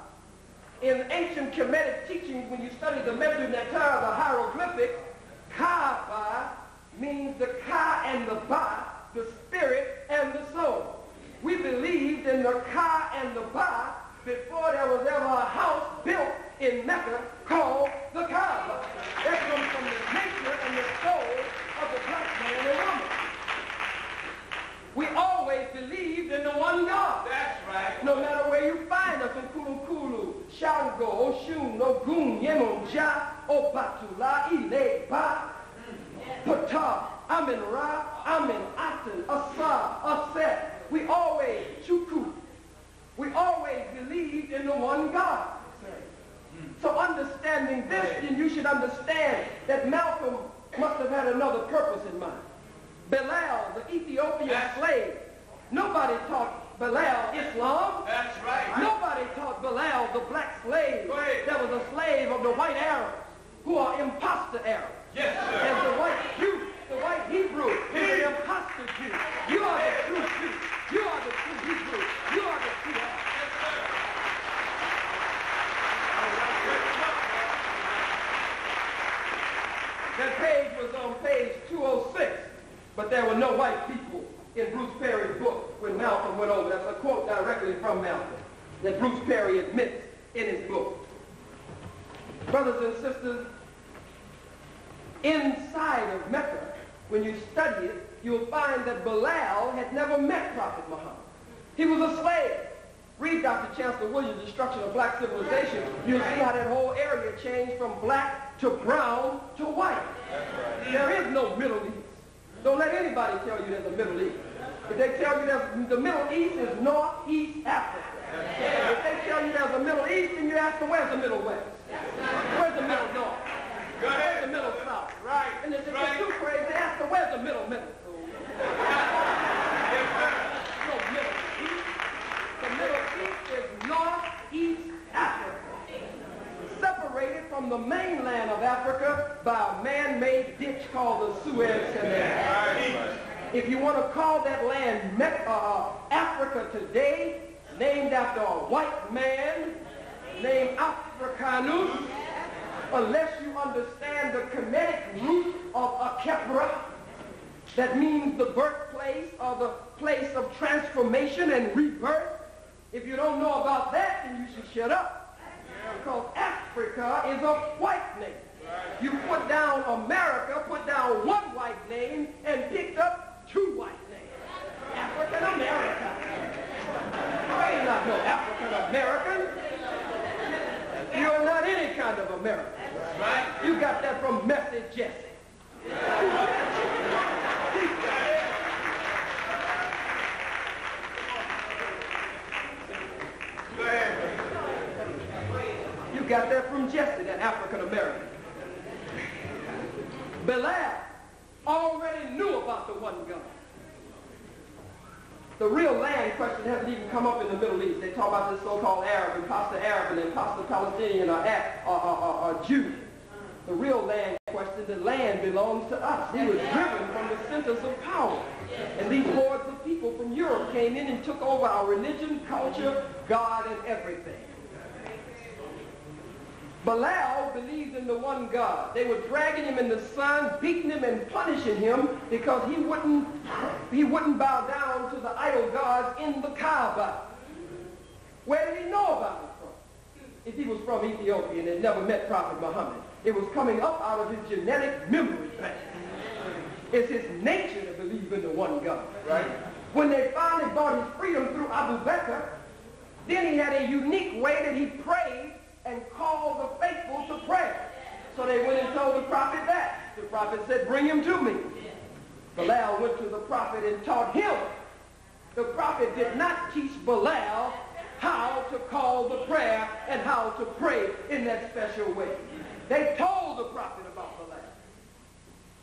In ancient Kemetic teachings, when you study the Neter, the hieroglyphics, Kaaba means the Ka and the Ba, the spirit and the soul. We believed in the Ka and the Ba before there was ever a house built in Mecca called the Kaaba. That comes from the nature and the soul of the black man and woman. We always believed in the one God. That's right. No matter where you find us in Kulukulu, Shango, Oshun, Ogun, Yemonja, Obatala, Ile, Ba, Pata, Amin Ra, Amin Aten, Asa, Aset. We always, Chuku, we always believed in the one God. So understanding this, then you should understand that Malcolm must have had another purpose in mind. Bilal, the Ethiopian slave, nobody taught Bilal Islam. That's right. Nobody taught Bilal, the black slave, that was a slave of the white Arabs, who are imposter Arabs. Yes, sir. As the white Jew, the white Hebrew is an imposter Jew. You are the true Jew. You are the true Hebrew. You are the true Arab. That page was on page 206, but there were no white people in Bruce Perry's book when Malcolm went over. That's a quote directly from Malcolm that Bruce Perry admits in his book. Brothers and sisters, inside of Mecca, when you study it, you'll find that Bilal had never met Prophet Muhammad. He was a slave. Read Dr. Chancellor Williams' Destruction of Black Civilization. You'll see how that whole area changed from black to brown to white. There is no Middle East. Don't let anybody tell you there's a Middle East. If they tell you that the Middle East is Northeast Africa. If they tell you there's a Middle East, then you ask them, where's the Middle West? Where's the Middle North? Where's the Middle South? Right. And if they're Right. too crazy, ask them, where's the Middle Middle? No Middle East. The Middle East is Northeast Africa, separated the mainland of Africa by a man-made ditch called the Suez Canal. If you want to call that land uh, uh, Africa today, named after a white man named Africanus, unless you understand the Kemetic root of Akebra, that means the birthplace or the place of transformation and rebirth. If you don't know about that, then you should shut up. Because Africa is a white name. You put down America, put down one white name, and picked up two white names. African American. You ain't not no African American. You're not any kind of American. Right. You got that from Messy Jesse. Go ahead. Got that from Jesse, that African American. Bilal already knew about the one God. The real land question hasn't even come up in the Middle East. They talk about this so-called Arab, imposter Arab, and imposter Palestinian or, or, or, or Jew. The real land question, the land belongs to us. We were driven from the centers of power. And these hordes of people from Europe came in and took over our religion, culture, God, and everything. Bilal believed in the one God. They were dragging him in the sun, beating him and punishing him because he wouldn't, he wouldn't bow down to the idol gods in the Kaaba. Where did he know about it from? If he was from Ethiopia and had never met Prophet Muhammad. It was coming up out of his genetic memory bank. It's his nature to believe in the one God, right? When they finally bought his freedom through Abu Bakr, then he had a unique way that he prayed and called the faithful to prayer. So they went and told the prophet that. The prophet said, bring him to me. Bilal went to the prophet and taught him. The prophet did not teach Bilal how to call the prayer and how to pray in that special way. They told the prophet about Bilal.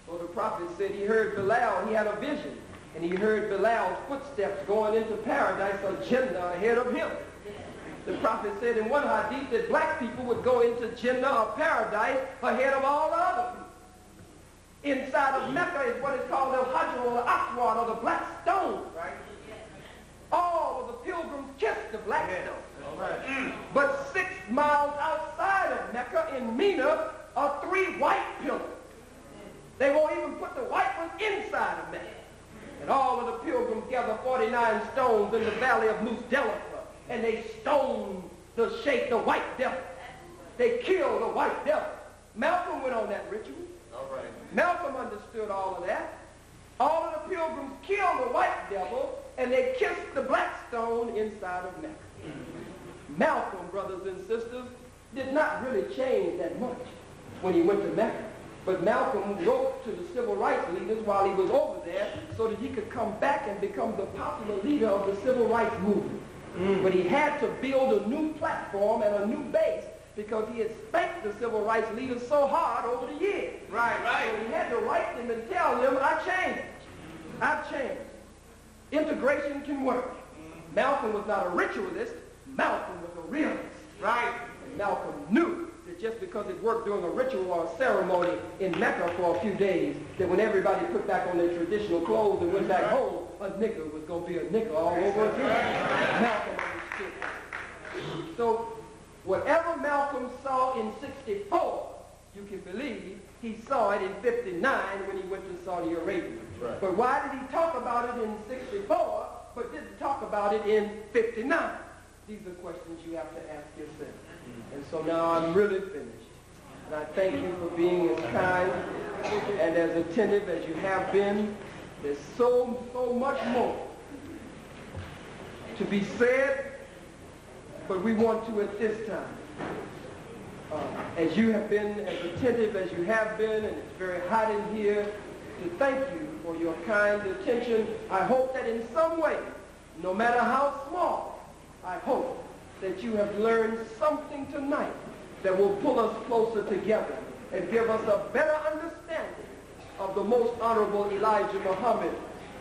So the prophet said he heard Bilal, he had a vision, and he heard Bilal's footsteps going into paradise or Jannah ahead of him. The prophet said in one hadith that black people would go into Jannah or paradise ahead of all the other. Inside of Mecca is what is called the Hajar or the Aswad or the black stone. Right. All of the pilgrims kissed the black stone. Mm. But six miles outside of Mecca in Mina are three white pillars. They won't even put the white one inside of Mecca. And all of the pilgrims gather 49 stones in the valley of Muzdalifah, and they stoned the sheikh, the white devil. They killed the white devil. Malcolm went on that ritual. All right. Malcolm understood all of that. All of the pilgrims killed the white devil, and they kissed the black stone inside of Mecca. Malcolm, brothers and sisters, did not really change that much when he went to Mecca. But Malcolm wrote to the civil rights leaders while he was over there so that he could come back and become the popular leader of the civil rights movement. Mm. But he had to build a new platform and a new base because he had spanked the civil rights leaders so hard over the years. Right, right. So he had to write them and tell them, I changed. I've changed. Integration can work. Malcolm was not a ritualist. Malcolm was a realist. Right. And Malcolm knew that just because it worked during a ritual or a ceremony in Mecca for a few days, that when everybody put back on their traditional clothes and went back home, a nigger was going to be a nigger all over again. Malcolm. So whatever Malcolm saw in 64, you can believe he saw it in 59 when he went to Saudi Arabia. Right. But why did he talk about it in 64 but didn't talk about it in 59? These are questions you have to ask yourself. And so now I'm really finished. And I thank you for being as kind and as attentive as you have been. There's so, so much more to be said, but we want to at this time. Uh, as you have been as attentive as you have been, and it's very hot in here, to thank you for your kind attention. I hope that in some way, no matter how small, I hope that you have learned something tonight that will pull us closer together and give us a better understanding of the most honorable Elijah Muhammad,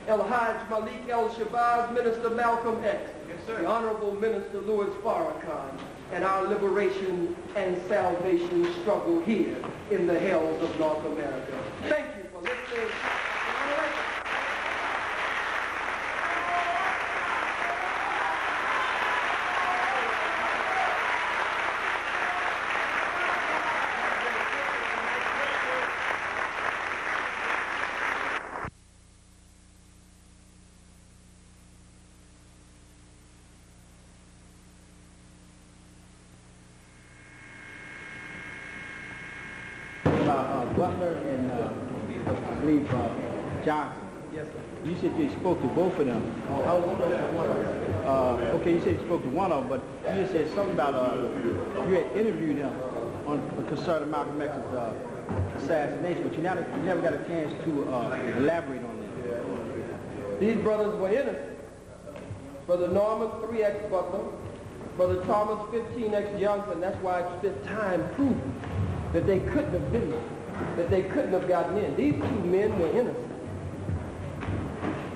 El-Hajj Malik El-Shabazz, Minister Malcolm X, yes, the Honorable Minister Louis Farrakhan, and our liberation and salvation struggle here in the hells of North America. Thank you for listening. Butler and uh, I believe uh, Johnson. Yes, sir. You said you spoke to both of them. Oh, I was one of them. Uh, okay, you said you spoke to one of them, but you just said something about uh, you had interviewed him on concerning Malcolm X's uh, assassination, but you never, you never got a chance to uh, elaborate on that. These brothers were innocent. Brother Norman, 3X Butler. Brother Thomas, 15X Johnson. That's why I spent time proving that they couldn't have been there that they couldn't have gotten in. These two men were innocent.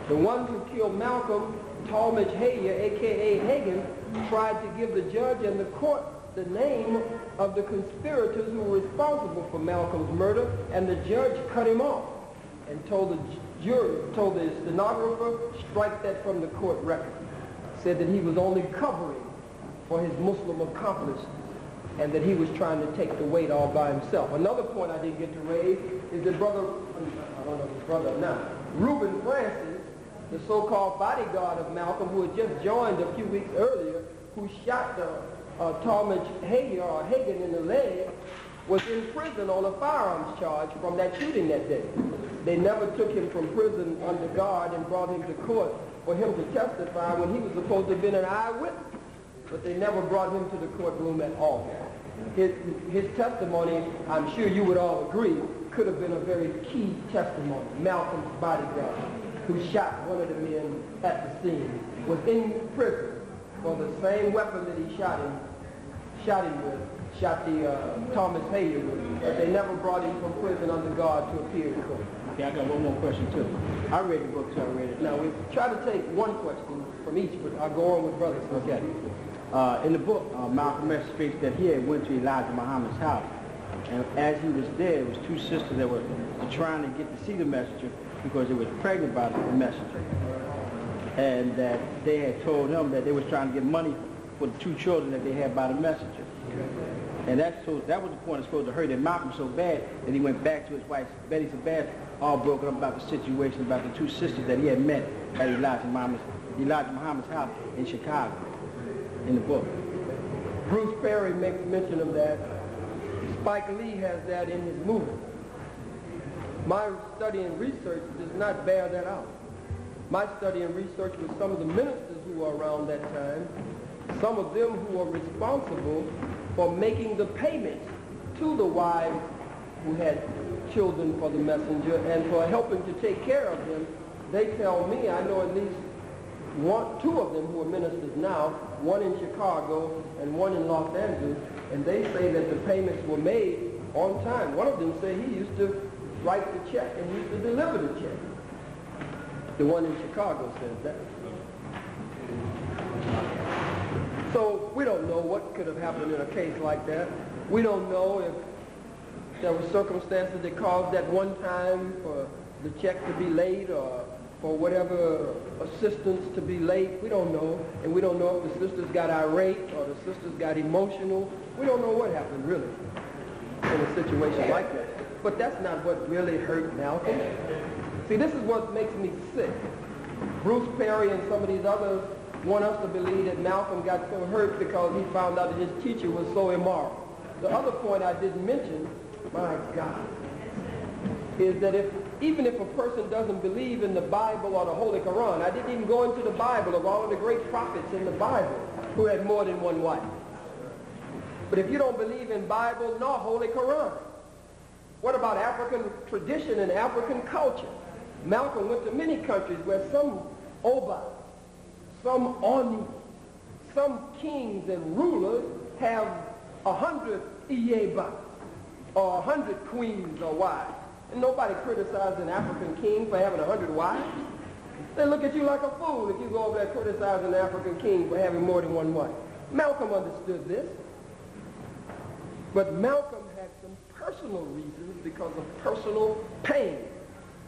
The one who killed Malcolm, Talmadge Hayer, a.k.a. Hagan, tried to give the judge and the court the name of the conspirators who were responsible for Malcolm's murder, and the judge cut him off and told the jury, told the stenographer, strike that from the court record. Said that he was only covering for his Muslim accomplice and that he was trying to take the weight all by himself. Another point I didn't get to raise is that brother, I don't know if brother not, Reuben Francis, the so-called bodyguard of Malcolm, who had just joined a few weeks earlier, who shot the uh, Talmadge Hayer or Hagan in the leg, was in prison on a firearms charge from that shooting that day. They never took him from prison under guard and brought him to court for him to testify when he was supposed to have been an eyewitness. But they never brought him to the courtroom at all his, his testimony, I'm sure you would all agree, could have been a very key testimony. Malcolm's bodyguard, who shot one of the men at the scene, was in prison for the same weapon that he shot him, shot him with, shot the uh, Thomas Hayer with. But they never brought him from prison under guard to appear in court. Okay, I got one more question too. I read the book, so I read it. Now, we try to take one question from each, but I'll go on with brothers. Okay. Uh, in the book, uh, Malcolm X states that he had went to Elijah Muhammad's house And as he was there, it was two sisters that were trying to get to see the messenger because they was pregnant by the messenger. And that they had told him that they was trying to get money for the two children that they had by the messenger. And that's so, that was the point that supposed to hurt Malcolm so bad that he went back to his wife, Betty Shabazz, all broken up about the situation, about the two sisters that he had met at Elijah Muhammad's, Elijah Muhammad's house in Chicago, in the book. Bruce Perry makes mention of that. Spike Lee has that in his movie. My study and research does not bear that out. My study and research with some of the ministers who were around that time, some of them who were responsible for making the payments to the wives who had children for the messenger and for helping to take care of them. They tell me, I know at least one, two of them who are ministers now, one in Chicago and one in Los Angeles, and they say that the payments were made on time. One of them said he used to write the check and used to deliver the check. The one in Chicago says that. So we don't know what could have happened in a case like that. We don't know if there were circumstances that caused that one time for the check to be late or for whatever assistance to be late. We don't know. And we don't know if the sisters got irate or the sisters got emotional. We don't know what happened really in a situation like that. But that's not what really hurt Malcolm. See, this is what makes me sick. Bruce Perry and some of these others want us to believe that Malcolm got so hurt because he found out that his teacher was so immoral. The other point I didn't mention, my God, is that if even if a person doesn't believe in the Bible or the Holy Quran, I didn't even go into the Bible of all of the great prophets in the Bible who had more than one wife. But if you don't believe in Bible nor Holy Quran, what about African tradition and African culture? Malcolm went to many countries where some Oba, some Oni, some kings and rulers have a hundred Iyeba or a hundred queens or wives. And nobody criticized an African king for having a hundred wives. They look at you like a fool if you go over there criticizing an African king for having more than one wife. Malcolm understood this. But Malcolm personal reasons because of personal pain.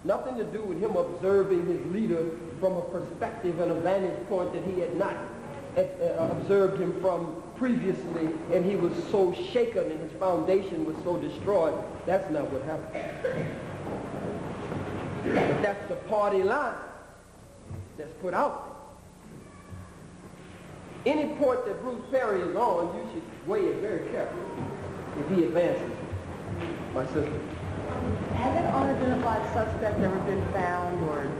Nothing to do with him observing his leader from a perspective and a vantage point that he had not uh, observed him from previously, and he was so shaken and his foundation was so destroyed. That's not what happened. But that's the party line that's put out Any point that Bruce Perry is on, you should weigh it very carefully if he advances. My sister. Has an unidentified suspect ever been found or?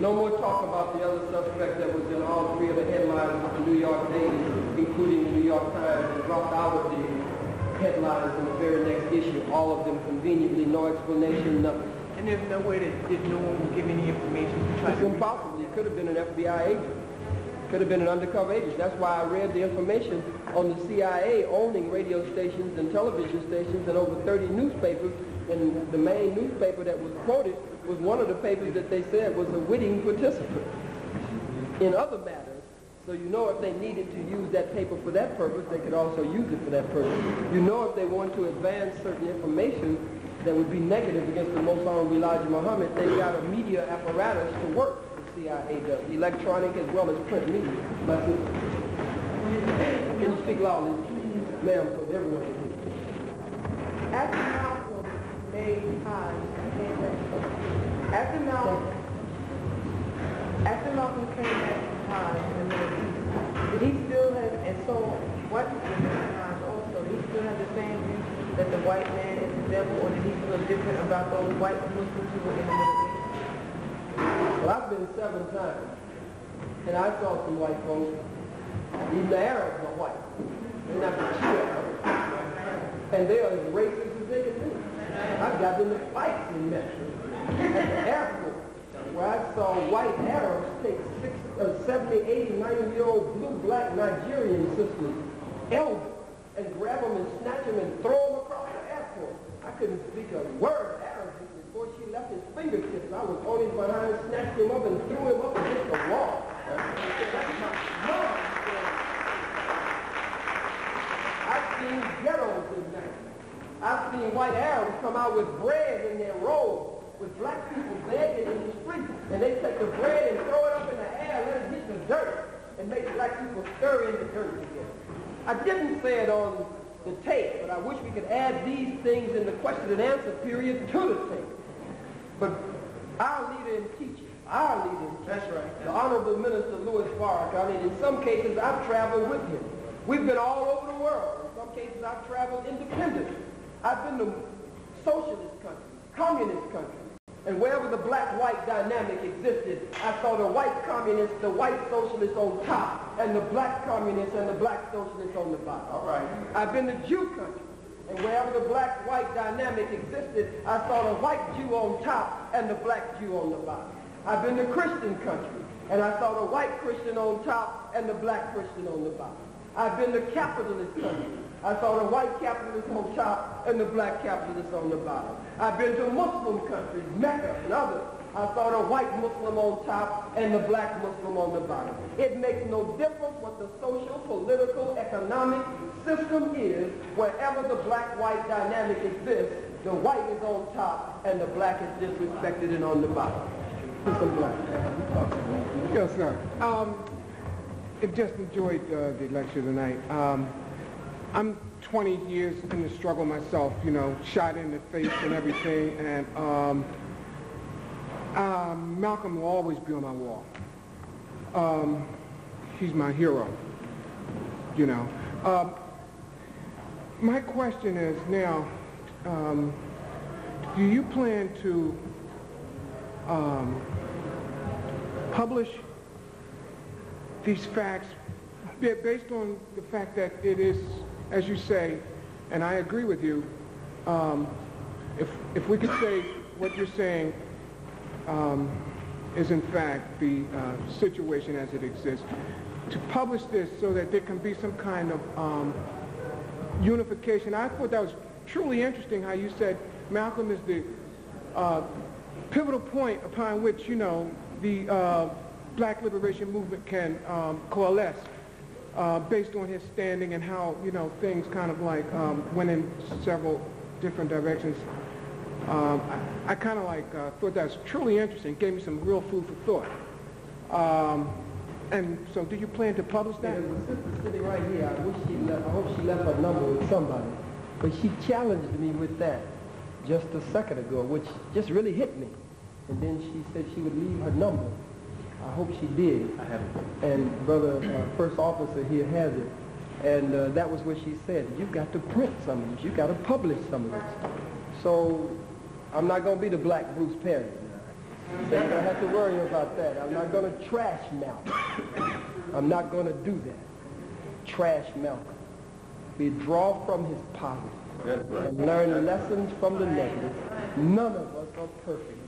No more talk about the other suspect that was in all three of the headlines of the New York Daily, including the New York Times, and dropped out of the headlines in the very next issue. All of them conveniently, no explanation, nothing. And there's no way that did no one give any information to try It's to... impossible. It could have been an FBI agent. Could have been an undercover agent. That's why I read the information on the CIA owning radio stations and television stations and over 30 newspapers. And the main newspaper that was quoted was one of the papers that they said was a witting participant in other matters. So you know if they needed to use that paper for that purpose, they could also use it for that purpose. You know if they want to advance certain information that would be negative against the Most Honorable Elijah Muhammad, they've got a media apparatus to work, CIA electronic as well as print media. But can you speak loudly, ma'am, so everyone can hear? After Malcolm made time, after Malcolm, after Malcolm came back from time East, did he still have, and so what times also, he still have the same view that the white man is the devil, or did he feel different about those white Muslims who were in the? Well, I've been seven times, and I saw some white folks. Even the Arabs are white. They're not the true And they are as racist as they can be. I've got into fights in Metro. At the airport, where I saw white Arabs take six, uh, 70, 80, 90-year-old blue, black Nigerian sisters, elders, and grab them and snatch them and throw them across the airport. I couldn't speak a word before she left his fingertips. I was on his behind, snatched him up, and threw him up against the wall. My mom. I've seen ghettos in there. I've seen white Arabs come out with bread in their robes, with black people begging in the street, and they take the bread and throw it up in the air, let it hit the dirt, and make black people stir in the dirt together. I didn't say it on the tape, but I wish we could add these things in the question and answer period to the tape. But our leader in teaching, our leader in teaching, That's right. the Honorable Minister Louis Farrakhan, and in some cases I've traveled with him. We've been all over the world. In some cases I've traveled independently. I've been to socialist countries, communist countries. And wherever the black-white dynamic existed, I saw the white communists, the white socialists on top, and the black communists and the black socialists on the bottom. All right. I've been to Jew country. And wherever the black-white dynamic existed, I saw the white Jew on top and the black Jew on the bottom. I've been to Christian country, and I saw the white Christian on top and the black Christian on the bottom. I've been to capitalist country. I saw the white capitalist on top and the black capitalist on the bottom. I've been to Muslim countries, Mecca and others. I saw the white Muslim on top and the black Muslim on the bottom. It makes no difference what the social, political, economic system is. Wherever the black-white dynamic exists, the white is on top and the black is disrespected and on the bottom. Yes, sir. Um, I've just enjoyed uh, the lecture tonight. Um, I'm 20 years in the struggle myself, you know, shot in the face and everything, and um, um, Malcolm will always be on my wall. Um, he's my hero, you know. Um, my question is now, um, do you plan to um, publish these facts based on the fact that it is as you say, and I agree with you, um, if, if we could say what you're saying um, is in fact the uh, situation as it exists, to publish this so that there can be some kind of um, unification. I thought that was truly interesting how you said Malcolm is the uh, pivotal point upon which, you know, the uh, black liberation movement can um, coalesce uh, based on his standing and how, you know, things kind of like um, went in several different directions. Um, I, I kind of like uh, thought that was truly interesting, gave me some real food for thought. Um, and so do you plan to publish that? Yeah, there's a sister sitting right here. I wish she left, I hope she left her number with somebody. But she challenged me with that just a second ago, which just really hit me. And then she said she would leave her number. I hope she did. I have it. And brother, uh, first officer here has it. And uh, that was what she said. You've got to print some of this. You've got to publish some of this. So I'm not going to be the black Bruce Perry. So you don't have to worry about that. I'm not going to trash Malcolm. I'm not going to do that. Trash Malcolm. We draw from his poverty and learn lessons from the negative. None of us are perfect.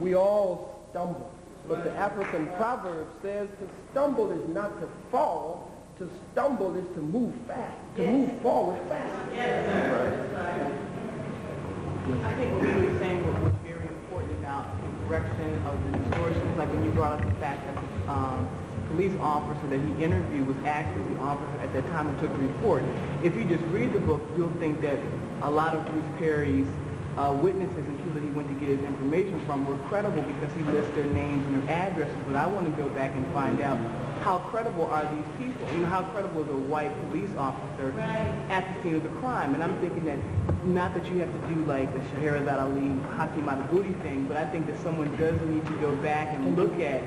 We all stumble. But the African proverb says to stumble is not to fall, to stumble is to move fast, to move forward fast. Yes. I think what you were saying was, very important about the correction of the distortions, like when you brought up the fact that the um, police officer that he interviewed was actually the officer at that time who took the report. If you just read the book, you'll think that a lot of Bruce Perry's uh, witnesses and people that he went to get his information from were credible because he lists their names and their addresses. But I want to go back and find out how credible are these people? You know, how credible is a white police officer right. at the scene of the crime? And I'm thinking that not that you have to do like the Shahrazad Ali, Haki Madhubuti thing, but I think that someone does need to go back and look at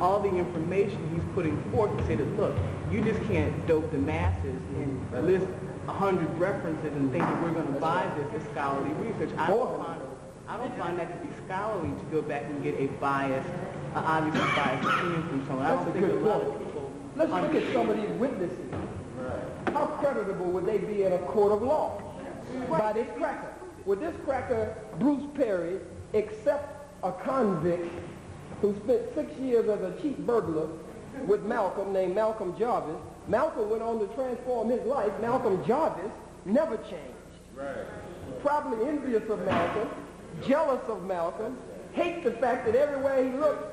all the information he's putting forth and say that, look, you just can't dope the masses and list a hundred references and think that we're going to buy this as scholarly research. I don't, find, I don't find that to be scholarly to go back and get a biased, uh, obviously biased opinion from someone. I don't think a lot of people... Let's look at some of these witnesses. How creditable would they be in a court of law? By this cracker. Would this cracker, Bruce Perry, accept a convict who spent six years as a cheap burglar with Malcolm named Malcolm Jarvis Malcolm went on to transform his life. Malcolm Jarvis never changed. Right. Probably envious of Malcolm, jealous of Malcolm, hates the fact that everywhere he looked,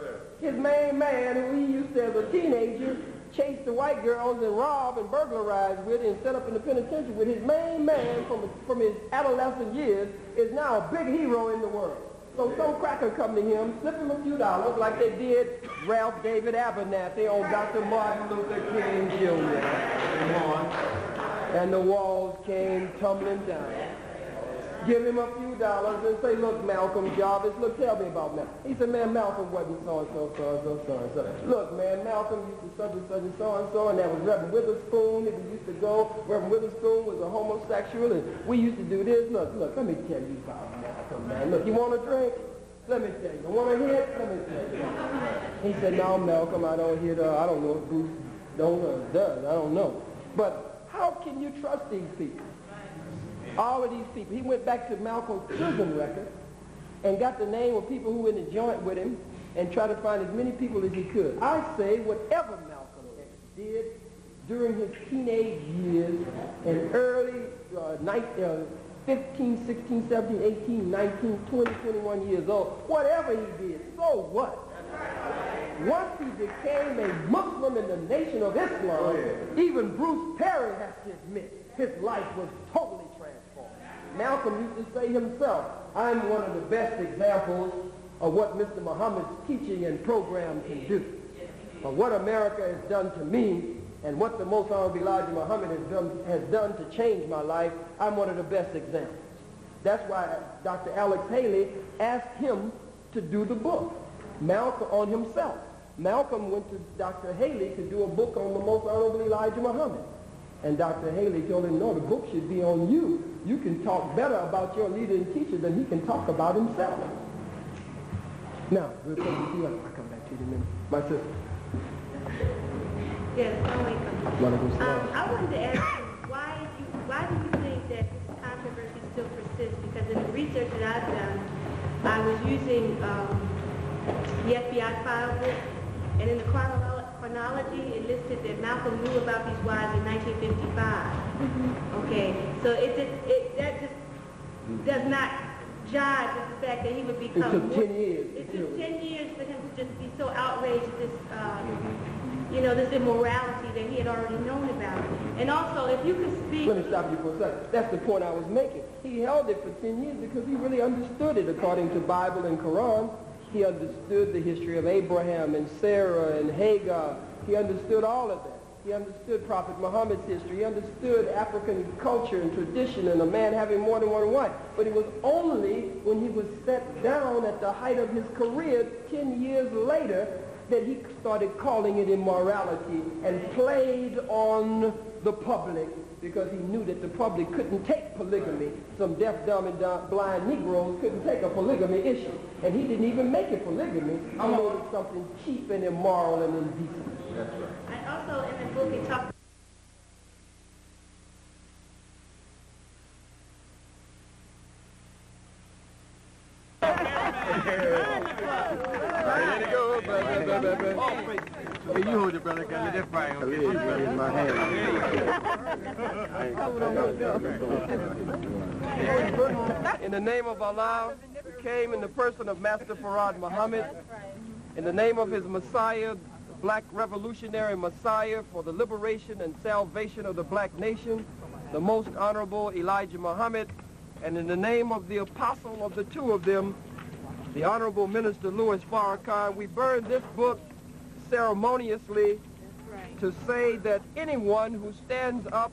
his main man, who he used to as a teenager, chase the white girls and rob and burglarize with and set up in the penitentiary with his main man from, from his adolescent years is now a big hero in the world. So some cracker come to him, slip him a few dollars like they did Ralph David Abernathy on Dr. Martin Luther King Jr. And the walls came tumbling down give him a few dollars and say, look, Malcolm Jarvis, look, tell me about Malcolm. He said, man, Malcolm wasn't so-and-so, so-and-so, so-and-so. Look, man, Malcolm used to such and such and so-and-so, and that was Reverend Witherspoon. We used to go. Reverend Witherspoon was a homosexual, and we used to do this. Look, look, let me tell you about Malcolm, man. Look, you want a drink? Let me tell you. Want a hit? Let me tell you. He said, no, Malcolm, I don't hear the, I don't know if Bruce don't or does. I don't know. But how can you trust these people? All of these people. He went back to Malcolm's prison record and got the name of people who were in the joint with him and tried to find as many people as he could. I say whatever Malcolm X did during his teenage years and early uh, night, uh, 15, 16, 17, 18, 19, 20, 21 years old, whatever he did, so what? Once he became a Muslim in the Nation of Islam, oh, yeah. even Bruce Perry has to admit his life was totally Malcolm used to say himself, I'm one of the best examples of what Mr. Muhammad's teaching and program can do. But what America has done to me and what the Most Honorable Elijah Muhammad has done, has done to change my life, I'm one of the best examples. That's why Dr. Alex Haley asked him to do the book, Malcolm on himself. Malcolm went to Dr. Haley to do a book on the Most Honorable Elijah Muhammad. And Dr. Haley told him, no, the book should be on you. You can talk better about your leader and teacher than he can talk about himself. Now, we'll come to you. I'll come back to you in a minute. My sister. Yes, um, I wanted to ask you, why, you, why do you think that this controversy still persists? Because in the research that I've done, I was using um, the FBI file book, and in the chronology, chronology, it listed that Malcolm knew about these wives in 1955. Mm-hmm. Okay, so it just it that just does not jive with the fact that he would become. It took 10 years. It took 10 years for him to just be so outraged at this, uh, you know, this immorality that he had already known about. And also, if you could speak... Let me stop you for a second. That's the point I was making. He held it for 10 years because he really understood it according to Bible and Quran. He understood the history of Abraham and Sarah and Hagar. He understood all of that. He understood Prophet Muhammad's history. He understood African culture and tradition and a man having more than one wife. But it was only when he was set down at the height of his career 10 years later that he started calling it immorality and played on the public because he knew that the public couldn't take polygamy. Some deaf, dumb, and blind Negroes couldn't take a polygamy issue. And he didn't even make it polygamy. He made it something cheap and immoral and indecent. That's right. And also in the book it talks Hey, you hold it, brother, because that fire will get you, brother, in my hand. In the name of Allah, we came in the person of Master Fard Muhammad, in the name of his Messiah, black revolutionary Messiah for the liberation and salvation of the black nation, the most honorable Elijah Muhammad, and in the name of the apostle of the two of them, the Honorable Minister Louis Farrakhan, we burn this book ceremoniously right. to say that anyone who stands up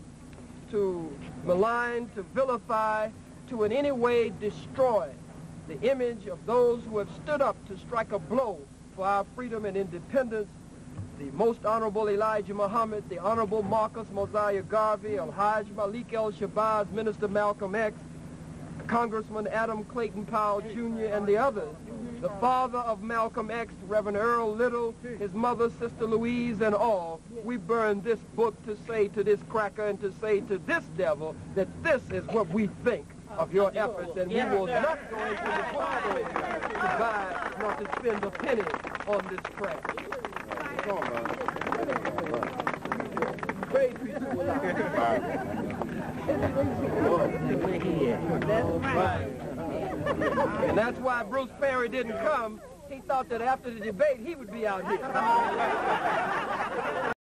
to malign, to vilify, to in any way destroy the image of those who have stood up to strike a blow for our freedom and independence, the most honorable Elijah Muhammad, the honorable Marcus Mosiah Garvey, Al-Hajj Malik El-Shabazz, Minister Malcolm X, Congressman Adam Clayton Powell Jr., and the others the father of Malcolm X, Reverend Earl Little, his mother, Sister Louise, and all, we burn this book to say to this cracker and to say to this devil that this is what we think of your efforts, and we will not go into the Bible to buy nor to spend a penny on this crack. Praise be to Allah. And that's why Bruce Perry didn't come. He thought that after the debate, he would be out here.